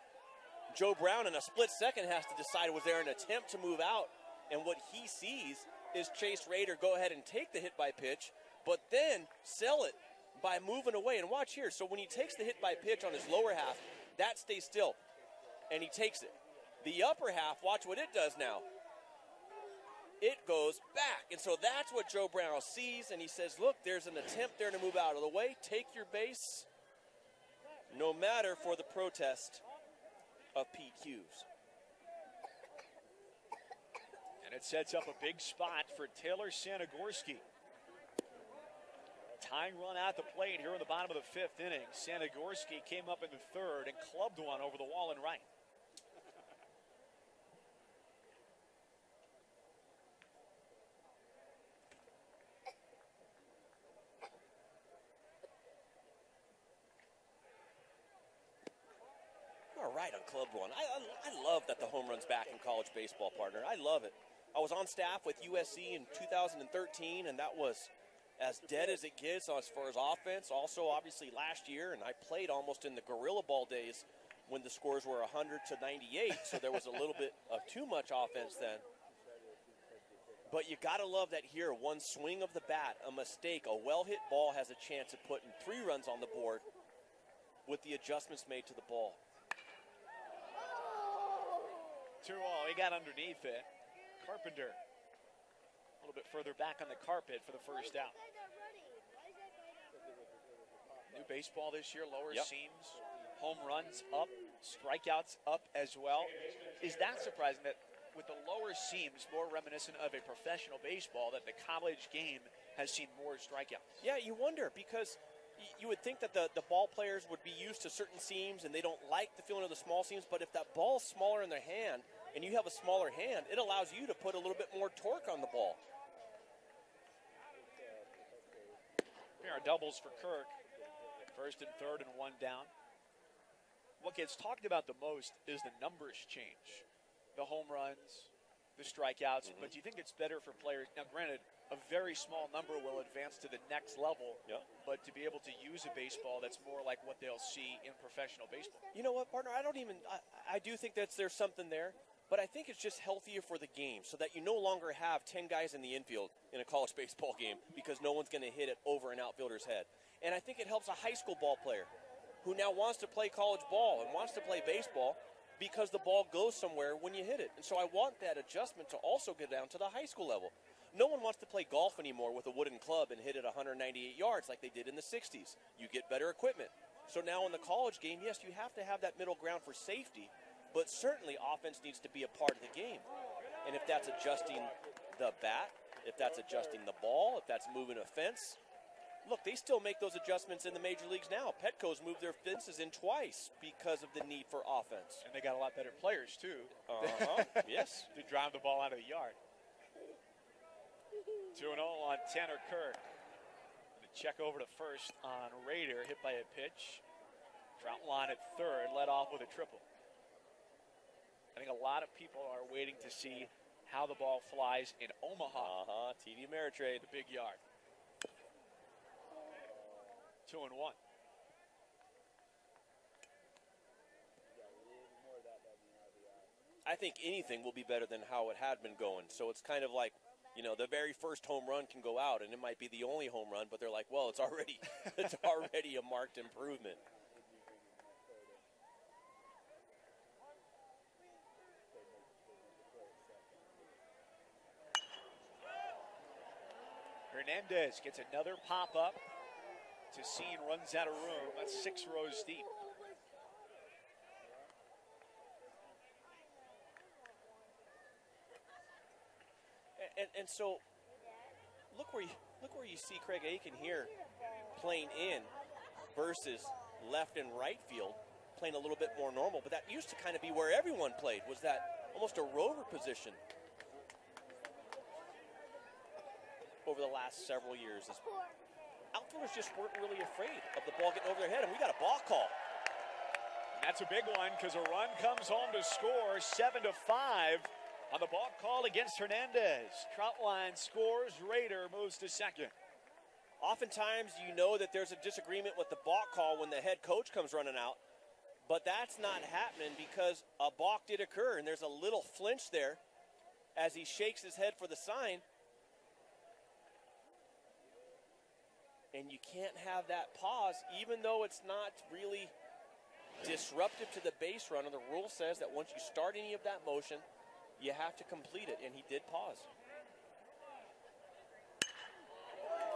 Joe Brown, in a split second, has to decide was there an attempt to move out. And what he sees is Chase Rader go ahead and take the hit by pitch, but then sell it by moving away. And watch here. So when he takes the hit by pitch on his lower half, that stays still, and he takes it. The upper half, watch what it does now it goes back. And so that's what Joe Brown sees, and he says, Look, there's an attempt there to move out of the way. Take your base, no matter for the protest of Pete Hughes.
And it sets up a big spot for Taylor Sanagorski. Tying run at the plate here in the bottom of the fifth inning. Sanagorski came up in the third and clubbed one over the wall and right.
All right on Club One. I, I, I love that the home run's back in college baseball, partner. I love it. I was on staff with USC in 2013, and that was as dead as it gets as far as offense. Also, obviously, last year, and I played almost in the Gorilla Ball days when the scores were 100 to 98, so there was a little bit of too much offense then. But you got to love that here. One swing of the bat, a mistake, a well hit ball has a chance of putting three runs on the board with the adjustments made to the ball.
Two all. He got underneath it. Carpenter a little bit further back on the carpet for the first out.
Guys are running. Why is that guy not
New baseball this year, lower
Yep.
seams, home runs up, strikeouts up as well. Is that surprising that with the lower seams more reminiscent of a professional baseball that the college game has seen more strikeouts?
Yeah, you wonder because you would think that the, the ball players would be used to certain seams and they don't like the feeling of the small seams, but if that ball's smaller in their hand and you have a smaller hand, it allows you to put a little bit more torque on the ball.
Here are doubles for Kirk. First and third and one down. What gets talked about the most is the numbers change. The home runs, the strikeouts. Mm-hmm. But do you think it's better for players? Now, granted, a very small number will advance to the next level.
Yeah.
But to be able to use a baseball that's more like what they'll see in professional baseball.
You know what, partner? I don't even. I, I do think that there's something there, But I think it's just healthier for the game so that you no longer have 10 guys in the infield in a college baseball game because no one's going to hit it over an outfielder's head. And I think it helps a high school ball player who now wants to play college ball and wants to play baseball because the ball goes somewhere when you hit it. And so I want that adjustment to also get down to the high school level. No one wants to play golf anymore with a wooden club and hit it 198 yards like they did in the 60s. You get better equipment. So now in the college game, yes, you have to have that middle ground for safety, but certainly offense needs to be a part of the game. And if that's adjusting the bat, if that's adjusting the ball, if that's moving a fence, look, they still make those adjustments in the major leagues now. Petco's moved their fences in twice because of the need for offense.
And they got a lot better players, too.
Uh-huh. yes.
To drive the ball out of the yard. 2 0 on Tanner Kirk. The check over to first on Rader, hit by a pitch. Troutwine at third, led off with a triple. I think a lot of people are waiting to see how the ball flies in Omaha.
Uh huh. TD Ameritrade.
The big yard. Two and one.
I think anything will be better than how it had been going. So it's kind of like, you know, the very first home run can go out, and it might be the only home run, but they're like, well, it's already, it's already a marked improvement.
Hernandez gets another pop up. To Tassine runs out of room. That's six rows deep.
And, and so, look where you look where you see Craig Aiken here playing in versus left and right field, playing a little bit more normal. But that used to kind of be where everyone played. Was that almost a rover position over the last several years? As outfielders just weren't really afraid of the ball getting over their head, and we got a ball call.
That's a big one because a run comes home to score seven to five on the ball call against Hernandez. Troutwine scores. Rader moves to second.
Oftentimes, you know that there's a disagreement with the balk call when the head coach comes running out, but that's not happening because a balk did occur, and there's a little flinch there as he shakes his head for the sign. And you can't have that pause, even though it's not really disruptive to the base runner. The rule says that once you start any of that motion, you have to complete it, and he did pause.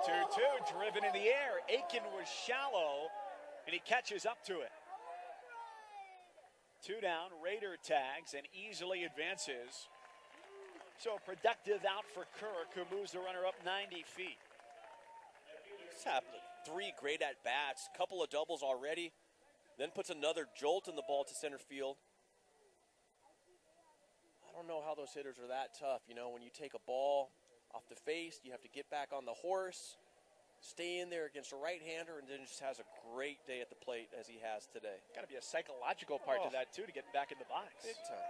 2 2, driven in the air. Aiken was shallow, and he catches up to it. Two down, Rader tags and easily advances. So productive out for Kirk, who moves the runner up 90 feet.
He's had three great at bats, couple of doubles already, then puts another jolt in the ball to center field. I don't know how those hitters are that tough. You know, when you take a ball off the face, you have to get back on the horse, stay in there against a right hander, and then just has a great day at the plate as he has today.
Got to be a psychological part
Oh.
to that, too, to get back in the box.
Big time.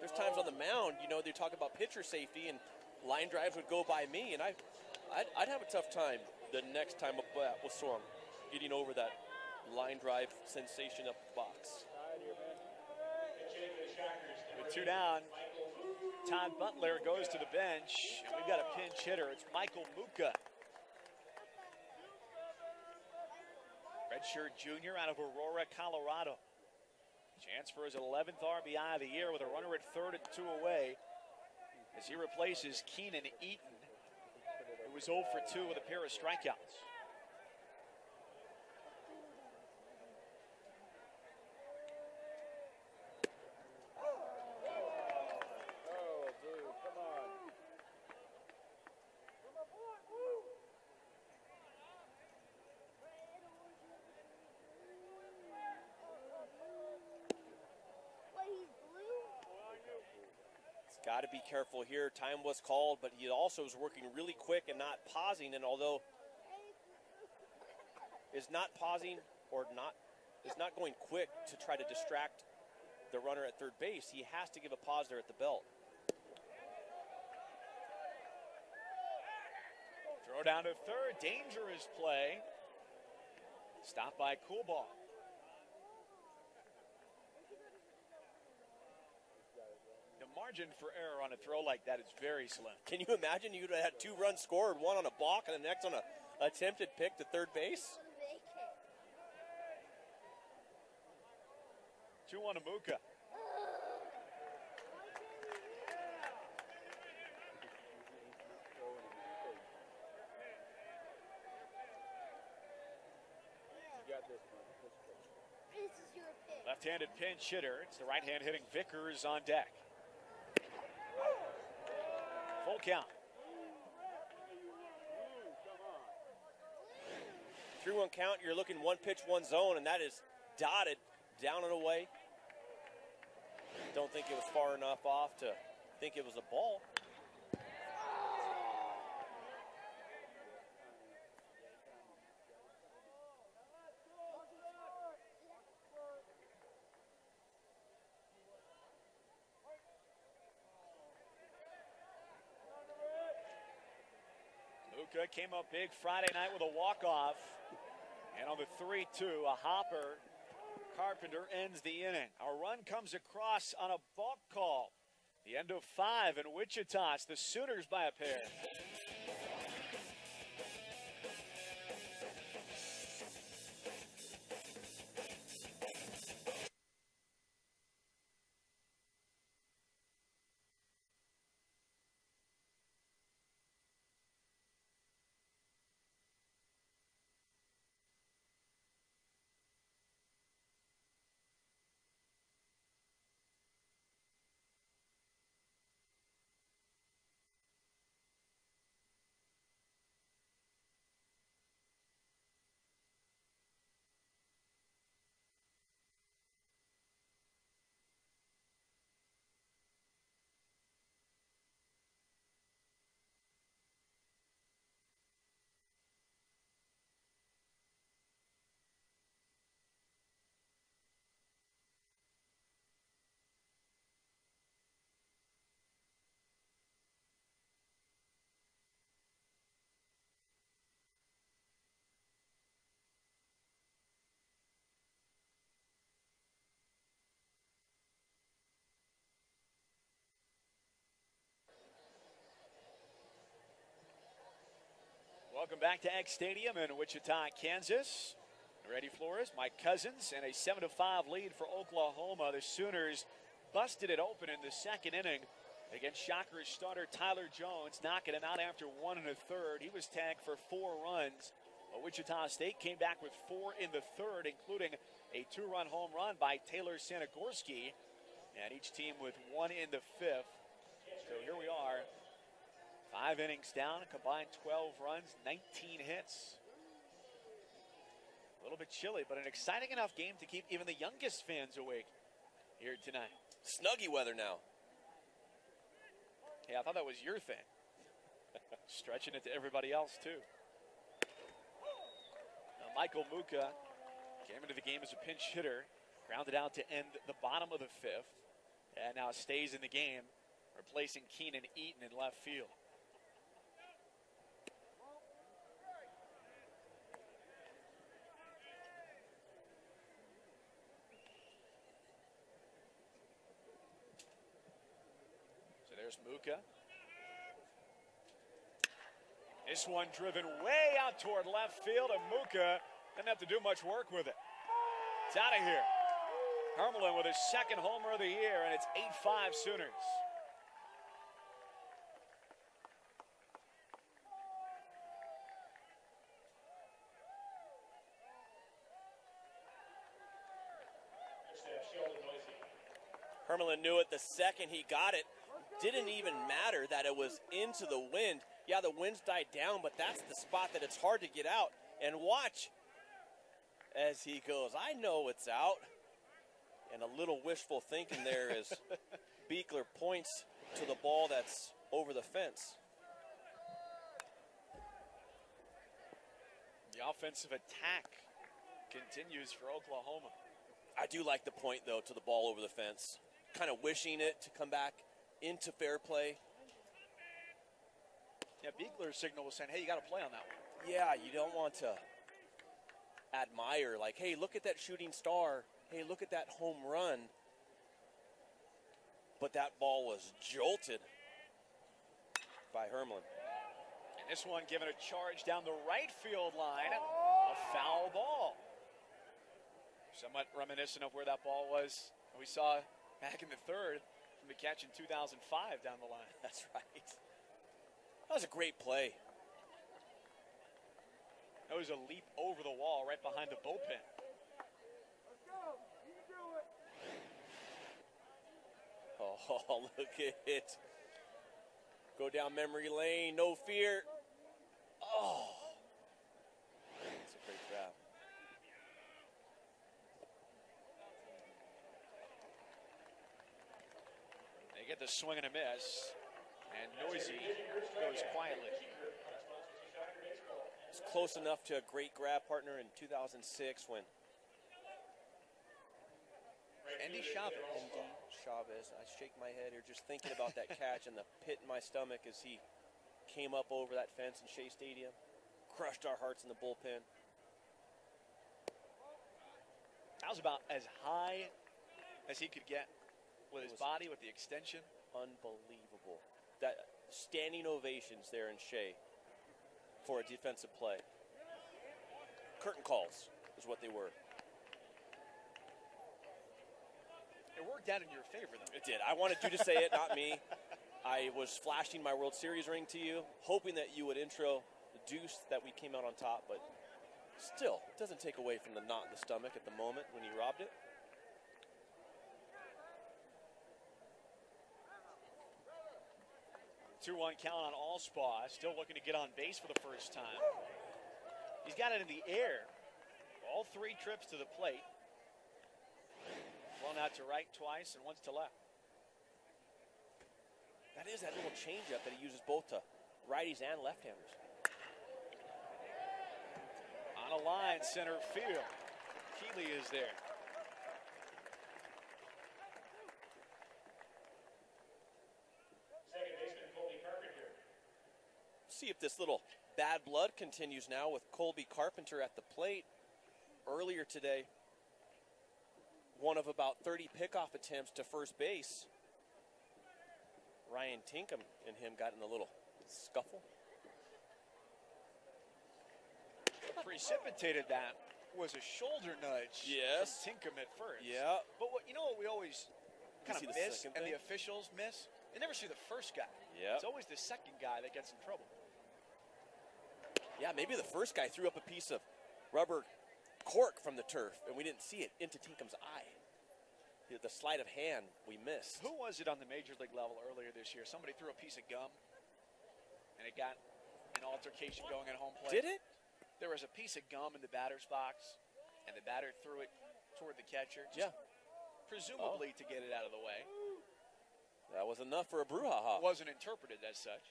There's times on the mound, you know, they talk about pitcher safety and line drives would go by me, and I, I'd, I'd have a tough time the next time up bat with Storm, getting over that line drive sensation up the box.
With two down, Todd Butler goes to the bench. and We've got a pinch hitter. It's Michael Muka. Redshirt junior out of Aurora, Colorado. Chance for his 11th RBI of the year with a runner at third and two away as he replaces Keenan Eaton, was 0 for 2 with a pair of strikeouts.
Got to be careful here. Time was called, but he also is working really quick and not pausing. And although is not pausing or not is not going quick to try to distract the runner at third base, he has to give a pause there at the belt.
Throw down to third. Dangerous play. Stop by Coolbaugh. Margin for error on a throw like that is very slim.
Can you imagine you'd have had two runs scored, one on a balk and the next on a attempted pick to third base?
Make it.
Two on Amuka.
This is your pick.
Left-handed pinch hitter. It's the right hand hitting Vickers on deck. Full count.
Three one count, you're looking one pitch, one zone, and that is dotted down and away. Don't think it was far enough off to think it was a ball.
Came up big Friday night with a walk-off. And on the 3-2, a hopper. Carpenter ends the inning. A run comes across on a balk call. The end of five in Wichita. It's the Sooners by a pair. Welcome back to Eck Stadium in Wichita, Kansas. Randy Flores, Mike Couzens, and a 7 5 lead for Oklahoma. The Sooners busted it open in the second inning against Shockers starter Tyler Jones, knocking him out after one and a third. He was tagged for four runs. But Wichita State came back with four in the third, including a two run home run by Taylor Sanagorski, and each team with one in the fifth. So here we are, Five innings down, combined 12 runs, 19 hits. A little bit chilly, but an exciting enough game to keep even the youngest fans awake here tonight.
Snuggy weather now.
Hey, I thought that was your thing. Stretching it to everybody else, too. Now, Michael Muka came into the game as a pinch hitter, grounded out to end the bottom of the fifth, and now stays in the game, replacing Keenan Eaton in left field. Muka. This one driven way out toward left field, and Muka didn't have to do much work with it. It's out of here. Hermelin with his second homer of the year, and it's 8 5 Sooners.
Hermelin knew it the second he got it. Didn't even matter that it was into the wind. Yeah, the wind's died down, but that's the spot that it's hard to get out. And watch as he goes, I know it's out. And a little wishful thinking there as Beekler points to the ball that's over the fence.
The offensive attack continues for Oklahoma.
I do like the point, though, to the ball over the fence. Kind of wishing it to come back into fair play.
Yeah, Beekler's signal was saying, hey, you got to play on that one.
Yeah, you don't want to admire, like, hey, look at that shooting star. Hey, look at that home run. but that ball was jolted by Hermelin.
And this one given a charge down the right field line. A foul ball. Somewhat reminiscent of where that ball was we saw back in the third from the catch in 2005 down the line.
That's right. That was a great play.
That was a leap over the wall right behind the bullpen.
Oh, look at it. Go down memory lane, no fear. Oh. That's a great grab.
They get the swing and a miss, and Neuse goes quietly.
It's close enough to a great grab partner in 2006 when
Endy Chavez.
Endy Chavez. I shake my head here just thinking about that catch and the pit in my stomach as he came up over that fence in Shea Stadium, crushed our hearts in the bullpen.
That was about as high as he could get with his body, with the extension.
Unbelievable. That standing ovations there in Shea for a defensive play. Curtain calls is what they were.
It worked out in your favor, though.
It did. I wanted you to say it, not me. I was flashing my World Series ring to you, hoping that you would introduce that we came out on top, but still, it doesn't take away from the knot in the stomach at the moment when you robbed it.
Two-one count on all Allspaw. Still looking to get on base for the first time. He's got it in the air. All three trips to the plate. Blown out to right twice and once to left.
That is that little changeup that he uses both to righties and left-handers.
On a line, center field. Keeley is there.
See if this little bad blood continues now with Kolbey Carpenter at the plate. Earlier today, one of about 30 pickoff attempts to first base. Ryan Tinkham and him got in a little scuffle.
What precipitated that was a shoulder nudge.
Yes.
Tinkham at first.
Yeah.
But what you know what we always kind of miss and the officials miss? They never see the first guy.
Yep.
It's always the second guy that gets in trouble.
Yeah, maybe the first guy threw up a piece of rubber cork from the turf and we didn't see it into Tinkham's eye. The- sleight of hand we missed.
Who was it on the major league level earlier this year? Somebody threw a piece of gum and it got an altercation going at home plate.
Did it?
There was a piece of gum in the batter's box and the batter threw it toward the catcher.
Yeah.
Presumably oh. to get it out of the way.
That was enough for a brouhaha.
It wasn't interpreted as such.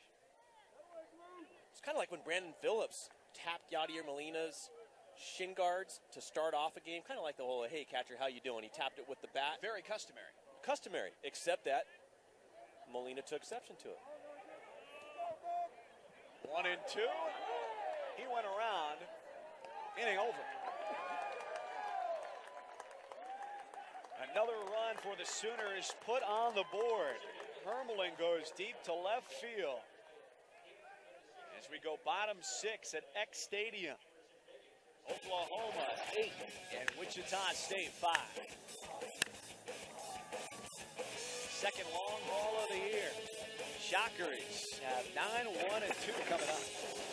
It's kind of like when Brandon Phillips tapped Yadier Molina's shin guards to start off a game. Kind of like the whole, hey, catcher, how you doing? He tapped it with the bat.
Very customary.
Customary, except that Molina took exception to it.
One and two. He went around. Inning over. Another run for the Sooners put on the board. Hermelin goes deep to left field. As we go bottom six at Eck Stadium. Oklahoma eight and Wichita State five. Second long ball of the year. Shockers have uh, nine, one, and two coming up.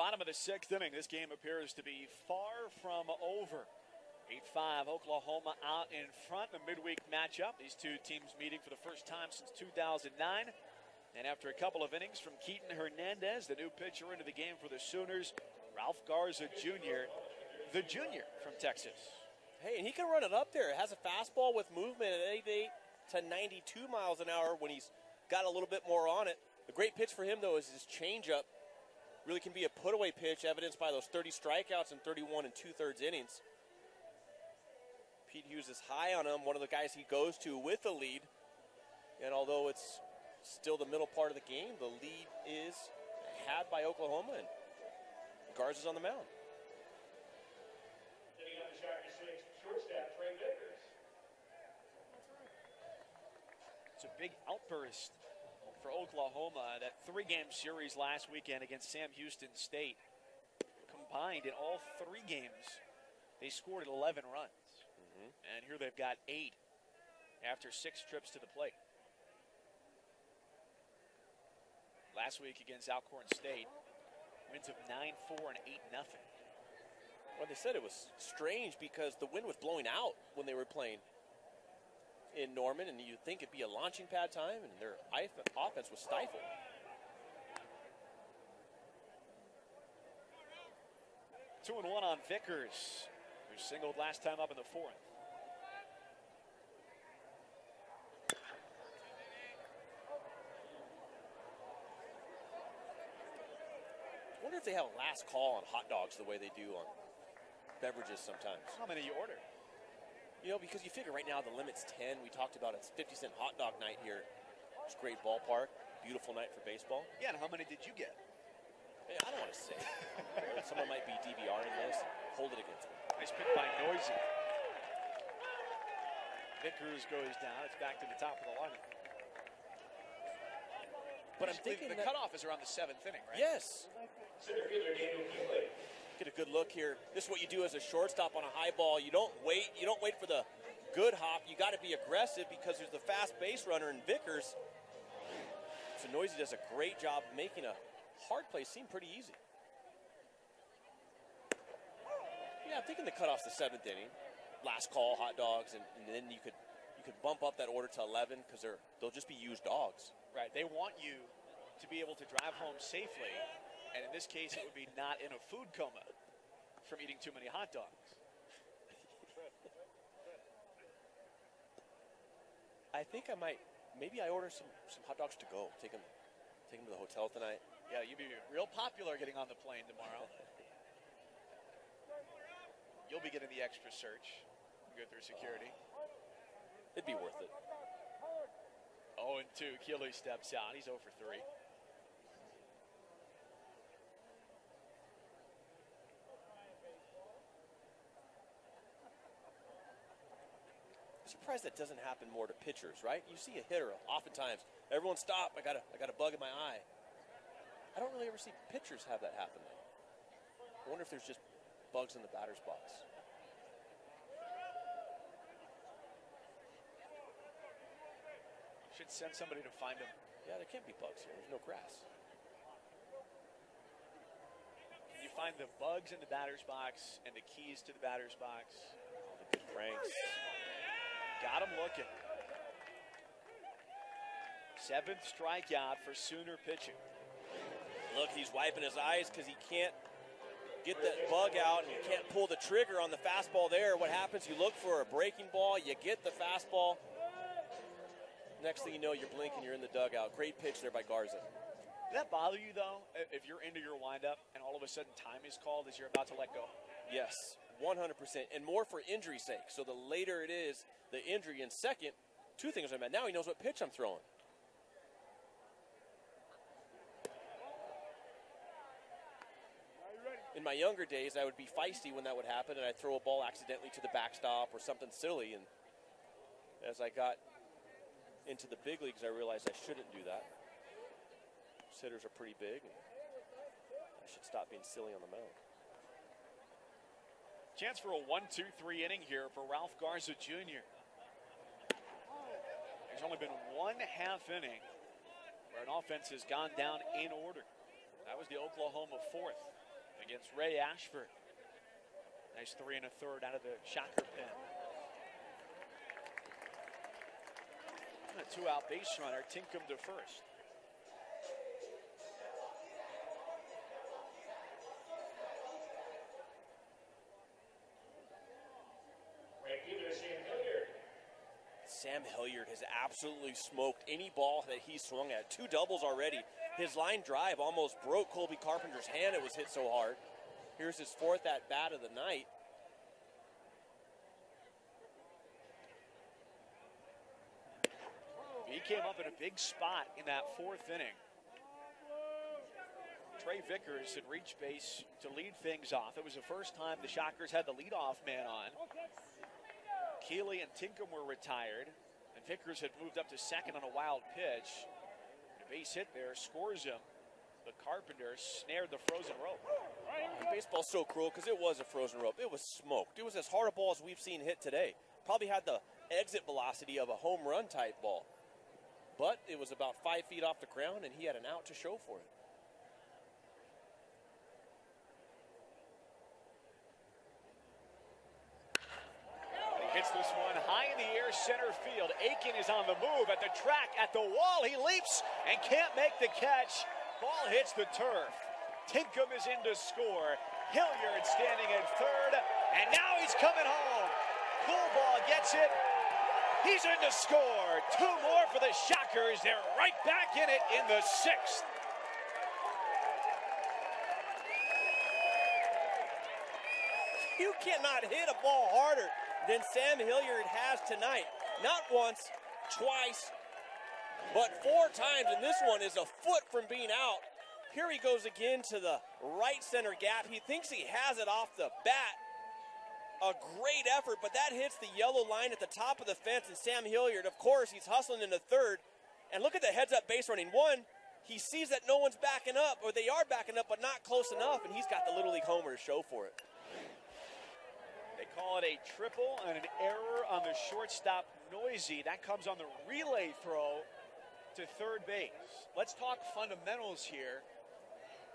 Bottom of the sixth inning, this game appears to be far from over. 8 5, Oklahoma out in front the midweek matchup. These two teams meeting for the first time since 2009. And after a couple of innings from Keaton Hernandez, the new pitcher into the game for the Sooners, Ralph Garza Jr., the junior from Texas.
Hey, and he can run it up there. It has a fastball with movement at 88 to 92 miles an hour when he's got a little bit more on it. The great pitch for him, though, is his changeup. Really can be a put away pitch, evidenced by those 30 strikeouts in 31 and two thirds innings. Pete Hughes is high on him, one of the guys he goes to with the lead. And although it's still the middle part of the game, the lead is had by Oklahoma, and Garza's on the mound.
It's a big outburst for Oklahoma. That three game series last weekend against Sam Houston State. Combined in all three games, they scored 11 runs. Mm-hmm. And here they've got eight after six trips to the plate. Last week against Alcorn State, wins of 9 4 and 8 0.
Well, they said it was strange because the wind was blowing out when they were playing in Norman, and you'd think it'd be a launching pad time, and their offense was stifled.
Two and one on Vickers, who singled last time up in the fourth.
I wonder if they have a last call on hot dogs the way they do on beverages sometimes.
How many you order?
You know, because you figure right now the limit's 10. We talked about it's 50 cent hot dog night here. It's a great ballpark, beautiful night for baseball.
Yeah, and how many did you get?
Hey, I don't want to say. Someone might be DVRing this. Hold it against me.
Nice pick by Neuse. Vickers goes down. It's back to the top of the lineup.
But I'm thinking
the
that-
cutoff is around the seventh inning, right?
Yes. Get a good look here. This is what you do as a shortstop on a high ball. You don't wait. You don't wait for the good hop. You got to be aggressive because there's the fast base runner in Vickers. So Neuse does a great job making a hard play seem pretty easy. Yeah, I'm thinking the cutoff's the seventh inning. Last call, hot dogs, and, and then you could you could bump up that order to 11 because they're they'll just be used dogs.
Right. They want you to be able to drive home safely, and in this case, it would be not in a food coma from eating too many hot dogs.
I think I might. Maybe I order some, some hot dogs to go. Take them, take them to the hotel tonight.
Yeah, you'd be real popular getting on the plane tomorrow. You'll be getting the extra search. Go through security.
It'd be worth it.
0 and 2. Keeley steps out. He's 0 for 3.
Surprised that doesn't happen more to pitchers, right? You see a hitter, oftentimes, everyone stop. I got a, I got a bug in my eye. I don't really ever see pitchers have that happen. I wonder if there's just bugs in the batter's box.
Should send somebody to find them.
Yeah, there can't be bugs here. There's no grass.
You find the bugs in the batter's box and the keys to the batter's box.
All the good pranks.
Got him looking. Seventh strikeout for Sooner pitching.
Look, he's wiping his eyes because he can't get that bug out and you can't pull the trigger on the fastball there. What happens? You look for a breaking ball, you get the fastball. Next thing you know, you're blinking, you're in the dugout. Great pitch there by Garza.
Does that bother you though? If you're into your windup and all of a sudden time is called as you're about to let go?
Yes, 100%. And more for injury's sake. So the later it is, the injury. And second, two things I'm at. Now he knows what pitch I'm throwing. In my younger days, I would be feisty when that would happen, and I'd throw a ball accidentally to the backstop or something silly. And as I got into the big leagues, I realized I shouldn't do that. Sitters are pretty big, I should stop being silly on the mound.
Chance for a 1 2 3 inning here for Ralph Garza Jr. There's only been one half inning where an offense has gone down in order. That was the Oklahoma fourth. against Ray Ashford. Nice three and a third out of the Shocker pen. And a two out base runner, Tinkham to first.
Sam Hilliard has absolutely smoked any ball that he swung at. Two doubles already. His line drive almost broke Kolbey Carpenter's hand. It was hit so hard. Here's his fourth at bat of the night.
He came up in a big spot in that fourth inning. Trey Vickers had reached base to lead things off. It was the first time the Shockers had the leadoff man on. Keeley and Tinkham were retired, and Vickers had moved up to second on a wild pitch. A base hit there, scores him. But Carpenter snared the frozen rope.
Baseball's so cruel because it was a frozen rope. It was smoked. It was as hard a ball as we've seen hit today. Probably had the exit velocity of a home run type ball. But it was about five feet off the ground, and he had an out to show for it.
He hits this one high in the field. Aiken is on the move at the track, at the wall. He leaps and can't make the catch. Ball hits the turf. Tinkham is in to score. Hilliard standing at third, and now he's coming home. Coolbaugh gets it. He's in to score. Two more for the Shockers. They're right back in it in the sixth.
You cannot hit a ball harder than Sam Hilliard has tonight. Not once, twice, but four times, and this one is a foot from being out. Here he goes again to the right center gap. He thinks he has it off the bat. A great effort, but that hits the yellow line at the top of the fence, and Sam Hilliard, of course, he's hustling in the third. And look at the heads up base running. One, he sees that no one's backing up, or they are backing up, but not close enough, and he's got the Little League homer to show for it.
They call it a triple and an error on the shortstop, Neuse. That comes on the relay throw to third base. Let's talk fundamentals here.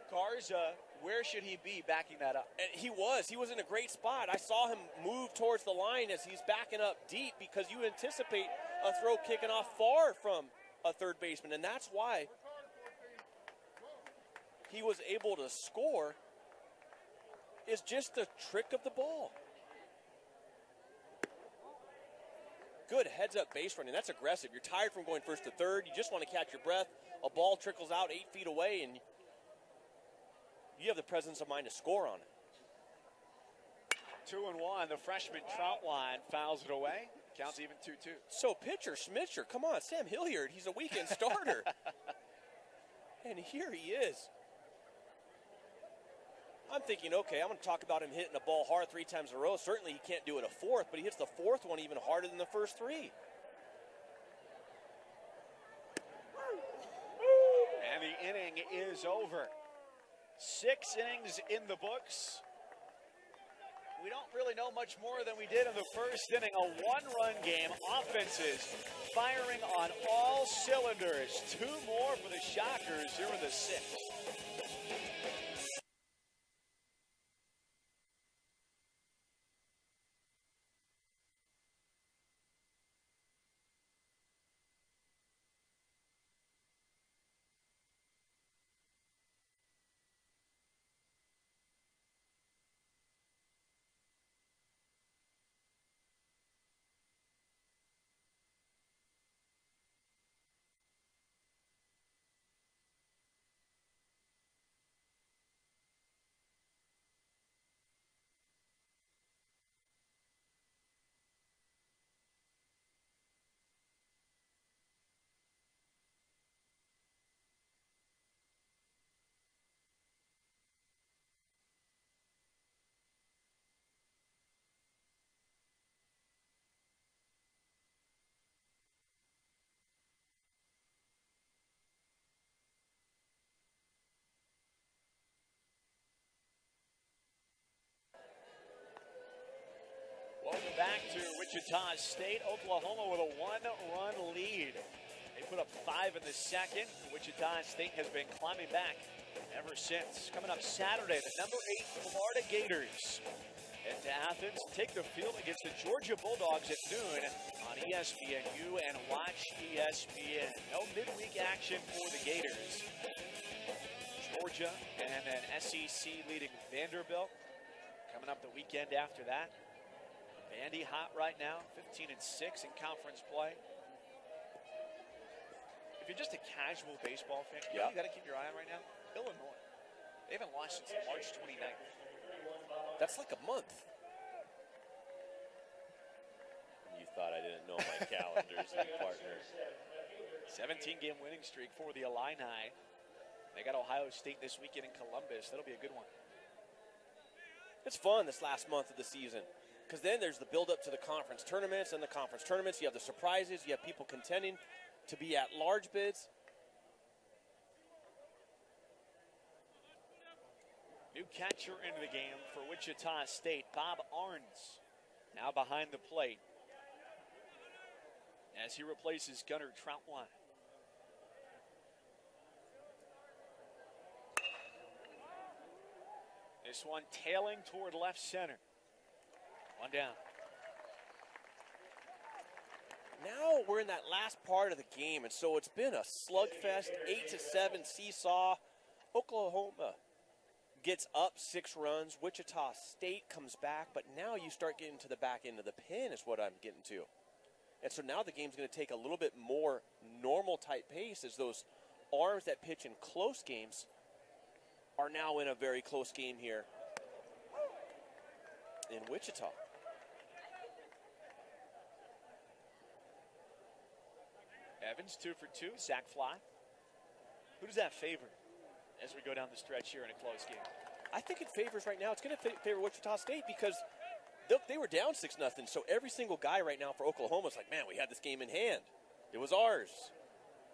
Garza, where should he be backing that up?
And he was. He was in a great spot. I saw him move towards the line as he's backing up deep because you anticipate a throw kicking off far from a third baseman, and that's why he was able to score. Is just the trick of the ball. Good heads up base running. That's aggressive. You're tired from going first to third. You just want to catch your breath. A ball trickles out eight feet away, and you have the presence of mind to score on it.
Two and one. The freshman Troutwine fouls it away. Counts even 2 2.
So, pitcher, Schmitzer, come on, Sam Hilliard, he's a weekend starter. and here he is. I'm thinking, okay, I'm going to talk about him hitting a ball hard three times in a row. Certainly he can't do it a fourth, but he hits the fourth one even harder than the first three.
And the inning is over. Six innings in the books. We don't really know much more than we did in the first inning. A one run game. Offenses firing on all cylinders. Two more for the Shockers here in the sixth. Wichita State, Oklahoma with a one run lead. They put up five in the second. Wichita State has been climbing back ever since. Coming up Saturday, the number eight Florida Gators head to Athens, take the field against the Georgia Bulldogs at noon on ESPNU and watch ESPN. No midweek action for the Gators. Georgia and then SEC leading Vanderbilt coming up the weekend after that. Vandy hot right now, 15 and 6 in conference play. If you're just a casual baseball fan, you,
Yeah.
you got to keep your eye on right now. Illinois. They haven't lost since March 29th.
That's like a month. You thought I didn't know my calendars and partners.
17 game winning streak for the Illini. They got Ohio State this weekend in Columbus. That'll be a good one.
It's fun this last month of the season because then there's the build up to the conference tournaments and the conference tournaments. You have the surprises. You have people contending to be at large bids.
New catcher into the game for Wichita State, Bob Arns, now behind the plate as he replaces Gunnar Troutwine. This one tailing toward left center. Down.
Now we're in that last part of the game, and so it's been a slugfest, eight to seven seesaw. Oklahoma gets up six runs. Wichita State comes back, but now you start getting to the back end of the pin, is what I'm getting to. And so now the game's going to take a little bit more normal type pace as those arms that pitch in close games are now in a very close game here in Wichita.
Evans two for two, sack fly. Who does that favor as we go down the stretch here in a close game?
I think it favors right now. It's going to favor Wichita State because they, they were down six nothing. So every single guy right now for Oklahoma is like, man, we had this game in hand. It was ours.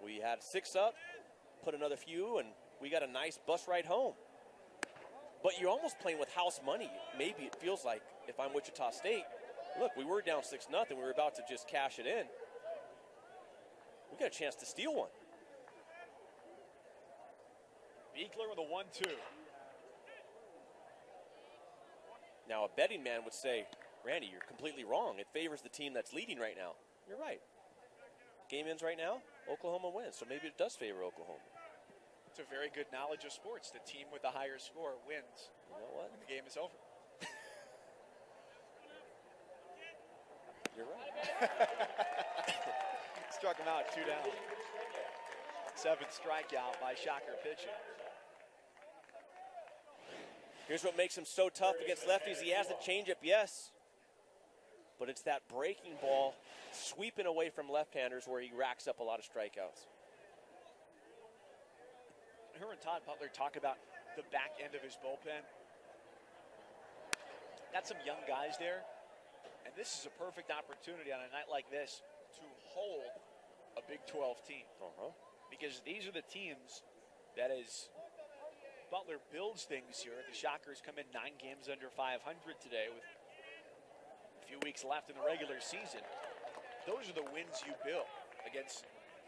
We had six up, put another few, and we got a nice bus ride home. But you're almost playing with house money. Maybe it feels like if I'm Wichita State, look, we were down six nothing. We were about to just cash it in. We got a chance to steal one.
Beekler with a one-two.
Now, a betting man would say, Randy, you're completely wrong. It favors the team that's leading right now. You're right. Game ends right now, Oklahoma wins. So maybe it does favor Oklahoma.
It's a very good knowledge of sports. The team with the higher score wins
You know what?
when the game is over.
You're right.
Struck him out, two down. Seventh strikeout by Shocker pitching.
Here's what makes him so tough against lefties. He has the changeup, yes. But it's that breaking ball sweeping away from left-handers where he racks up a lot of strikeouts.
Her and Todd Butler talk about the back end of his bullpen. Got some young guys there, and this is a perfect opportunity on a night like this to hold a Big 12 team
Uh-huh.
because these are the teams that is Butler builds things here. The Shockers come in nine games under 500 today with a few weeks left in the regular season. Those are the wins you build against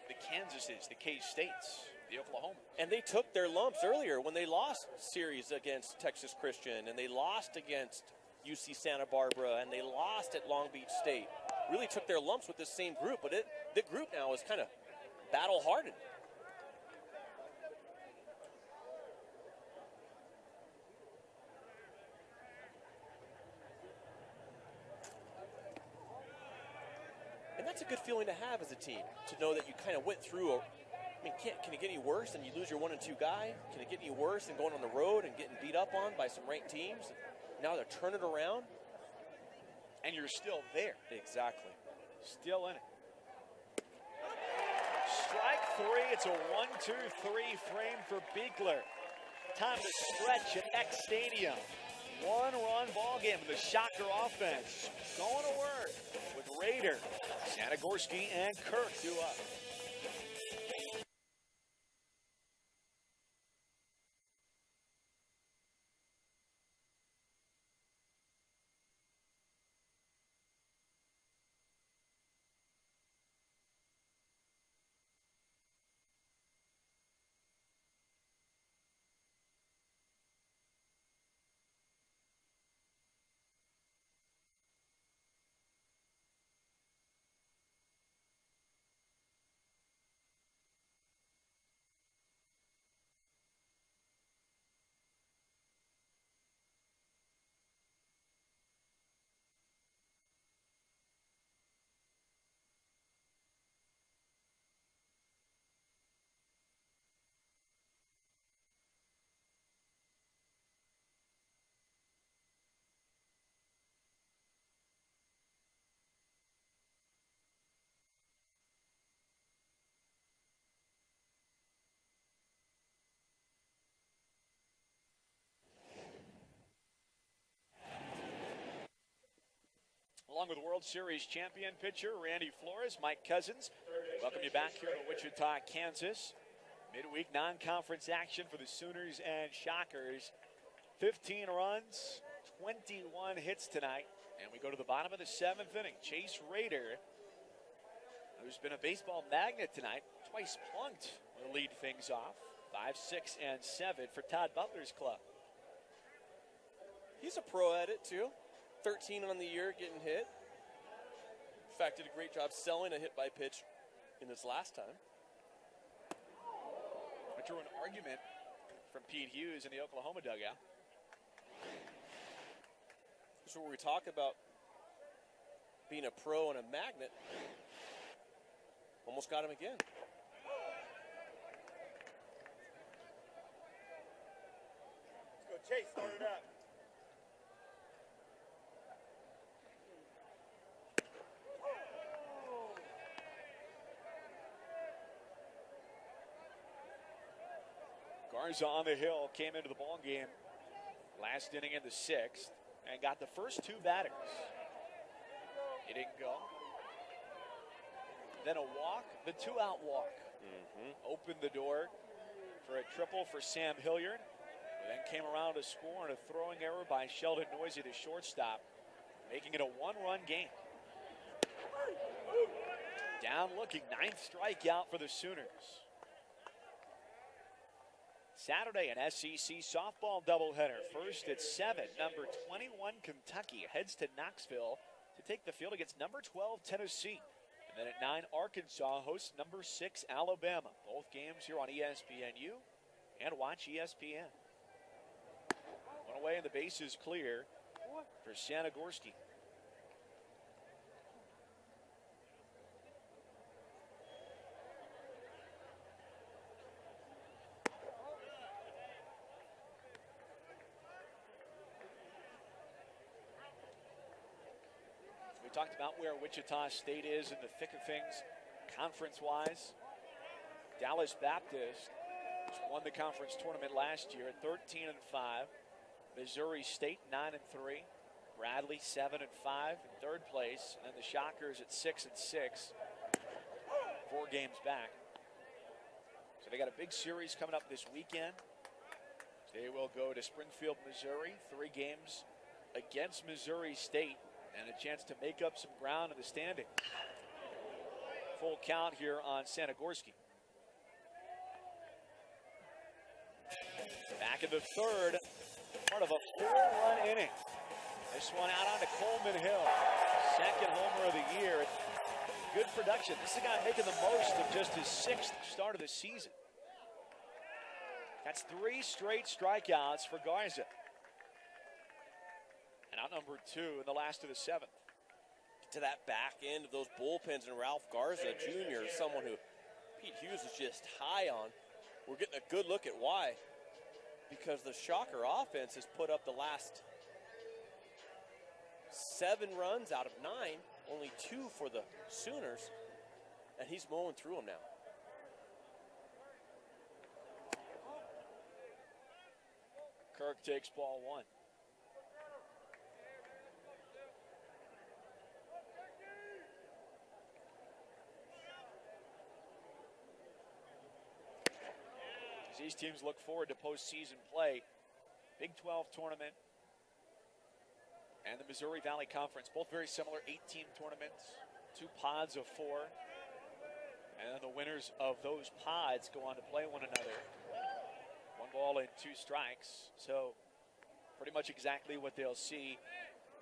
the Kansases, the K States, the Oklahoma.
And they took their lumps earlier when they lost series against Texas Christian, and they lost against UC Santa Barbara, and they lost at Long Beach State. Really took their lumps with this same group, but it the group now is kind of battle hardened. And that's a good feeling to have as a team to know that you kind of went through a. I mean, can't, can it get any worse than you lose your one and two guy? Can it get any worse than going on the road and getting beat up on by some ranked teams? Now they're turning around.
And you're still there,
Exactly.
still in it. Three. It's a one, two, three frame for Beekler. Time to stretch at Eck Stadium. One run ball game. The Shocker offense going to work with Rader, Sanagorski, and Kirk do up. Along with World Series champion pitcher Randy Flores, Mike Couzens. Welcome you back here to Wichita, Kansas. Midweek non conference action for the Sooners and Shockers. 15 runs, 21 hits tonight. And we go to the bottom of the seventh inning. Chase Rader, who's been a baseball magnet tonight, twice plunked, will lead things off. Five, six, and seven for Todd Butler's club.
He's a pro at it too. 13 on the year getting hit. In fact, did a great job selling a hit by pitch in this last time.
I drew an argument from Pete Hughes in the Oklahoma dugout.
So when we talk about being a pro and a magnet, almost got him again.
Let's go, Chase. Start it up.
Garza on the hill came into the ball game last inning in the sixth and got the first two batters. He didn't go. Then a walk, the two out walk. Mm-hmm. Opened the door for a triple for Sam Hilliard. Then came around to score on a throwing error by Sheldon Neuse, the shortstop, making it a one run game. Down looking, ninth strikeout for the Sooners. Saturday, an SEC softball doubleheader. First at 7, number 21 Kentucky heads to Knoxville to take the field against number 12 Tennessee. And then at 9, Arkansas hosts number 6 Alabama. Both games here on ESPNU and watch ESPN. One away and the base is clear for Sanagorski. We talked about where Wichita State is in the thick of things, conference wise. Dallas Baptist won the conference tournament last year at 13 and 5. Missouri State 9 and 3. Bradley 7 and 5 in third place. And then the Shockers at 6 and 6. Four games back. So they got a big series coming up this weekend. They will go to Springfield, Missouri. Three games against Missouri State and a chance to make up some ground in the standing. Full count here on Sanagorski. Back in the third, part of a four-run inning. This one out onto Coleman Hill. Second homer of the year. Good production. This is a guy making the most of just his sixth start of the season. That's three straight strikeouts for Garza. And outnumbered two in the last of the seventh.
To that back end of those bullpens, and Ralph Garza Jr. someone who Pete Hughes is just high on. We're getting a good look at why. Because the Shocker offense has put up the last seven runs out of nine, only two for the Sooners, and he's mowing through them now.
Kirk takes ball one. Teams look forward to postseason play, Big 12 tournament and the Missouri Valley Conference, both very similar 18 tournaments, two pods of four. And the winners of those pods go on to play one another. One ball and two strikes. So, pretty much exactly what they'll see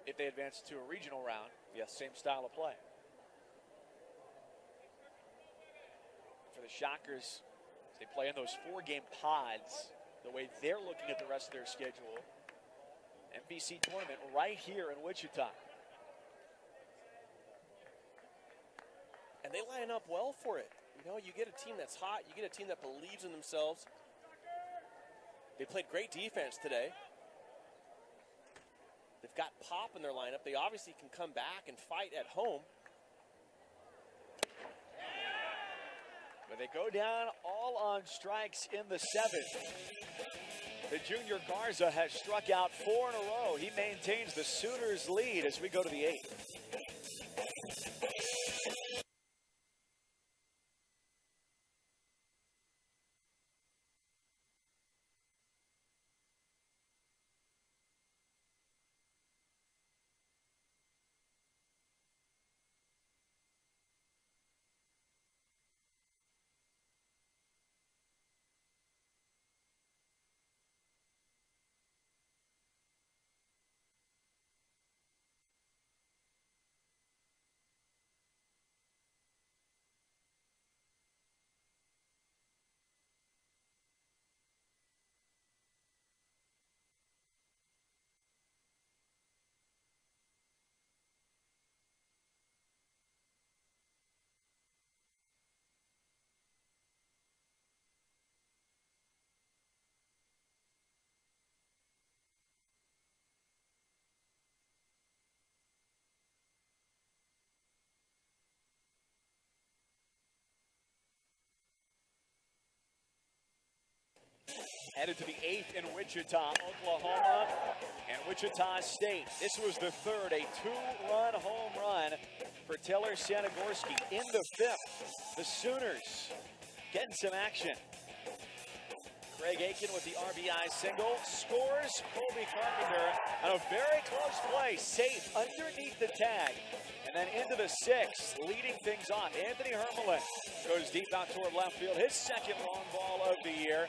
if they advance to a regional round. Yes, same style of play. For the Shockers, they play in those four game pods, the way they're looking at the rest of their schedule, MVC tournament right here in Wichita.
And they line up well for it. You know, you get a team that's hot, you get a team that believes in themselves. They played great defense today. They've got pop in their lineup. They obviously can come back and fight at home.
But they go down all on strikes in the seventh. The junior Garza has struck out four in a row. He maintains the Sooners' lead as we go to the eighth. Headed to the eighth in Wichita, Oklahoma, and Wichita State. This was the third, a two-run home run for Taylor Sanagorski. In the fifth, the Sooners getting some action. Craig Aiken with the RBI single scores Kolbey Carpenter on a very close play, safe underneath the tag. And then into the sixth, leading things off. Anthony Hermelin goes deep out toward left field, his second long ball of the year.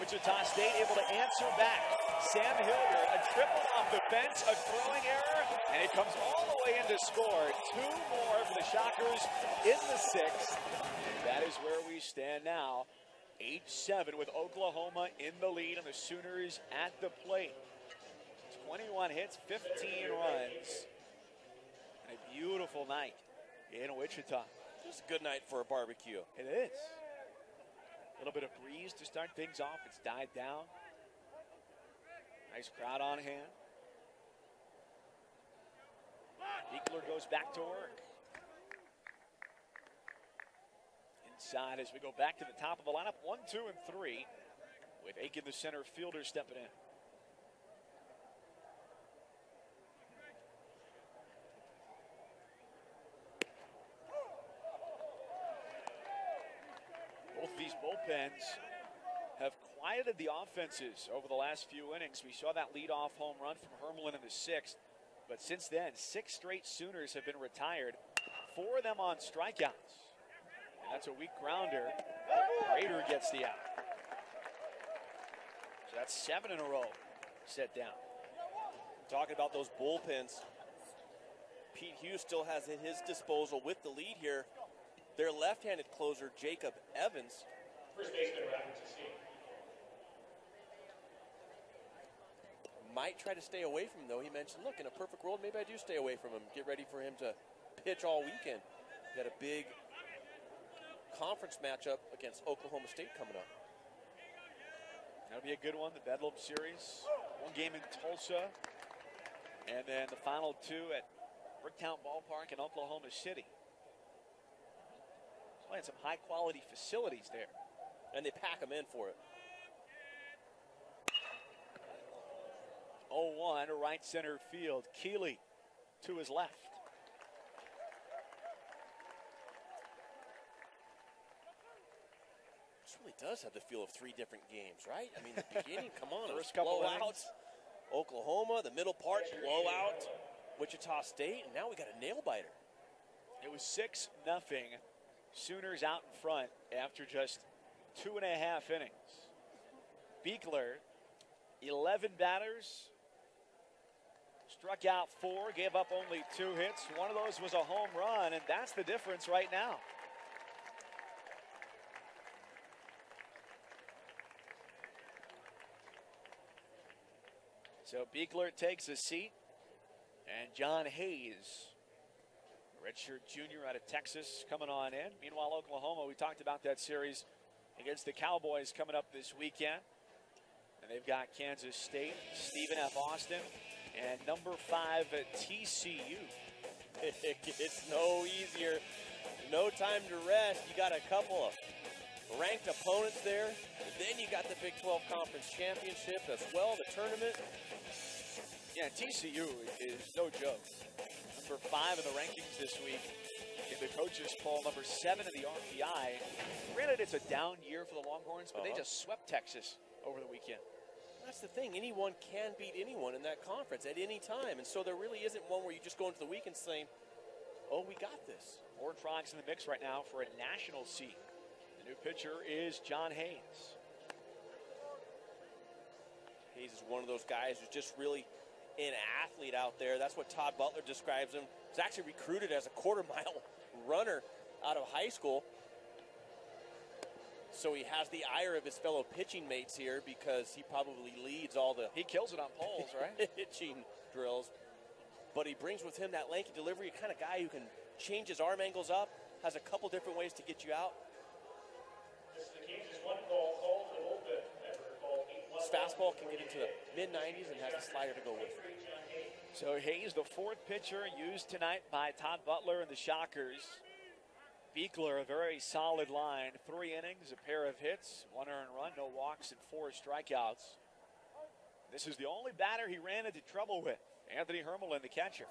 Wichita State able to answer back. Sam Hilliard, a triple off the fence, a throwing error, and it comes all the way in to score. Two more for the Shockers in the sixth. That is where we stand now. 8-7 with Oklahoma in the lead and the Sooners at the plate. 21 hits, 15 runs. And a beautiful night in Wichita.
Just a good night for a barbecue.
It is. A little bit of breeze to start things off. It's died down. Nice crowd on hand. Beekler goes back to work. Inside as we go back to the top of the lineup. One, two, and three. With Aiken, the center fielder, stepping in. Both these bullpens have quieted the offenses over the last few innings. We saw that leadoff home run from Hermelin in the sixth. But since then, six straight Sooners have been retired, four of them on strikeouts. And that's a weak grounder. Rader gets the out. So that's seven in a row set down.
Talking about those bullpens, Pete Hughes still has at his disposal with the lead here their left-handed closer Jacob Evans.
First baseman Robert Cecile.
Might try to stay away from him though. He mentioned, look, in a perfect world, maybe I do stay away from him. Get ready for him to pitch all weekend. Got a big conference matchup against Oklahoma State coming up.
That'll be a good one, the Bedlam series. One game in Tulsa, and then the final two at Bricktown Ballpark in Oklahoma City. Playing some high quality facilities there.
And they pack them in for it.
0 1 to right center field. Keeley to his left.
This really does have the feel of three different games, right? I mean, the beginning, come on,
First
it was
couple
blowouts. Oklahoma, the middle part, blowout. Wichita State, and now we got a nail biter.
It was 6 nothing. Sooners out in front after just two and a half innings. Beekler, 11 batters, struck out four, gave up only two hits. One of those was a home run, and that's the difference right now. So Beekler takes a seat, and John Hayes, redshirt junior out of Texas, coming on in. Meanwhile, Oklahoma, we talked about that series against the Cowboys coming up this weekend. And they've got Kansas State, Stephen F. Austin, and number five at TCU.
It gets no easier. No time to rest. You got a couple of ranked opponents there. And then you got the Big 12 Conference Championship as well, the tournament.
Yeah, TCU is no joke. Number five in the rankings this week the coaches poll, number seven in the RPI. Granted, it's a down year for the Longhorns, but they
Uh-huh.
just swept Texas over the weekend.
That's the thing. Anyone can beat anyone in that conference at any time. And so there really isn't one where you just go into the weekend saying, oh, we got this.
Horned Frogs in the mix right now for a national seat. The new pitcher is John Hayes.
Hayes is one of those guys who's just really an athlete out there. That's what Todd Butler describes him. He's actually recruited as a quarter mile runner out of high school. So he has the ire of his fellow pitching mates here because he probably leads all the
He kills it on poles, right?
pitching drills. But he brings with him that lanky delivery kind of guy who can change his arm angles up, has a couple different ways to get you out.
This is the Kansas one call, call to the bullpen. Ever call eight one.
His fastball can get into the mid 90s and has a slider to go with.
So Hayes, the fourth pitcher used tonight by Todd Butler and the Shockers. Beekler, a very solid line. Three innings, a pair of hits, one earned run, no walks, and four strikeouts. This is the only batter he ran into trouble with. Anthony Hermelin, the catcher.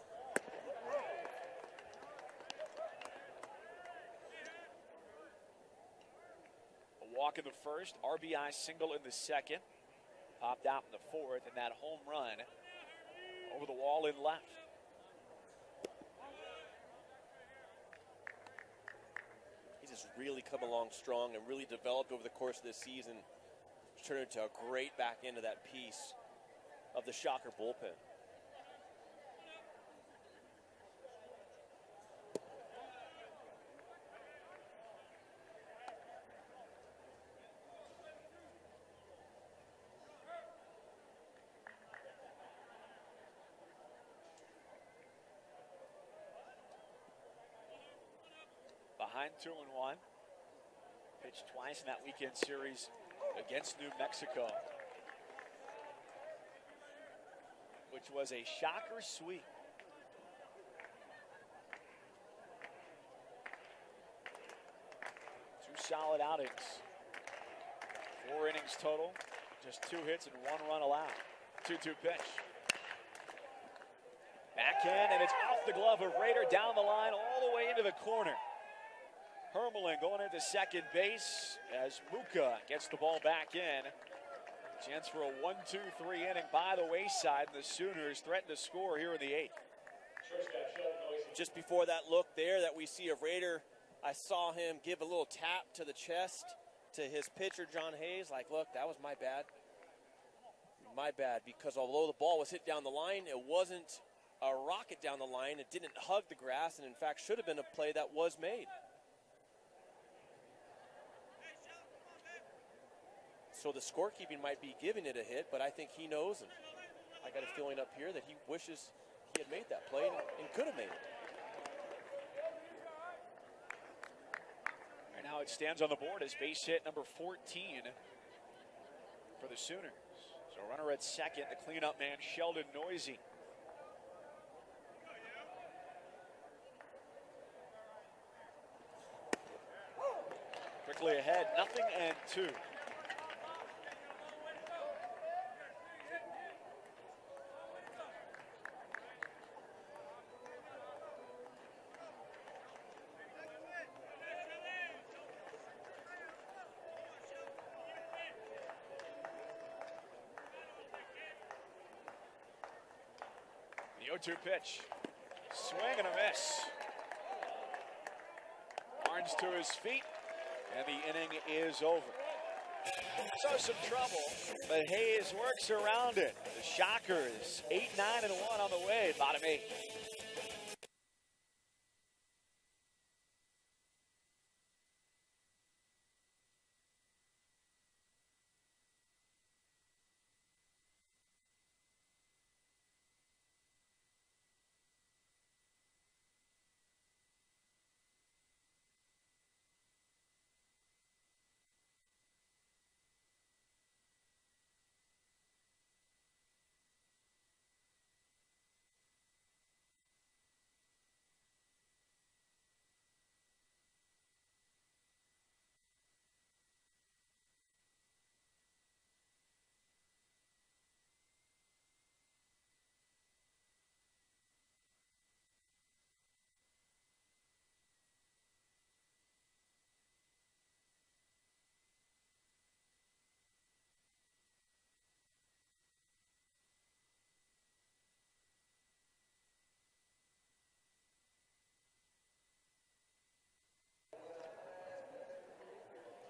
A walk in the first, RBI single in the second. Popped out in the fourth, and that home run over the wall in left.
He's just really come along strong and really developed over the course of this season. Turned into a great back end of that piece of the Shocker bullpen.
Behind two and one. Pitched twice in that weekend series against New Mexico, which was a shocker sweep. Two solid outings. Four innings total, just two hits and one run allowed. 2 2 pitch. Backhand, and it's off the glove of Rader down the line all the way into the corner. Hermelin going into second base as Muka gets the ball back in. Chance for a 1 2 3 inning by the wayside. The Sooners threaten to score here in the eighth.
Just before that look there that we see of Rader, I saw him give a little tap to the chest to his pitcher, John Hayes, like, look, that was my bad. My bad, because although the ball was hit down the line, it wasn't a rocket down the line. It didn't hug the grass, and in fact, should have been a play that was made. So the scorekeeping might be giving it a hit, but I think he knows, and I got a feeling up here that he wishes he had made that play and, and could have made it.
Right now it stands on the board as base hit number 14 for the Sooners. So runner at second, the cleanup man, Sheldon Neuse. Quickly ahead, nothing and two. The 0 2 pitch. Swing and a miss. Barnes to his feet, and the inning is over. So some trouble, but Hayes works around it. The Shockers, 8 9 and 1 on the way, bottom eight.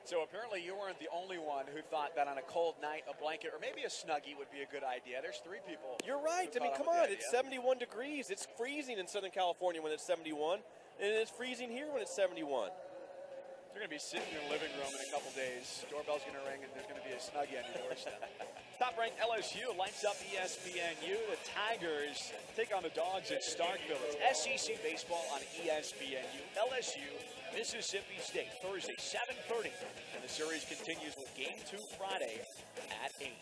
So apparently you weren't the only one who thought that on a cold night, a blanket or maybe a snuggie would be a good idea. There's three people.
You're right. I mean, come on. It's 71 degrees. It's freezing in Southern California when it's 71, and it's freezing here when it's 71.
You're going to be sitting in the living room in a couple days. Doorbell's going to ring, and there's going to be a snuggie on your doorstep. Top-ranked LSU lights up ESPNU. The Tigers take on the Dogs at Starkville. It's SEC baseball on ESPNU. LSU, Mississippi State, Thursday, 7:30, and the series continues with Game Two Friday at eight.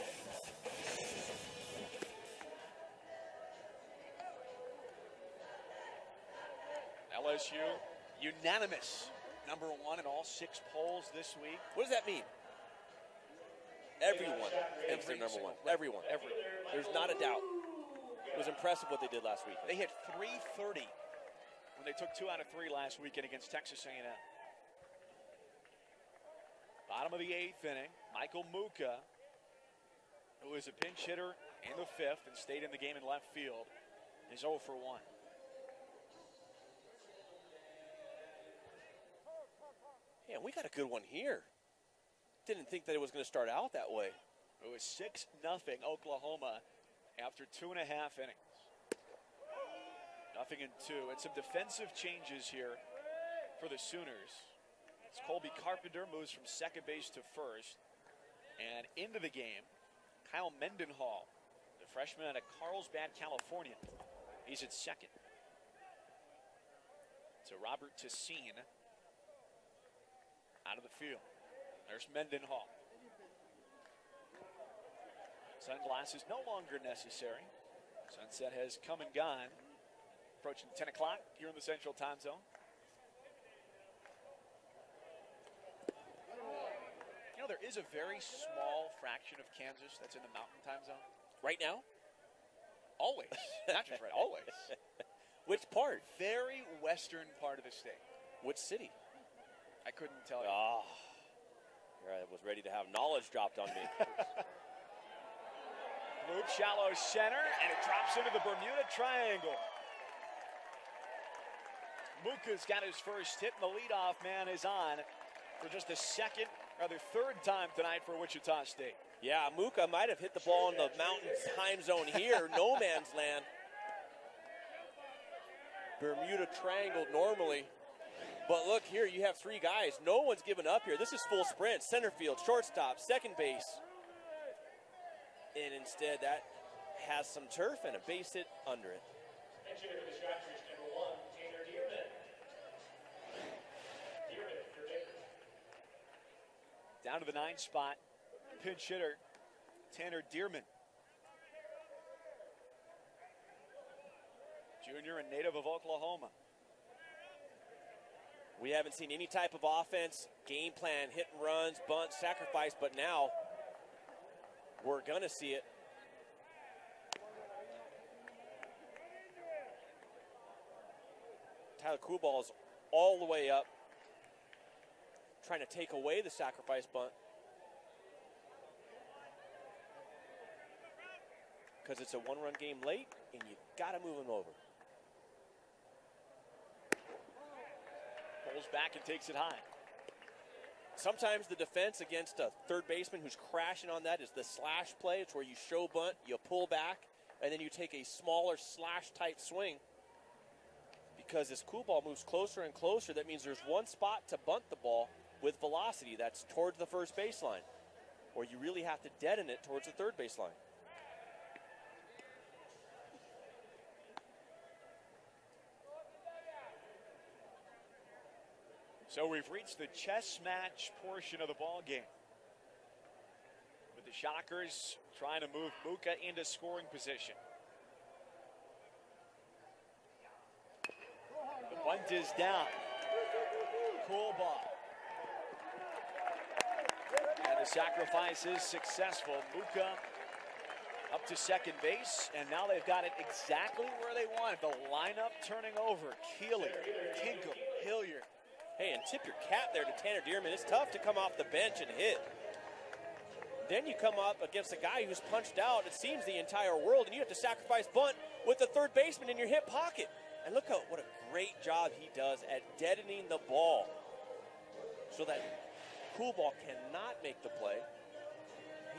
LSU unanimous number one in all six polls this week.
What does that mean? Everyone thinks they're number one. Everyone.
Every.
There's not a doubt. It was impressive what they did last week.
They hit 330 when they took two out of three last weekend against Texas A&M. Bottom of the eighth inning, Michael Muka, who is a pinch hitter in the fifth and stayed in the game in left field, is 0 for 1.
Yeah, we got a good one here. Didn't think that it was going to start out that way.
It was 6 nothing Oklahoma after two and a half innings. Nothing in two. And some defensive changes here for the Sooners. As Kolbey Carpenter moves from second base to first. And into the game, Kyle Mendenhall, the freshman out of Carlsbad, California. He's at second. So Robert Tassine out of the field. There's Mendenhall. Sunglasses no longer necessary. Sunset has come and gone. Approaching 10 o'clock here in the Central Time Zone. You know, there is a very small fraction of Kansas that's in the Mountain Time Zone.
Right now?
Always. Not just right, always.
Which part?
Very western part of the state.
Which city?
I couldn't tell you.
Ah, here I was ready to have knowledge dropped on me.
Move shallow center, and it drops into the Bermuda Triangle. Muka's got his first hit, and the leadoff man is on for just the second, or the third time tonight for Wichita State.
yeah, Muka might have hit the ball in the mountain time zone here, no man's land. Bermuda Triangle normally. But look here, you have three guys. No one's giving up here. This is full sprint. Center field, shortstop, second base. And instead, that has some turf and a base hit under it.
Down to the nine spot, pinch hitter Tanner Dearman. Junior and native of Oklahoma.
We haven't seen any type of offense, game plan, hit and runs, bunt, sacrifice, but now we're going to see it. Tyler Coolbaugh is all the way up, trying to take away the sacrifice bunt. Because it's a one run game late, and you got to move him over.
Back and takes it high.
Sometimes the defense against a third baseman who's crashing on that is the slash play. It's where you show bunt, you pull back, and then you take a smaller slash type swing. Because as Coolbaugh moves closer and closer, that means there's one spot to bunt the ball with velocity that's towards the first baseline. Or you really have to deaden it towards the third baseline.
So we've reached the chess match portion of the ball game. With the Shockers trying to move Muka into scoring position. The bunt is down. Coolbaugh. And the sacrifice is successful. Muka up to second base, and now they've got it exactly where they want it. The lineup turning over. Keeley, Tinkham, Hilliard,
Hey, and tip your cap there to Tanner Dearman. It's tough to come off the bench and hit. Then you come up against a guy who's punched out, it seems, the entire world, and you have to sacrifice bunt with the third baseman in your hip pocket. And look how what a great job he does at deadening the ball so that Coolbaugh cannot make the play.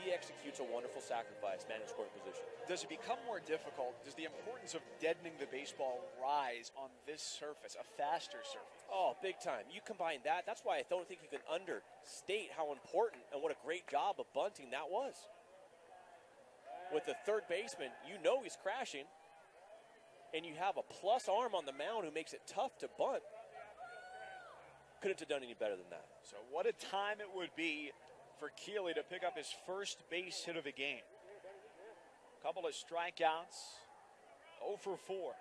He executes a wonderful sacrifice, man in scoring position.
Does it become more difficult? Does the importance of deadening the baseball rise on this surface, a faster surface?
Oh, big time. You combine that, that's why I don't think you can understate how important and what a great job of bunting that was. With the third baseman, you know he's crashing, and you have a plus arm on the mound who makes it tough to bunt. Couldn't have done any better than that.
So, what a time it would be for Keeley to pick up his first base hit of the game. Couple of strikeouts, 0 for 4.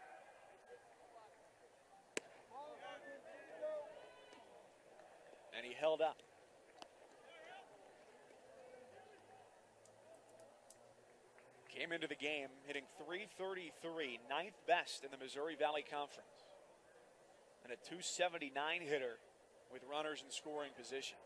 And he held up. Came into the game hitting 333, ninth best in the Missouri Valley Conference, and a 279 hitter with runners in scoring position.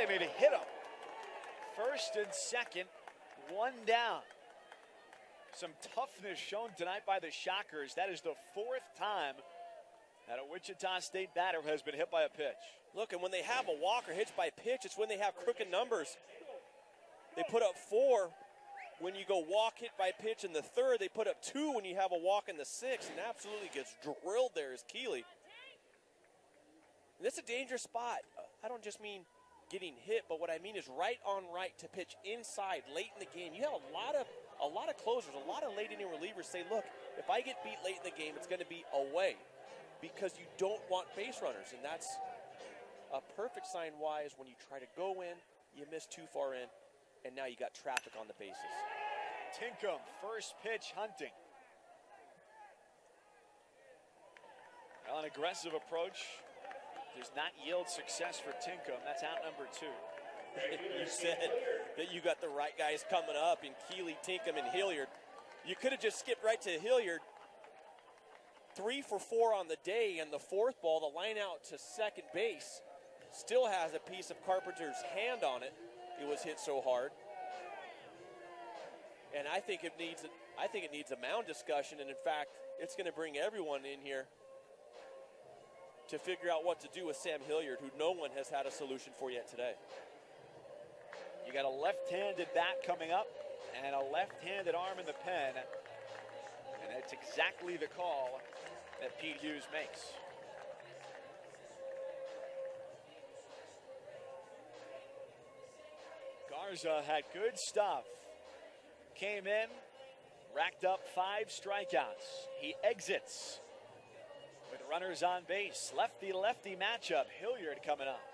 Inside him, it hit him. First and second, one down. Some toughness shown tonight by the Shockers. That is the fourth time that a Wichita State batter has been hit by a pitch.
Look, and when they have a walker hits by pitch, it's when they have crooked numbers. They put up four when you go walk hit by pitch in the third. They put up two when you have a walk in the sixth, and absolutely gets drilled there is Keeley. And that's a dangerous spot. I don't just mean getting hit, but what I mean is right on right to pitch inside late in the game. You have a lot of a lot of closers, a lot of late inning relievers say, look, if I get beat late in the game, it's going to be away because you don't want base runners, and that's a perfect sign why is when you try to go in, you miss too far in, and now you got traffic on the bases.
Tinkham, first pitch hunting. Well, an aggressive approach does not yield success for Tinkham. That's out number two.
you said that you got the right guys coming up in Keeley, Tinkham, and Hilliard. You could have just skipped right to Hilliard. Three for four on the day, and the fourth ball, the line out to second base, still has a piece of Carpenter's hand on it. It was hit so hard, and I think it needs. I think it needs a mound discussion, and in fact, it's going to bring everyone in here to figure out what to do with Sam Hilliard, who no one has had a solution for yet today.
You got a left-handed bat coming up and a left-handed arm in the pen. And that's exactly the call that Pete Hughes makes. Garza had good stuff. Came in, racked up five strikeouts. He exits runners on base. Lefty lefty matchup. Hilliard coming up.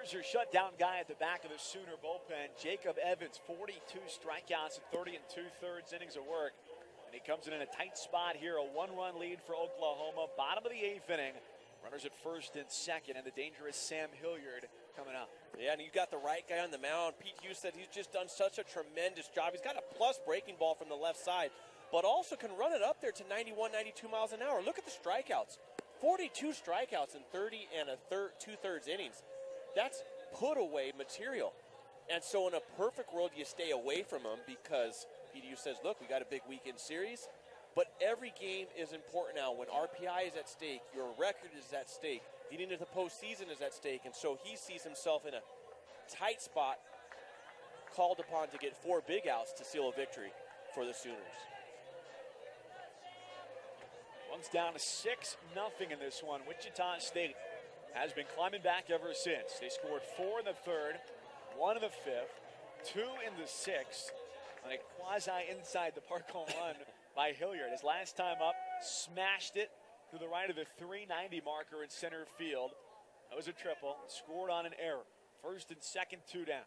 Here's your shutdown guy at the back of the Sooner bullpen, Jacob Evans, 42 strikeouts and 30 and two thirds innings of work. And he comes in in a tight spot here, a one run lead for Oklahoma. Bottom of the eighth inning. Runners at first and second, and the dangerous Sam Hilliard coming up.
Yeah, and you got the right guy on the mound. Pete Hughes said he's just done such a tremendous job. He's got a plus breaking ball from the left side, but also can run it up there to 91, 92 miles an hour. Look at the strikeouts 42 strikeouts in 30 and a third, two thirds innings. That's put away material. And so, in a perfect world, you stay away from them because PDU says, look, we got a big weekend series. But every game is important now. When RPI is at stake, your record is at stake, getting into the postseason is at stake. And so he sees himself in a tight spot, called upon to get four big outs to seal a victory for the Sooners.
One's down to 6 nothing in this one. Wichita State has been climbing back ever since. They scored four in the third, one in the fifth, two in the sixth, on a quasi inside the park home run by Hilliard. His last time up, smashed it to the right of the 390 marker in center field. That was a triple. Scored on an error. First and second, two down.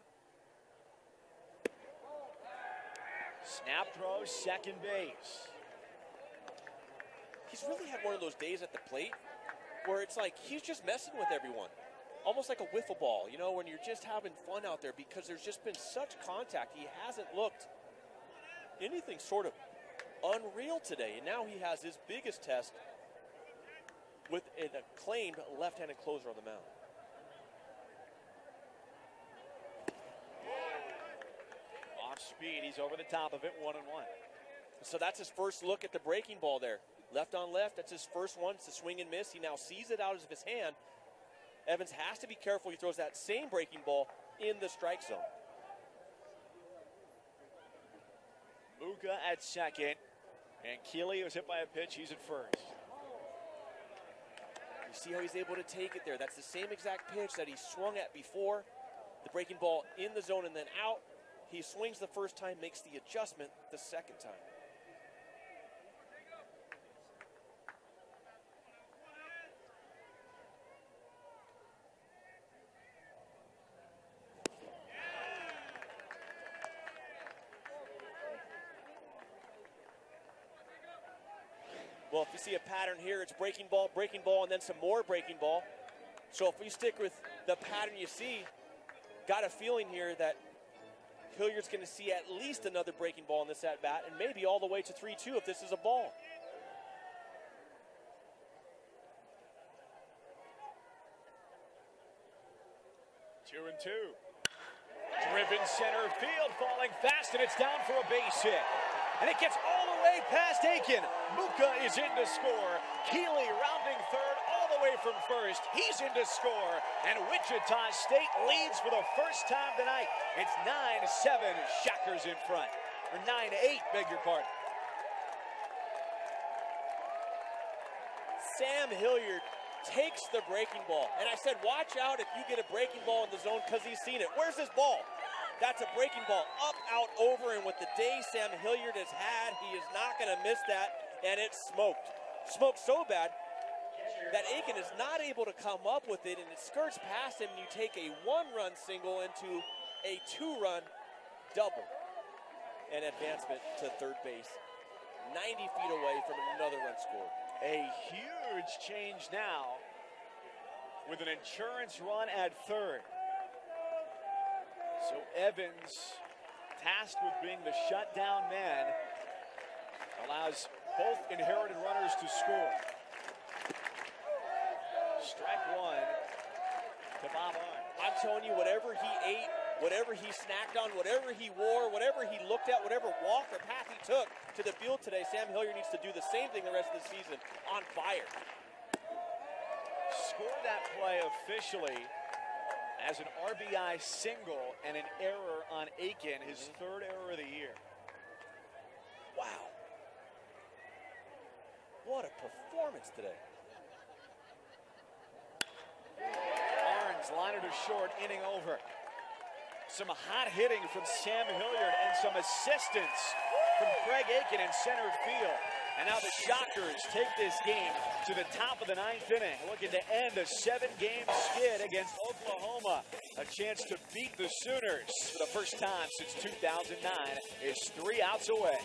Snap throw, second base.
He's really had one of those days at the plate where it's like he's just messing with everyone. Almost like a wiffle ball, you know, when you're just having fun out there because there's just been such contact. He hasn't looked anything sort of unreal today. And now he has his biggest test with an acclaimed left handed closer on the mound.
Off speed, he's over the top of it, one and one.
So that's his first look at the breaking ball there. Left on left, that's his first one. It's a swing and miss. He now sees it out of his hand. Evans has to be careful. He throws that same breaking ball in the strike zone.
Muka at second, and Keeley was hit by a pitch. He's at first.
You see how he's able to take it there. That's the same exact pitch that he swung at before. The breaking ball in the zone and then out. He swings the first time, makes the adjustment the second time. A pattern here, it's breaking ball, breaking ball, and then some more breaking ball. So if we stick with the pattern you see, got a feeling here that Hilliard's going to see at least another breaking ball in this at bat, and maybe all the way to 3 2 if this is a ball.
Two and two. Driven center field, falling fast, and it's down for a base hit. And it gets all the way past Aiken. Muka is in to score. Keeley rounding third all the way from first. He's in to score. And Wichita State leads for the first time tonight. It's 9-7, Shockers in front. Or 9-8, beg your pardon.
Sam Hilliard takes the breaking ball. And I said, watch out if you get a breaking ball in the zone because he's seen it. Where's his ball? That's a breaking ball up, out, over, and with the day Sam Hilliard has had, he is not going to miss that, and it's smoked. Smoked so bad that Aiken is not able to come up with it, and it skirts past him, and you take a one-run single into a two-run double. And advancement to third base, 90 feet away from another run scored.
A huge change now with an insurance run at third. So Evans, tasked with being the shutdown man, allows both inherited runners to score. Strike one to Bob Arn.
I'm telling you, whatever he ate, whatever he snacked on, whatever he wore, whatever he looked at, whatever walk or path he took to the field today, Sam Hilliard needs to do the same thing the rest of the season on fire.
Score that play officially as an RBI single and an error on Aiken, his mm-hmm. third error of the year.
Wow. What a performance today.
Barnes liner to short, inning over. Some hot hitting from Sam Hilliard and some assistance from Craig Aiken in center field. And now the Shockers take this game to the top of the ninth inning, looking to end a seven-game skid against Oklahoma. A chance to beat the Sooners for the first time since 2009 is three outs away.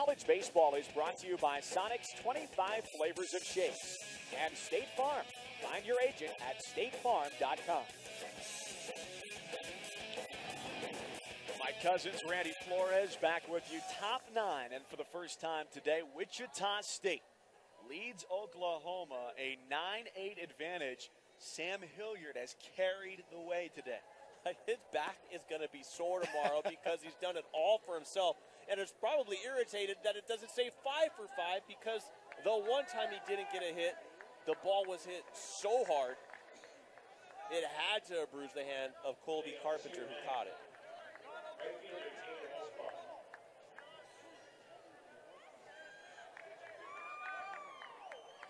College baseball is brought to you by Sonic's 25 flavors of shakes and State Farm. Find your agent at statefarm.com. Mike Couzens, Randy Flores, back with you. Top nine, and for the first time today, Wichita State leads Oklahoma a 9 8 advantage. Sam Hilliard has carried the way today.
His back is going to be sore tomorrow because he's done it all for himself. And is probably irritated that it doesn't say five for five because the one time he didn't get a hit, the ball was hit so hard, it had to have bruised the hand of Kolbey Carpenter who caught it.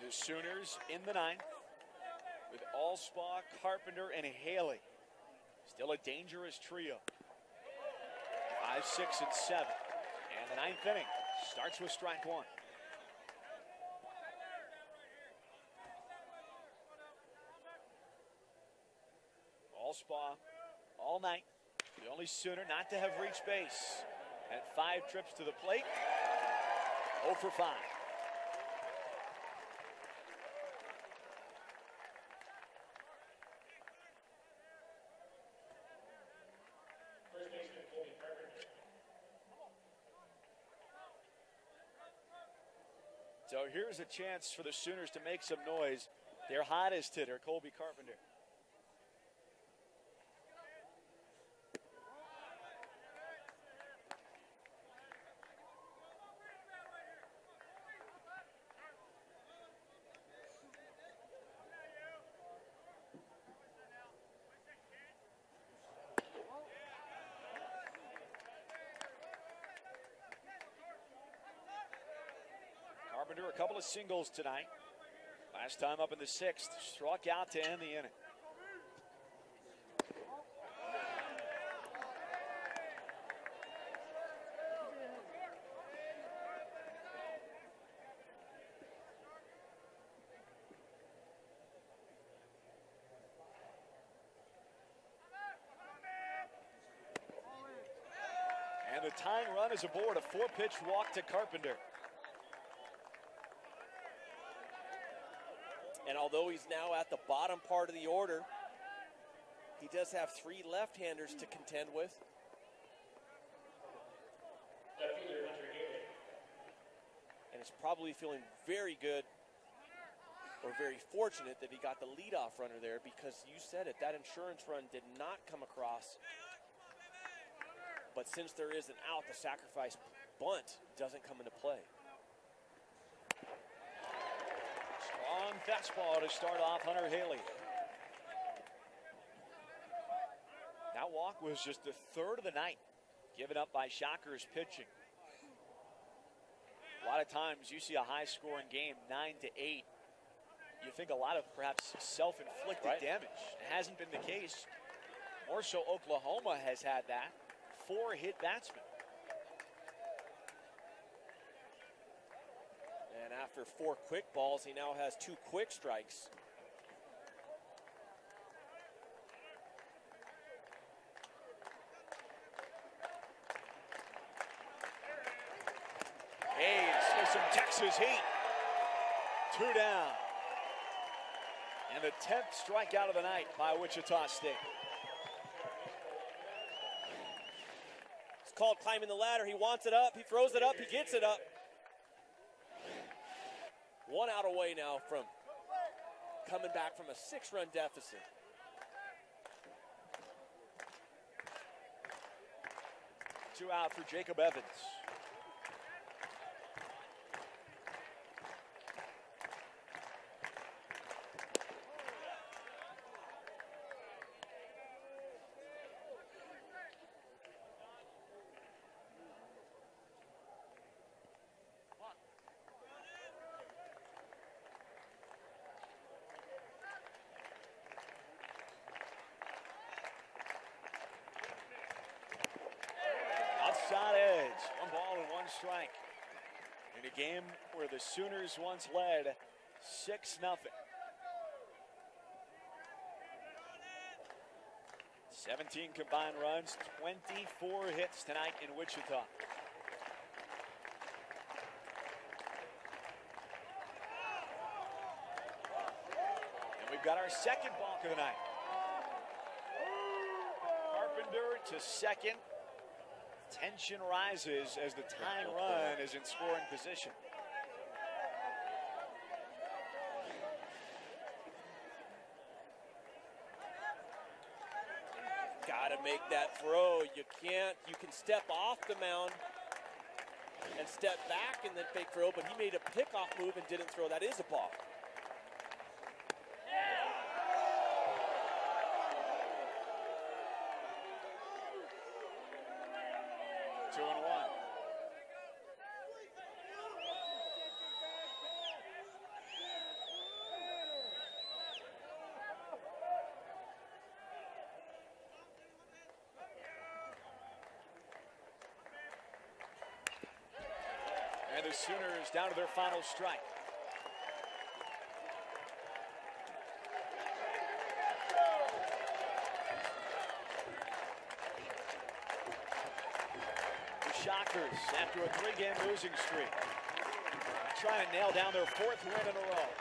The Sooners in the ninth with Allspaw, Carpenter, and Haley. Still a dangerous trio. Five, six, and seven. The ninth inning starts with strike one. Allspaw all night. The only Sooner not to have reached base. At five trips to the plate. 0 for 5.
First baseman Kolbey Carpenter.
So here's a chance for the Sooners to make some noise. Their hottest hitter, Kolbey Carpenter. Carpenter, a couple of singles tonight. Last time up in the sixth, struck out to end the inning. And the tying run is aboard a four pitch walk to Carpenter.
Although he's now at the bottom part of the order, he does have three left-handers to contend with.
Left
and is probably feeling very good or very fortunate that he got the leadoff runner there because you said it, that insurance run did not come across. But since there is an out, the sacrifice bunt doesn't come into play.
Strong fastball to start off Hunter Haley. That walk was just the third of the night given up by Shockers pitching. A lot of times you see a high scoring game, 9 to 8. You think a lot of perhaps self inflicted
Right.
damage. It hasn't been the case. More so, Oklahoma has had that. Four hit batsmen.
And after four quick balls, he now has two quick strikes.
Hayes with some Texas heat. Two down. And the 10th strikeout of the night by Wichita State.
It's called climbing the ladder. He wants it up. He throws it up. He gets it up. One out away now from coming back from a six run deficit.
Two out for Jacob Evans. strike. In a game where the Sooners once led 6 0. Seventeen combined runs, 24 hits tonight in Wichita. And We've got our second balk of the night. Carpenter to second, Tension rises as the tying run is in scoring position.
Got to make that throw. You can't. You can step off the mound and step back and then fake throw, but he made a pickoff move and didn't throw. That is a ball.
Two and one. And down to their final strike. The Shockers, after a three-game losing streak, trying to nail down their fourth win in a row.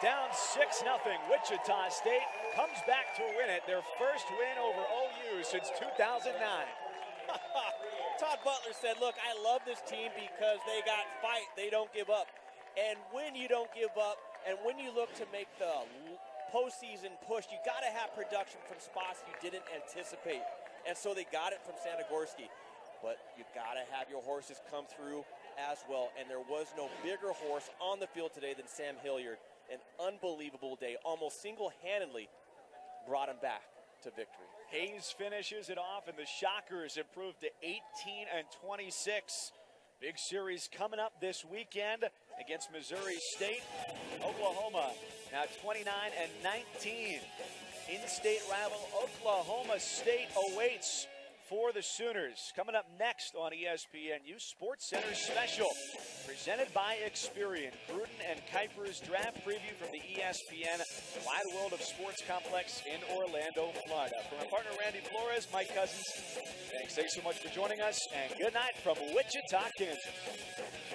Down 6 0. Wichita State comes back to win it. Their first win over OU since 2009.
Todd Butler said, Look, I love this team because they got fight. They don't give up. And when you don't give up, and when you look to make the postseason push, you got to have production from spots you didn't anticipate. And so they got it from Sanagorski. But you got to have your horses come through as well. And there was no bigger horse on the field today than Sam Hilliard. An unbelievable day, almost single handedly brought him back to victory.
Hayes finishes it off, and the Shockers improve to 18 and 26. Big series coming up this weekend against Missouri State. Oklahoma now 29 and 19. In-state rival Oklahoma State awaits for the Sooners. Coming up next on ESPNU Sports Center Special, presented by Experian. Gruden and Kiper's draft preview from the ESPN Wide World of Sports Complex in Orlando, Florida. From our partner Randy Flores, Mike Couzens, thanks, thanks so much for joining us, and good night from Wichita, Kansas.